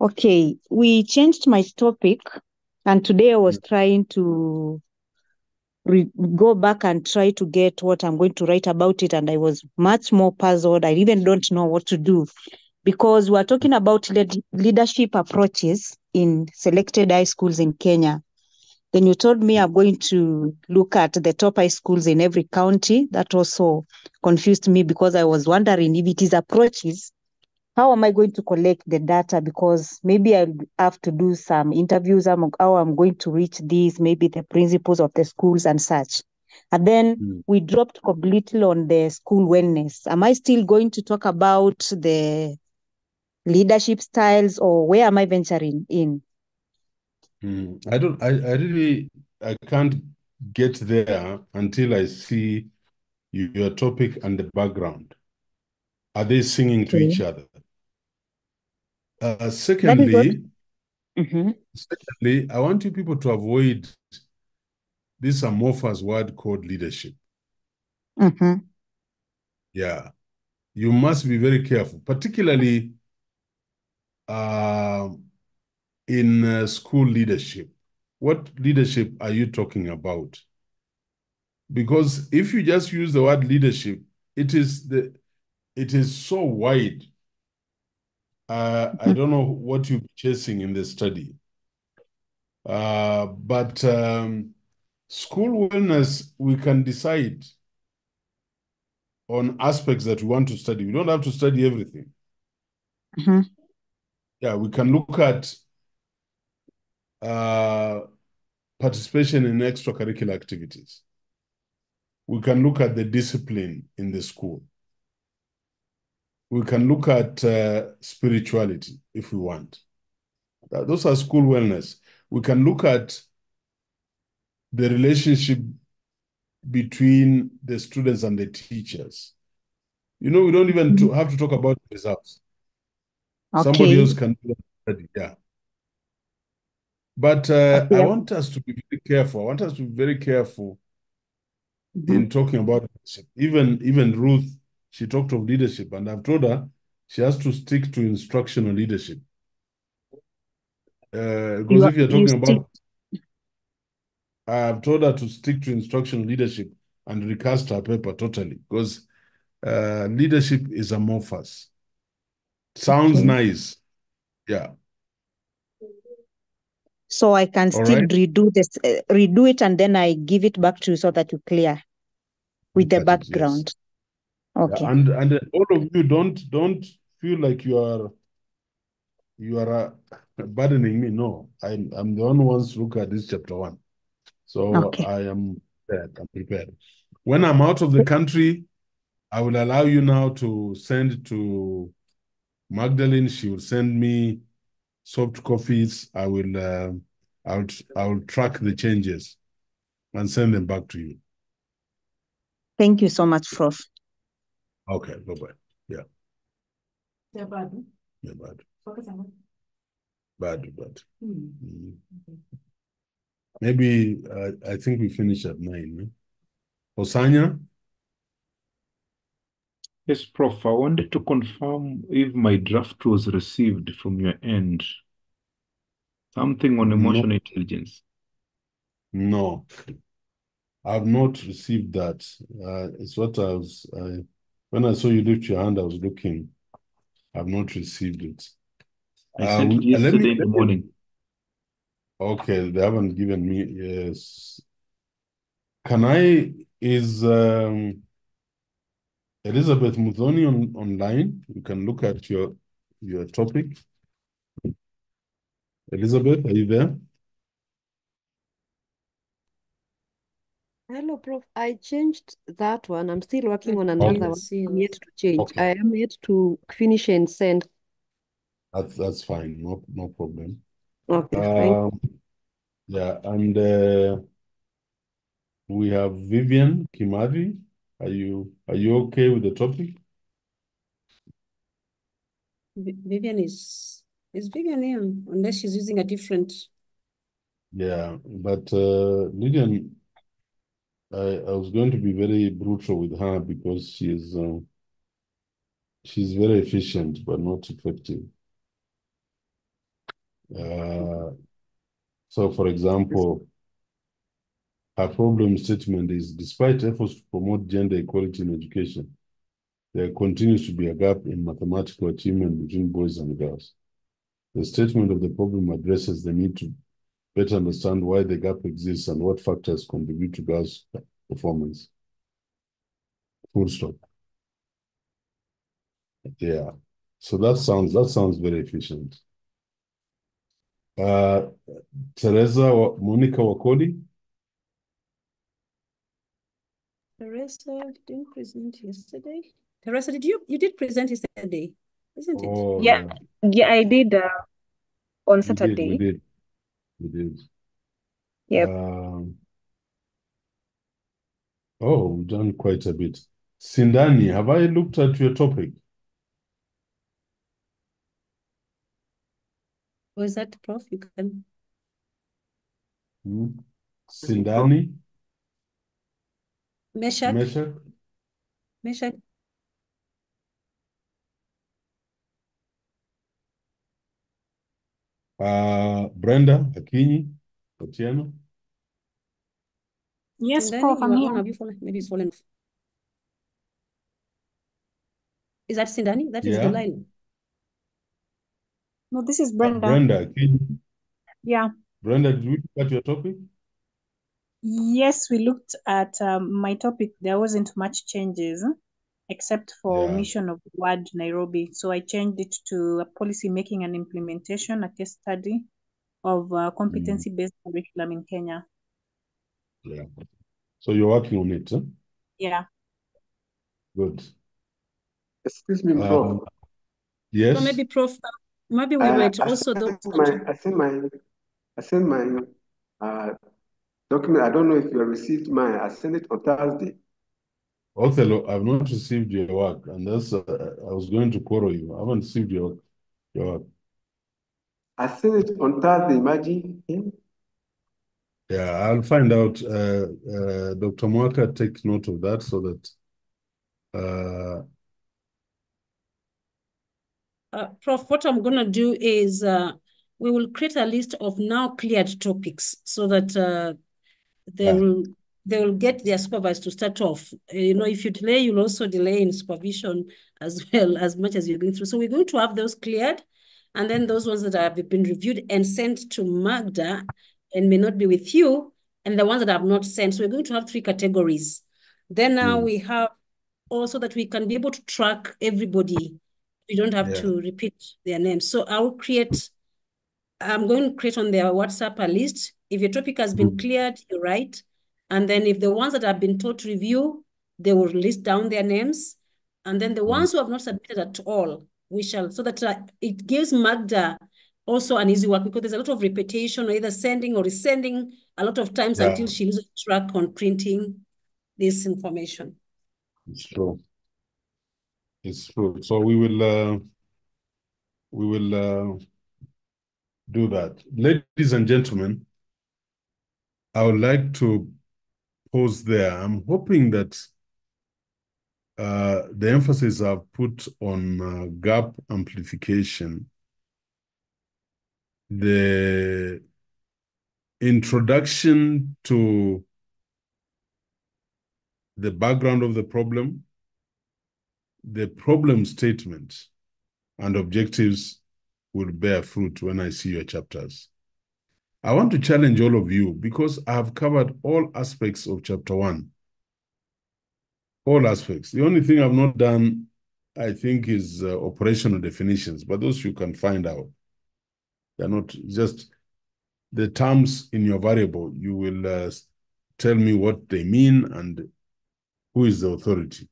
Okay, we changed my topic, and today I was trying to re go back and try to get what I'm going to write about it, and I was much more puzzled. I even don't know what to do because we're talking about lead leadership approaches in selected high schools in Kenya. Then you told me I'm going to look at the top high schools in every county. That also confused me because I was wondering if it is approaches, how am I going to collect the data? Because maybe I'll have to do some interviews, I'm, how I'm going to reach these, maybe the principals of the schools and such. And then hmm. we dropped completely on the school wellness. Am I still going to talk about the leadership styles or where am I venturing in? Hmm. I don't, I, I really, I can't get there until I see you- your topic and the background. Are they singing to each other? Uh, That is what. secondly, Mhm. secondly, I want you people to avoid this amorphous word called leadership. Mhm. Yeah, you must be very careful, particularly uh, in uh, school leadership. What leadership are you talking about? Because if you just use the word leadership, it is the it is so wide. Uh, I don't know what you're chasing in the study. Uh, but um, school wellness, we can decide on aspects that we want to study. We don't have to study everything. Mhm. Yeah, we can look at uh, participation in extracurricular activities. We can look at the discipline in the school. We can look at uh, spirituality if we want. Those are school wellness. We can look at the relationship between the students and the teachers. You know, we don't even to have to talk about results. Somebody else can do that yeah. But uh, I want us to be very careful. I want us to be very careful Mhm. in talking about leadership. Even even Ruth, she talked of leadership, and I've told her she has to stick to instructional leadership. Uh, because You if you're you talking still about, I've told her to stick to instructional leadership and recast her paper totally, because uh, leadership is amorphous. Sounds okay. nice, yeah. So I can All still right. redo this, uh, redo it, and then I give it back to you so that you clear with the Look at it, yes. background. Yeah, Okay. and and all of you don't don't feel like you are you are uh, burdening me. No, I'm I'm the only ones look at this chapter one. So Okay. I am prepared. I'm prepared. When I'm out of the country, I will allow you now to send to Magdalene. She will send me soft copies. I will uh, I'll I'll track the changes and send them back to you. Thank you so much, Prof. Okay, bye bye. Yeah, Yeah, bad. yeah, bad, Focus bad, bad. Hmm. Mm. Maybe uh, I think we finish at nine. eh? Osanya? Yes, Prof. I wanted to confirm if my draft was received from your end. Something on No, emotional intelligence. no, I've not received that. Uh, it's what I was, I, when I saw you lift your hand, I was looking. I've not received it. I Uh, sent it uh, me, yesterday in the morning. okay, they haven't given me, yes. Can I, is um, Elizabeth Muthoni on, online? You can look at your, your topic. Elizabeth, are you there? Hello, Prof. I changed that one. I'm still working on Okay, another one. I'm yet to change. okay, I am yet to finish and send. that's, that's fine, no, no problem. Okay, Um, yeah, and uh, we have Vivian Kimathi. Are you are you okay with the topic? Vivian is is Vivian here unless she's using a different. Yeah, but uh, Lydian, I, I was going to be very brutal with her because she's uh, she's very efficient but not effective. Uh, so, for example, her problem statement is despite efforts to promote gender equality in education, there continues to be a gap in mathematical achievement between boys and girls. The statement of the problem addresses the need to better understand why the gap exists and what factors contribute to girls' performance. Full stop. Yeah. So that sounds that sounds very efficient. Uh, Teresa Monica Wakoli. Teresa didn't present yesterday. Teresa, did you you did present yesterday, isn't it? Oh, Yeah, yeah. yeah, I did uh, on We did, we Saturday. did, we did. Yep. Um, oh, we've done quite a bit. Sindani, have I looked at your topic? Was that Prof? You can. Hmm? Sindani, Meshach, Meshach? Meshach. Uh, Brenda Akinyi, Otieno. Yes, Sindani, Prof, I'm are here. on. You fallen? Maybe it's fallen off. Is that Sindani? That is Yeah. line. No, this is Uh, Brenda. Brenda Akinyi. Yeah. Brenda, did we look at your topic? Yes, we looked at um, my topic. There wasn't much changes except for Yeah. omission of the word Nairobi. So I changed it to a policy making and implementation, a case study of uh, Mm, competency-based curriculum in Kenya. yeah. So you're working on it, huh? Yeah. Good. Excuse me, Prof. Um, So yes. maybe Prof, maybe we Uh, might I also sent those my I sent my I sent my uh, document. I don't know if you have received mine. I sent it on Thursday. Othello, I've not received your work, and that's uh, I was going to quarrel you. I haven't received your your work. I sent it on Thursday. Imagine. Yeah. Yeah, I'll find out. Uh, uh, Dr. Muaka take note of that so that uh, Uh, Prof, what I'm gonna do is uh, we will create a list of now cleared topics so that uh, they will they will get their supervisor to start off. You know, if you delay, you'll also delay in supervision as well as much as you're going through. So we're going to have those cleared, and then those ones that have been reviewed and sent to Magda and may not be with you, and the ones that have not sent. So we're going to have three categories. Then now Mm. we have also that we can be able to track everybody. We don't have Yeah. to repeat their names. So I will create, I'm going to create on their WhatsApp a list. If your topic has been Mm. cleared, you write. And then if the ones that have been taught review, they will list down their names. And then the ones who have not submitted at all, we shall, so that uh, it gives Magda also an easy work because there's a lot of repetition or either sending or resending a lot of times Yeah. until she loses track on printing this information. It's true. It's true. So we will uh, we will uh, do that. Ladies and gentlemen, I would like to pause there. I'm hoping that uh, the emphasis I've put on uh, gap amplification, the introduction to the background of the problem, the problem statement, and objectives will bear fruit when I see your chapters. I want to challenge all of you because I have covered all aspects of chapter one. All aspects. The only thing I've not done, I think, is uh, operational definitions, but those you can find out. They're not just the terms in your variable. You will uh, tell me what they mean and who is the authority.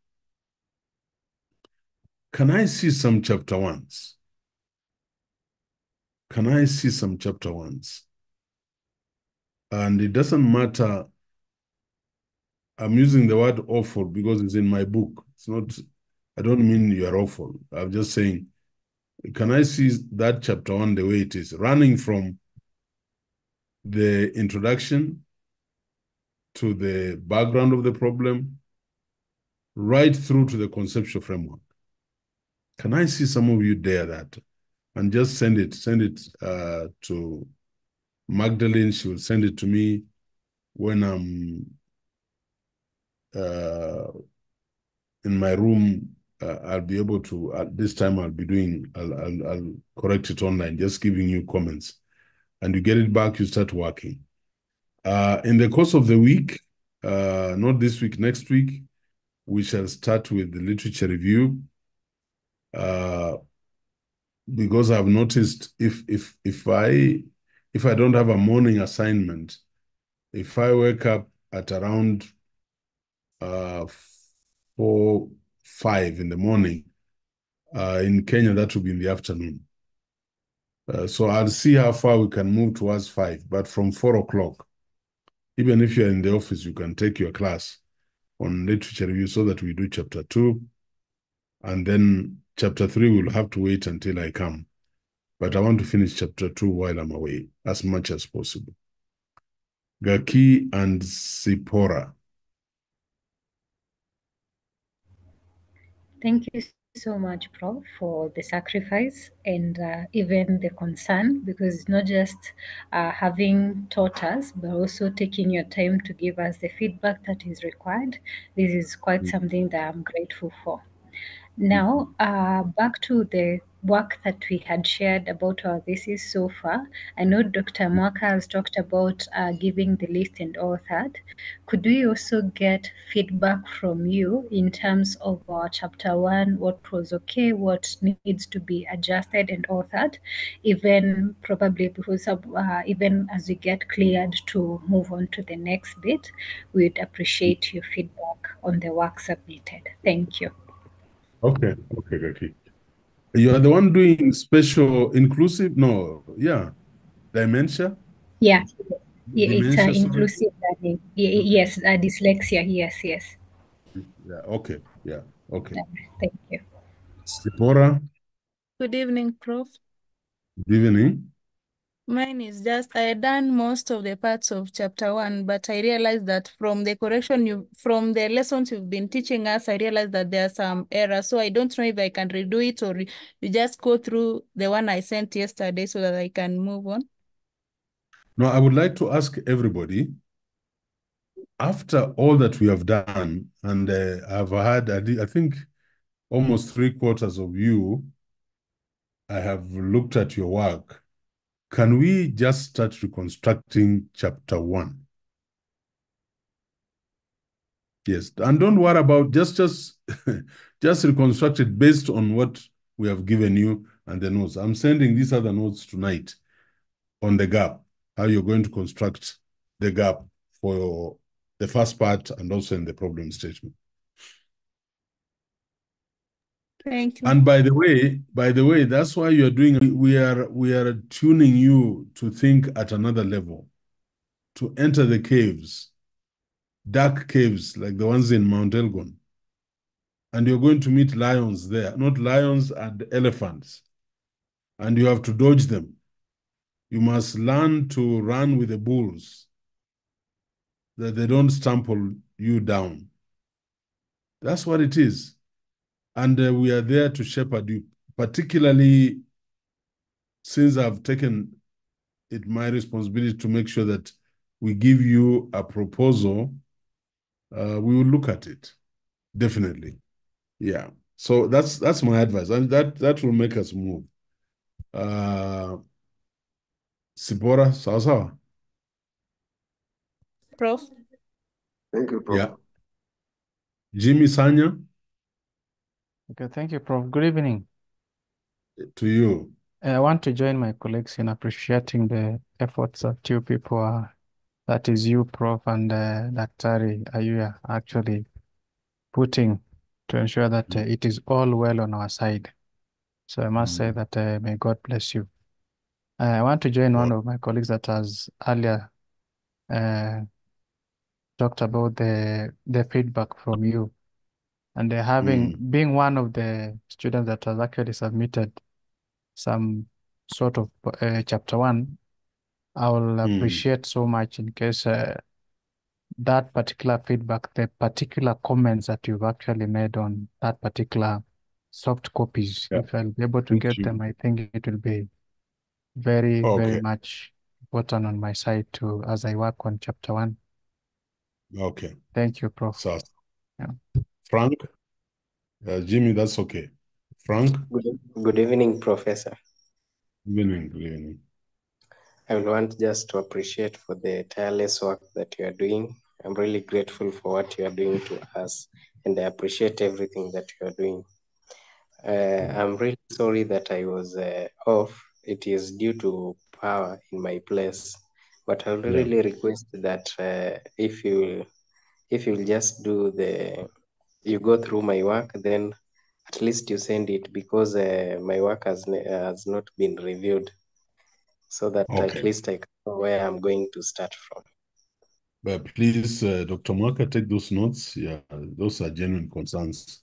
Can I see some chapter ones? Can I see some chapter ones? And it doesn't matter. I'm using the word awful because it's in my book. It's not, I don't mean you are awful. I'm just saying, can I see that chapter one the way it is? Running from the introduction to the background of the problem, right through to the conceptual framework. Can I see some of you dare that? And just send it, send it uh, to Magdalene. She will send it to me when I'm uh, in my room. Uh, I'll be able to, at this time I'll be doing, I'll, I'll, I'll correct it online, just giving you comments. And you get it back, you start working. Uh, in the course of the week, uh, not this week, next week, we shall start with the literature review. Uh, because I've noticed if if if I if I don't have a morning assignment, if I wake up at around uh four five in the morning, uh, in Kenya that will be in the afternoon. Uh, so I'll see how far we can move towards five. But from four o'clock, even if you're in the office, you can take your class on literature review so that we do chapter two. And then chapter three, we'll have to wait until I come. But I want to finish chapter two while I'm away as much as possible. Gaki and Sipora. Thank you so much, Prof, for the sacrifice and uh, even the concern because it's not just uh, having taught us, but also taking your time to give us the feedback that is required. This is quite something that I'm grateful for. Now, uh, back to the work that we had shared about our thesis so far. I know Dr. Muaka has talked about uh, giving the list and authored. Could we also get feedback from you in terms of our chapter one, what was okay, what needs to be adjusted and authored, even probably because uh, even as we get cleared to move on to the next bit, we'd appreciate your feedback on the work submitted. Thank you. Okay, okay, Gaki. You are the one doing special inclusive? No, yeah. Dementia? Yeah, yeah it's uh, Dementia, sorry. inclusive learning. Ye- Yes, uh, dyslexia. Yes, yes. Yeah, okay, yeah, okay. Thank you. Sipora, Good evening, Prof. good evening. Mine is just I had done most of the parts of chapter one, but I realized that from the correction you from the lessons you've been teaching us, I realized that there are some errors. So I don't know if I can redo it or you just go through the one I sent yesterday so that I can move on. No, I would like to ask everybody, after all that we have done, and uh, I've had, I, I think, almost three quarters of you I have looked at your work. Can we just start reconstructing chapter one? Yes, and don't worry about just just just reconstruct it based on what we have given you and the notes. I'm sending these other notes tonight on the gap, how you're going to construct the gap for the first part and also in the problem statement. Thank you. And by the way, by the way, that's why you're doing we are we are tuning you to think at another level, to enter the caves, dark caves like the ones in Mount Elgon. And you're going to meet lions there, not lions and elephants. And you have to dodge them. You must learn to run with the bulls, that they don't stumble you down. That's what it is. And uh, we are there to shepherd you, particularly since I've taken it my responsibility to make sure that we give you a proposal. Uh, we will look at it, definitely. Yeah. So that's that's my advice, and that that will make us move. Uh, Sipora, sawa sawa. Prof. Thank you, Prof. Yeah. Jimmy Sanya, Okay, thank you, Prof. Good evening. to you. I want to join my colleagues in appreciating the efforts of two people are, that is you, Prof, and uh, Daktari Ayuya, actually putting to ensure that uh, it is all well on our side. So I must say that uh, may God bless you. Uh, I want to join one of my colleagues that has earlier uh, talked about the the feedback from you. And uh, having being one of the students that has actually submitted some sort of uh, chapter one, I will appreciate so much in case uh, that particular feedback, the particular comments that you've actually made on that particular soft copies, Yeah. if I'll be able to Thank get you. them, I think it will be very, very much important on my side too as I work on chapter one. Okay. Thank you, Prof. So, Yeah. Frank, uh, Jimmy, that's okay. Frank, Good, good evening, Professor. good evening, good evening. I would want just to appreciate for the tireless work that you are doing. I'm really grateful for what you are doing to us, and I appreciate everything that you are doing. Uh, I'm really sorry that I was uh, off. It is due to power in my place, but I would Yeah. really request that uh, if you if you'll just do the you go through my work, then at least you send it because uh, my work has has not been reviewed, so that at least I can know where I'm going to start from. But please, uh, Dr. Muaka, take those notes. Yeah, those are genuine concerns.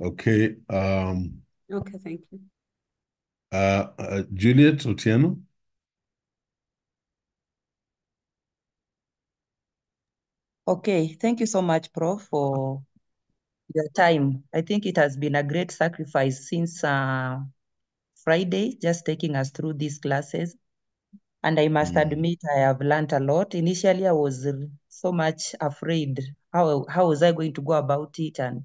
Okay. Um, Okay, thank you. uh, uh, Juliet Otieno. Okay, thank you so much, Prof, for your time. I think it has been a great sacrifice since uh, Friday, just taking us through these classes. And I must admit, I have learned a lot. Initially, I was so much afraid. How, how was I going to go about it? And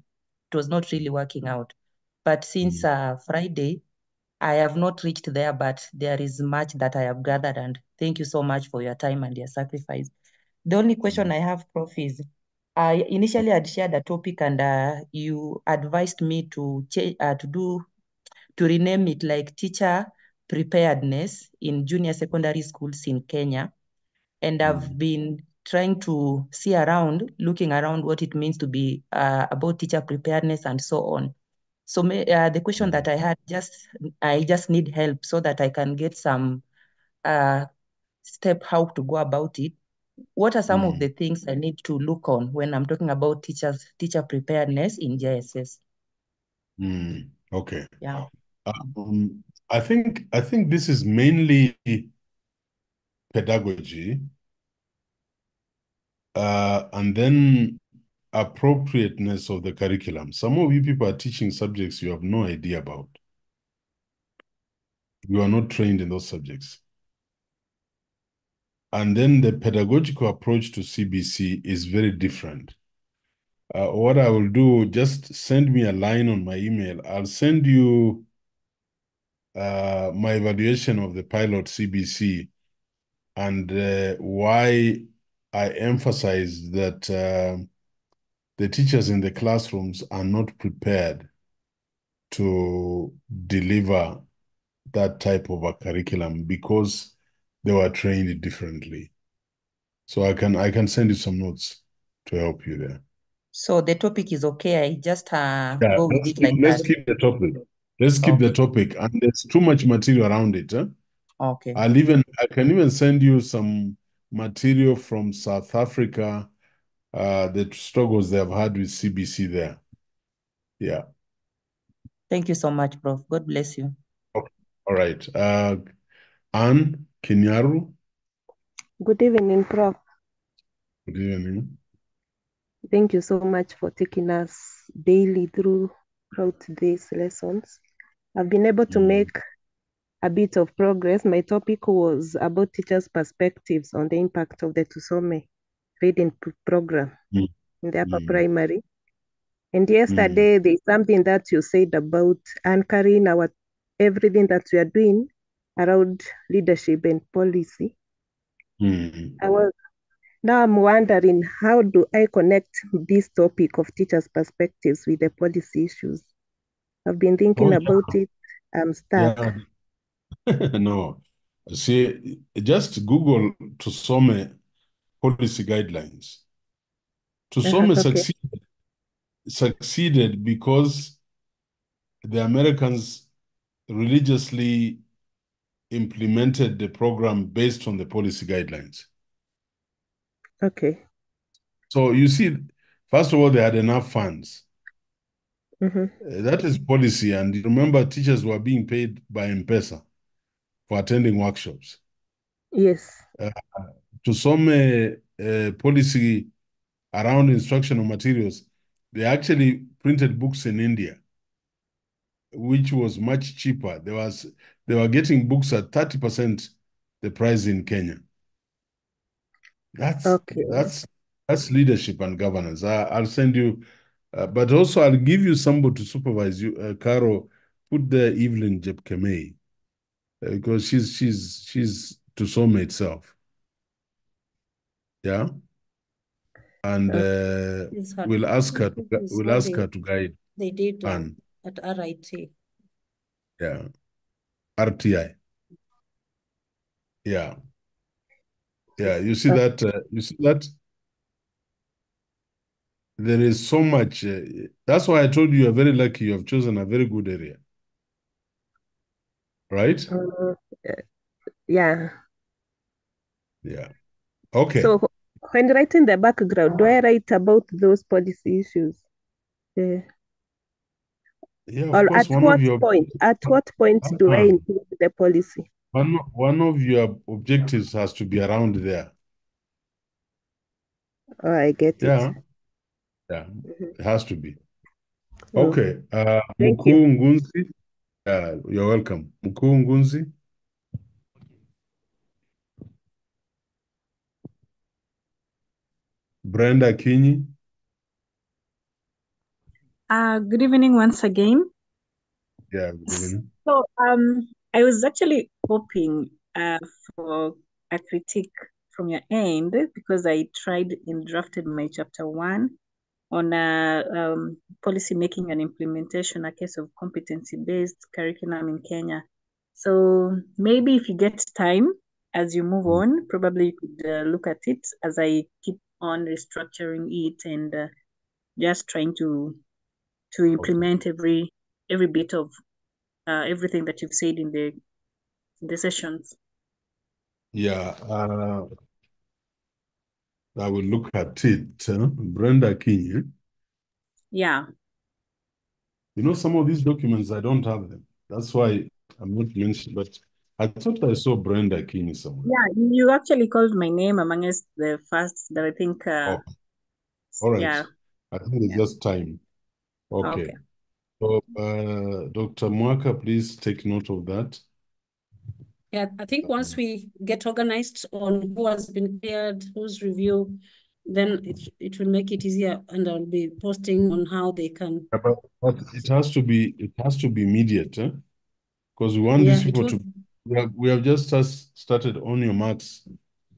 it was not really working out. But since uh, Friday, I have not reached there, but there is much that I have gathered. And thank you so much for your time and your sacrifice. The only question I have, Prof, is I initially had shared a topic and uh, you advised me to change uh, to do to rename it like teacher preparedness in junior secondary schools in Kenya. And I've been trying to see around, looking around what it means to be uh, about teacher preparedness and so on. So may, uh, the question that I had just I just need help so that I can get some uh, step how to go about it. What are some of the things I need to look on when I'm talking about teachers teacher preparedness in JSS? Mm, okay. Yeah. Um, I think I think this is mainly pedagogy, uh, and then appropriateness of the curriculum. Some of you people are teaching subjects you have no idea about. You are not trained in those subjects. And then the pedagogical approach to CBC is very different. Uh, what I will do, just send me a line on my email. I'll send you uh, my evaluation of the pilot CBC and uh, why I emphasize that uh, the teachers in the classrooms are not prepared to deliver that type of a curriculum because they were trained differently. So I can I can send you some notes to help you there. So the topic is okay. I just uh, Yeah, go with let's it keep, like let's that. keep the topic. Let's keep the topic, and there's too much material around it. Huh? Okay. I'll even I can even send you some material from South Africa, uh, the struggles they have had with CBC there. Yeah. Thank you so much, Prof. God bless you. Okay. All right. Uh, Anne Kinyaru, Good evening, Prof. good evening. Thank you so much for taking us daily through throughout these lessons. I've been able to make a bit of progress. My topic was about teachers' perspectives on the impact of the Tusome reading program Mm. in the upper Mm. primary. And yesterday, there's something that you said about anchoring our everything that we are doing around leadership and policy. Mm. I was now I'm wondering how do I connect this topic of teachers' perspectives with the policy issues? I've been thinking Oh, yeah. about it. I'm stuck. Yeah. No. See, just Google to Tusome eh, policy guidelines. Tusome uh-huh, eh, okay. succeeded succeeded because the Americans religiously implemented the program based on the policy guidelines. Okay. So you see, first of all, they had enough funds. Mhm. Uh, That is policy. And remember, teachers were being paid by M-Pesa for attending workshops. Yes. Uh, Tusome uh, uh, policy around instructional materials, they actually printed books in India, which was much cheaper. There was they were getting books at 30% the price in Kenya. That's Okay. that's that's leadership and governance. I, I'll send you, uh, but also I'll give you somebody to supervise you. Uh, Caro, put the Evelyn Jepkemei uh, because she's she's she's Tusome itself. Yeah, and uh, we'll ask her to, we'll ask her to guide They did um, at RIT. Yeah, RTI. Yeah, yeah. You see that? Uh, you see that? There is so much. Uh, that's why I told you you're very lucky. You have chosen a very good area, right? Uh, yeah. Yeah. Okay. So when writing the background, do I write about those policy issues? Uh, Yeah, or course, at what your point? At what point do I Uh-uh. include the policy? one one of your objectives has to be around there. Oh, I get it. Yeah, yeah, Mhm. it has to be. Oh, Okay. Uh, thank Mkuu you. Ngunzi. Uh, you're welcome. Mkuu Ngunzi. Brenda Kinyi. Uh, good evening once again. Yeah, good evening. So um, I was actually hoping uh, for a critique from your end because I tried and drafted my chapter one on uh, um, policy making and implementation, a case of competency-based curriculum in Kenya. So maybe if you get time as you move on, probably you could uh, look at it as I keep on restructuring it and uh, just trying to to implement every every bit of uh, everything that you've said in the in the sessions. Yeah, uh, I will look at it. Huh? Brenda Kinyi. Yeah. You know, some of these documents, I don't have them. That's why I'm not mentioning, but I thought I saw Brenda Kinyi somewhere. Yeah, you actually called my name amongst the first that I think uh Oh, all right. yeah. I think it's just time. Okay. Okay. So, uh, Dr. Muaka, please take note of that. Yeah, I think once we get organized on who has been cleared, whose review, then it it will make it easier and I'll be posting on how they can. Yeah, But, but it has to be it has to be immediate, eh? because we want Yeah, these people to. We have we have just start- started on your marks,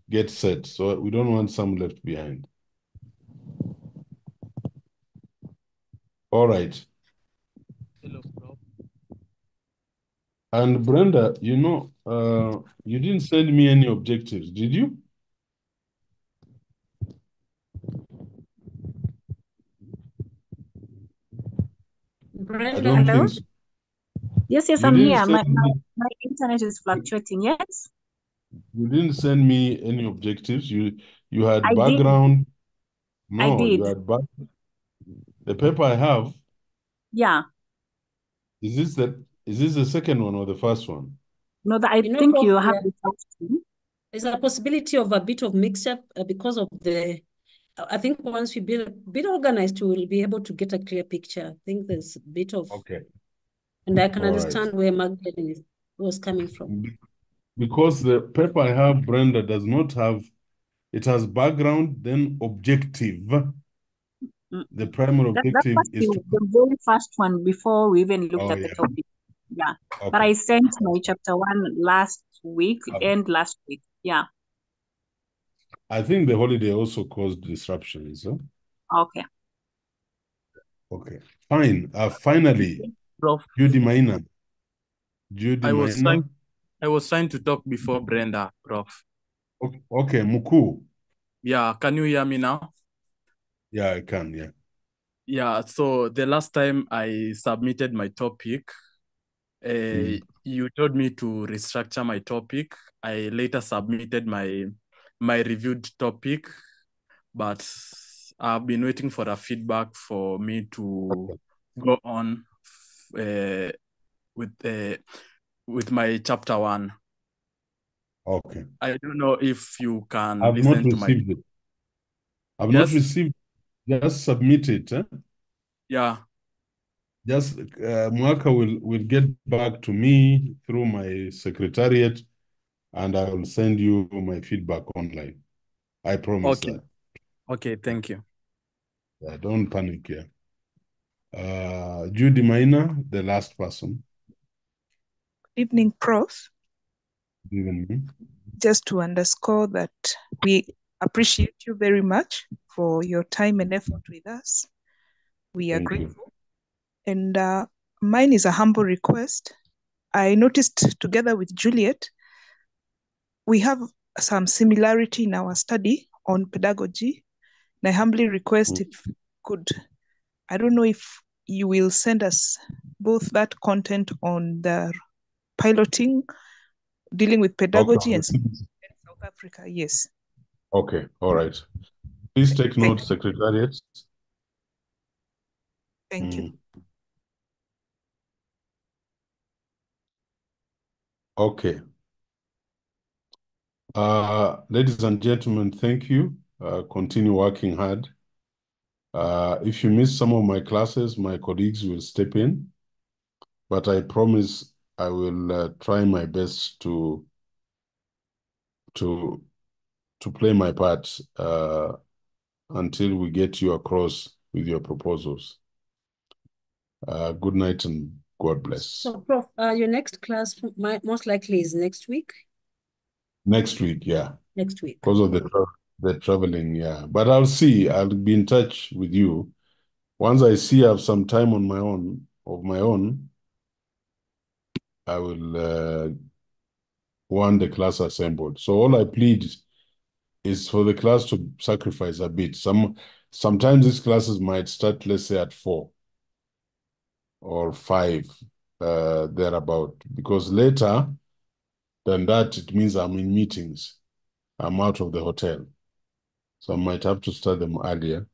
get set. So we don't want some left behind. All right. hello And Brenda, you know, uh, you didn't send me any objectives, did you? Brenda, hello? so. Yes, yes, You I'm here. My, send my, me, my internet is fluctuating. Yes, you didn't send me any objectives. You you had I did. background. I No, you had back. The paper I have, Yeah. is this the is this the second one or the first one? No, that I You think Prof, you have yeah, the first one. there's a possibility of a bit of mix up uh, because of the. I think once we build a bit organized, we will be able to get a clear picture. I think there's a bit of, Okay. and I can All right. understand where Magdalene is, was coming from. Because the paper I have, Brenda, does not have, it has background, then objective. The primary That, that objective must is to. the very first one before we even looked Oh, at the topic. Yeah. But I sent my chapter one last week Um, and last week. Yeah. I think the holiday also caused disruptions. Huh? Okay. Okay. Fine. Uh, finally, Prof, Judy Maina. Judy I was Maina. trying I was trying to talk before Brenda, Prof. Okay, okay, Muku. Yeah, can you hear me now? Yeah, I can. Yeah. Yeah, so the last time I submitted my topic, uh, Mm. you told me to restructure my topic. I later submitted my my reviewed topic, but I've been waiting for a feedback for me to go on uh, with uh, with my chapter one. Okay. I don't know if you can I've not listen to my it. I've not received. Just submit it. Huh? yeah, Just uh, Muaka will will get back to me through my secretariat, and I will send you my feedback online. I promise okay, that. okay, thank you. Yeah, don't panic here. Uh, Judy Maina, the last person. Good Evening, Prof. Even me. Just to underscore that we appreciate you very much for your time and effort with us. We are Thank you. grateful. And uh, mine is a humble request. I noticed together with Juliet, we have some similarity in our study on pedagogy. And I humbly request if you could, I don't know if you will send us both that content on the piloting, dealing with pedagogy I'll and. South Africa. Yes. Okay. All right. Please take note, Secretariat. Thank you. Mm. Okay. Uh, ladies and gentlemen, thank you. Uh, continue working hard. Uh, if you miss some of my classes, my colleagues will step in, but I promise I will uh, try my best to to to play my part uh, until we get you across with your proposals. Uh, good night and God bless. So, Prof, uh, your next class might most likely is next week. Next week, yeah, Next week. because of the tra the traveling, yeah. But I'll see. I'll be in touch with you once I see I have some time on my own of my own. I will uh, want the class assembled. So all I plead is for the class to sacrifice a bit. Some sometimes these classes might start, let's say, at four or five, uh, thereabout, because later than that, it means I'm in meetings. I'm out of the hotel. So I might have to start them earlier.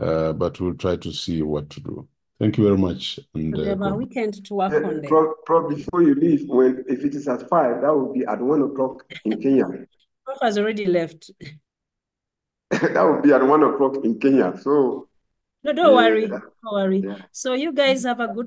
Uh, but we'll try to see what to do. Thank you very much. And So we uh, have a weekend to work Uh, on them. Prof, Prof, before you leave, when if it is at five, that will be at one o'clock in Kenya. Has already left. that will be at one o'clock in Kenya. So No, don't uh, worry. Don't worry. yeah. So you guys have a good night.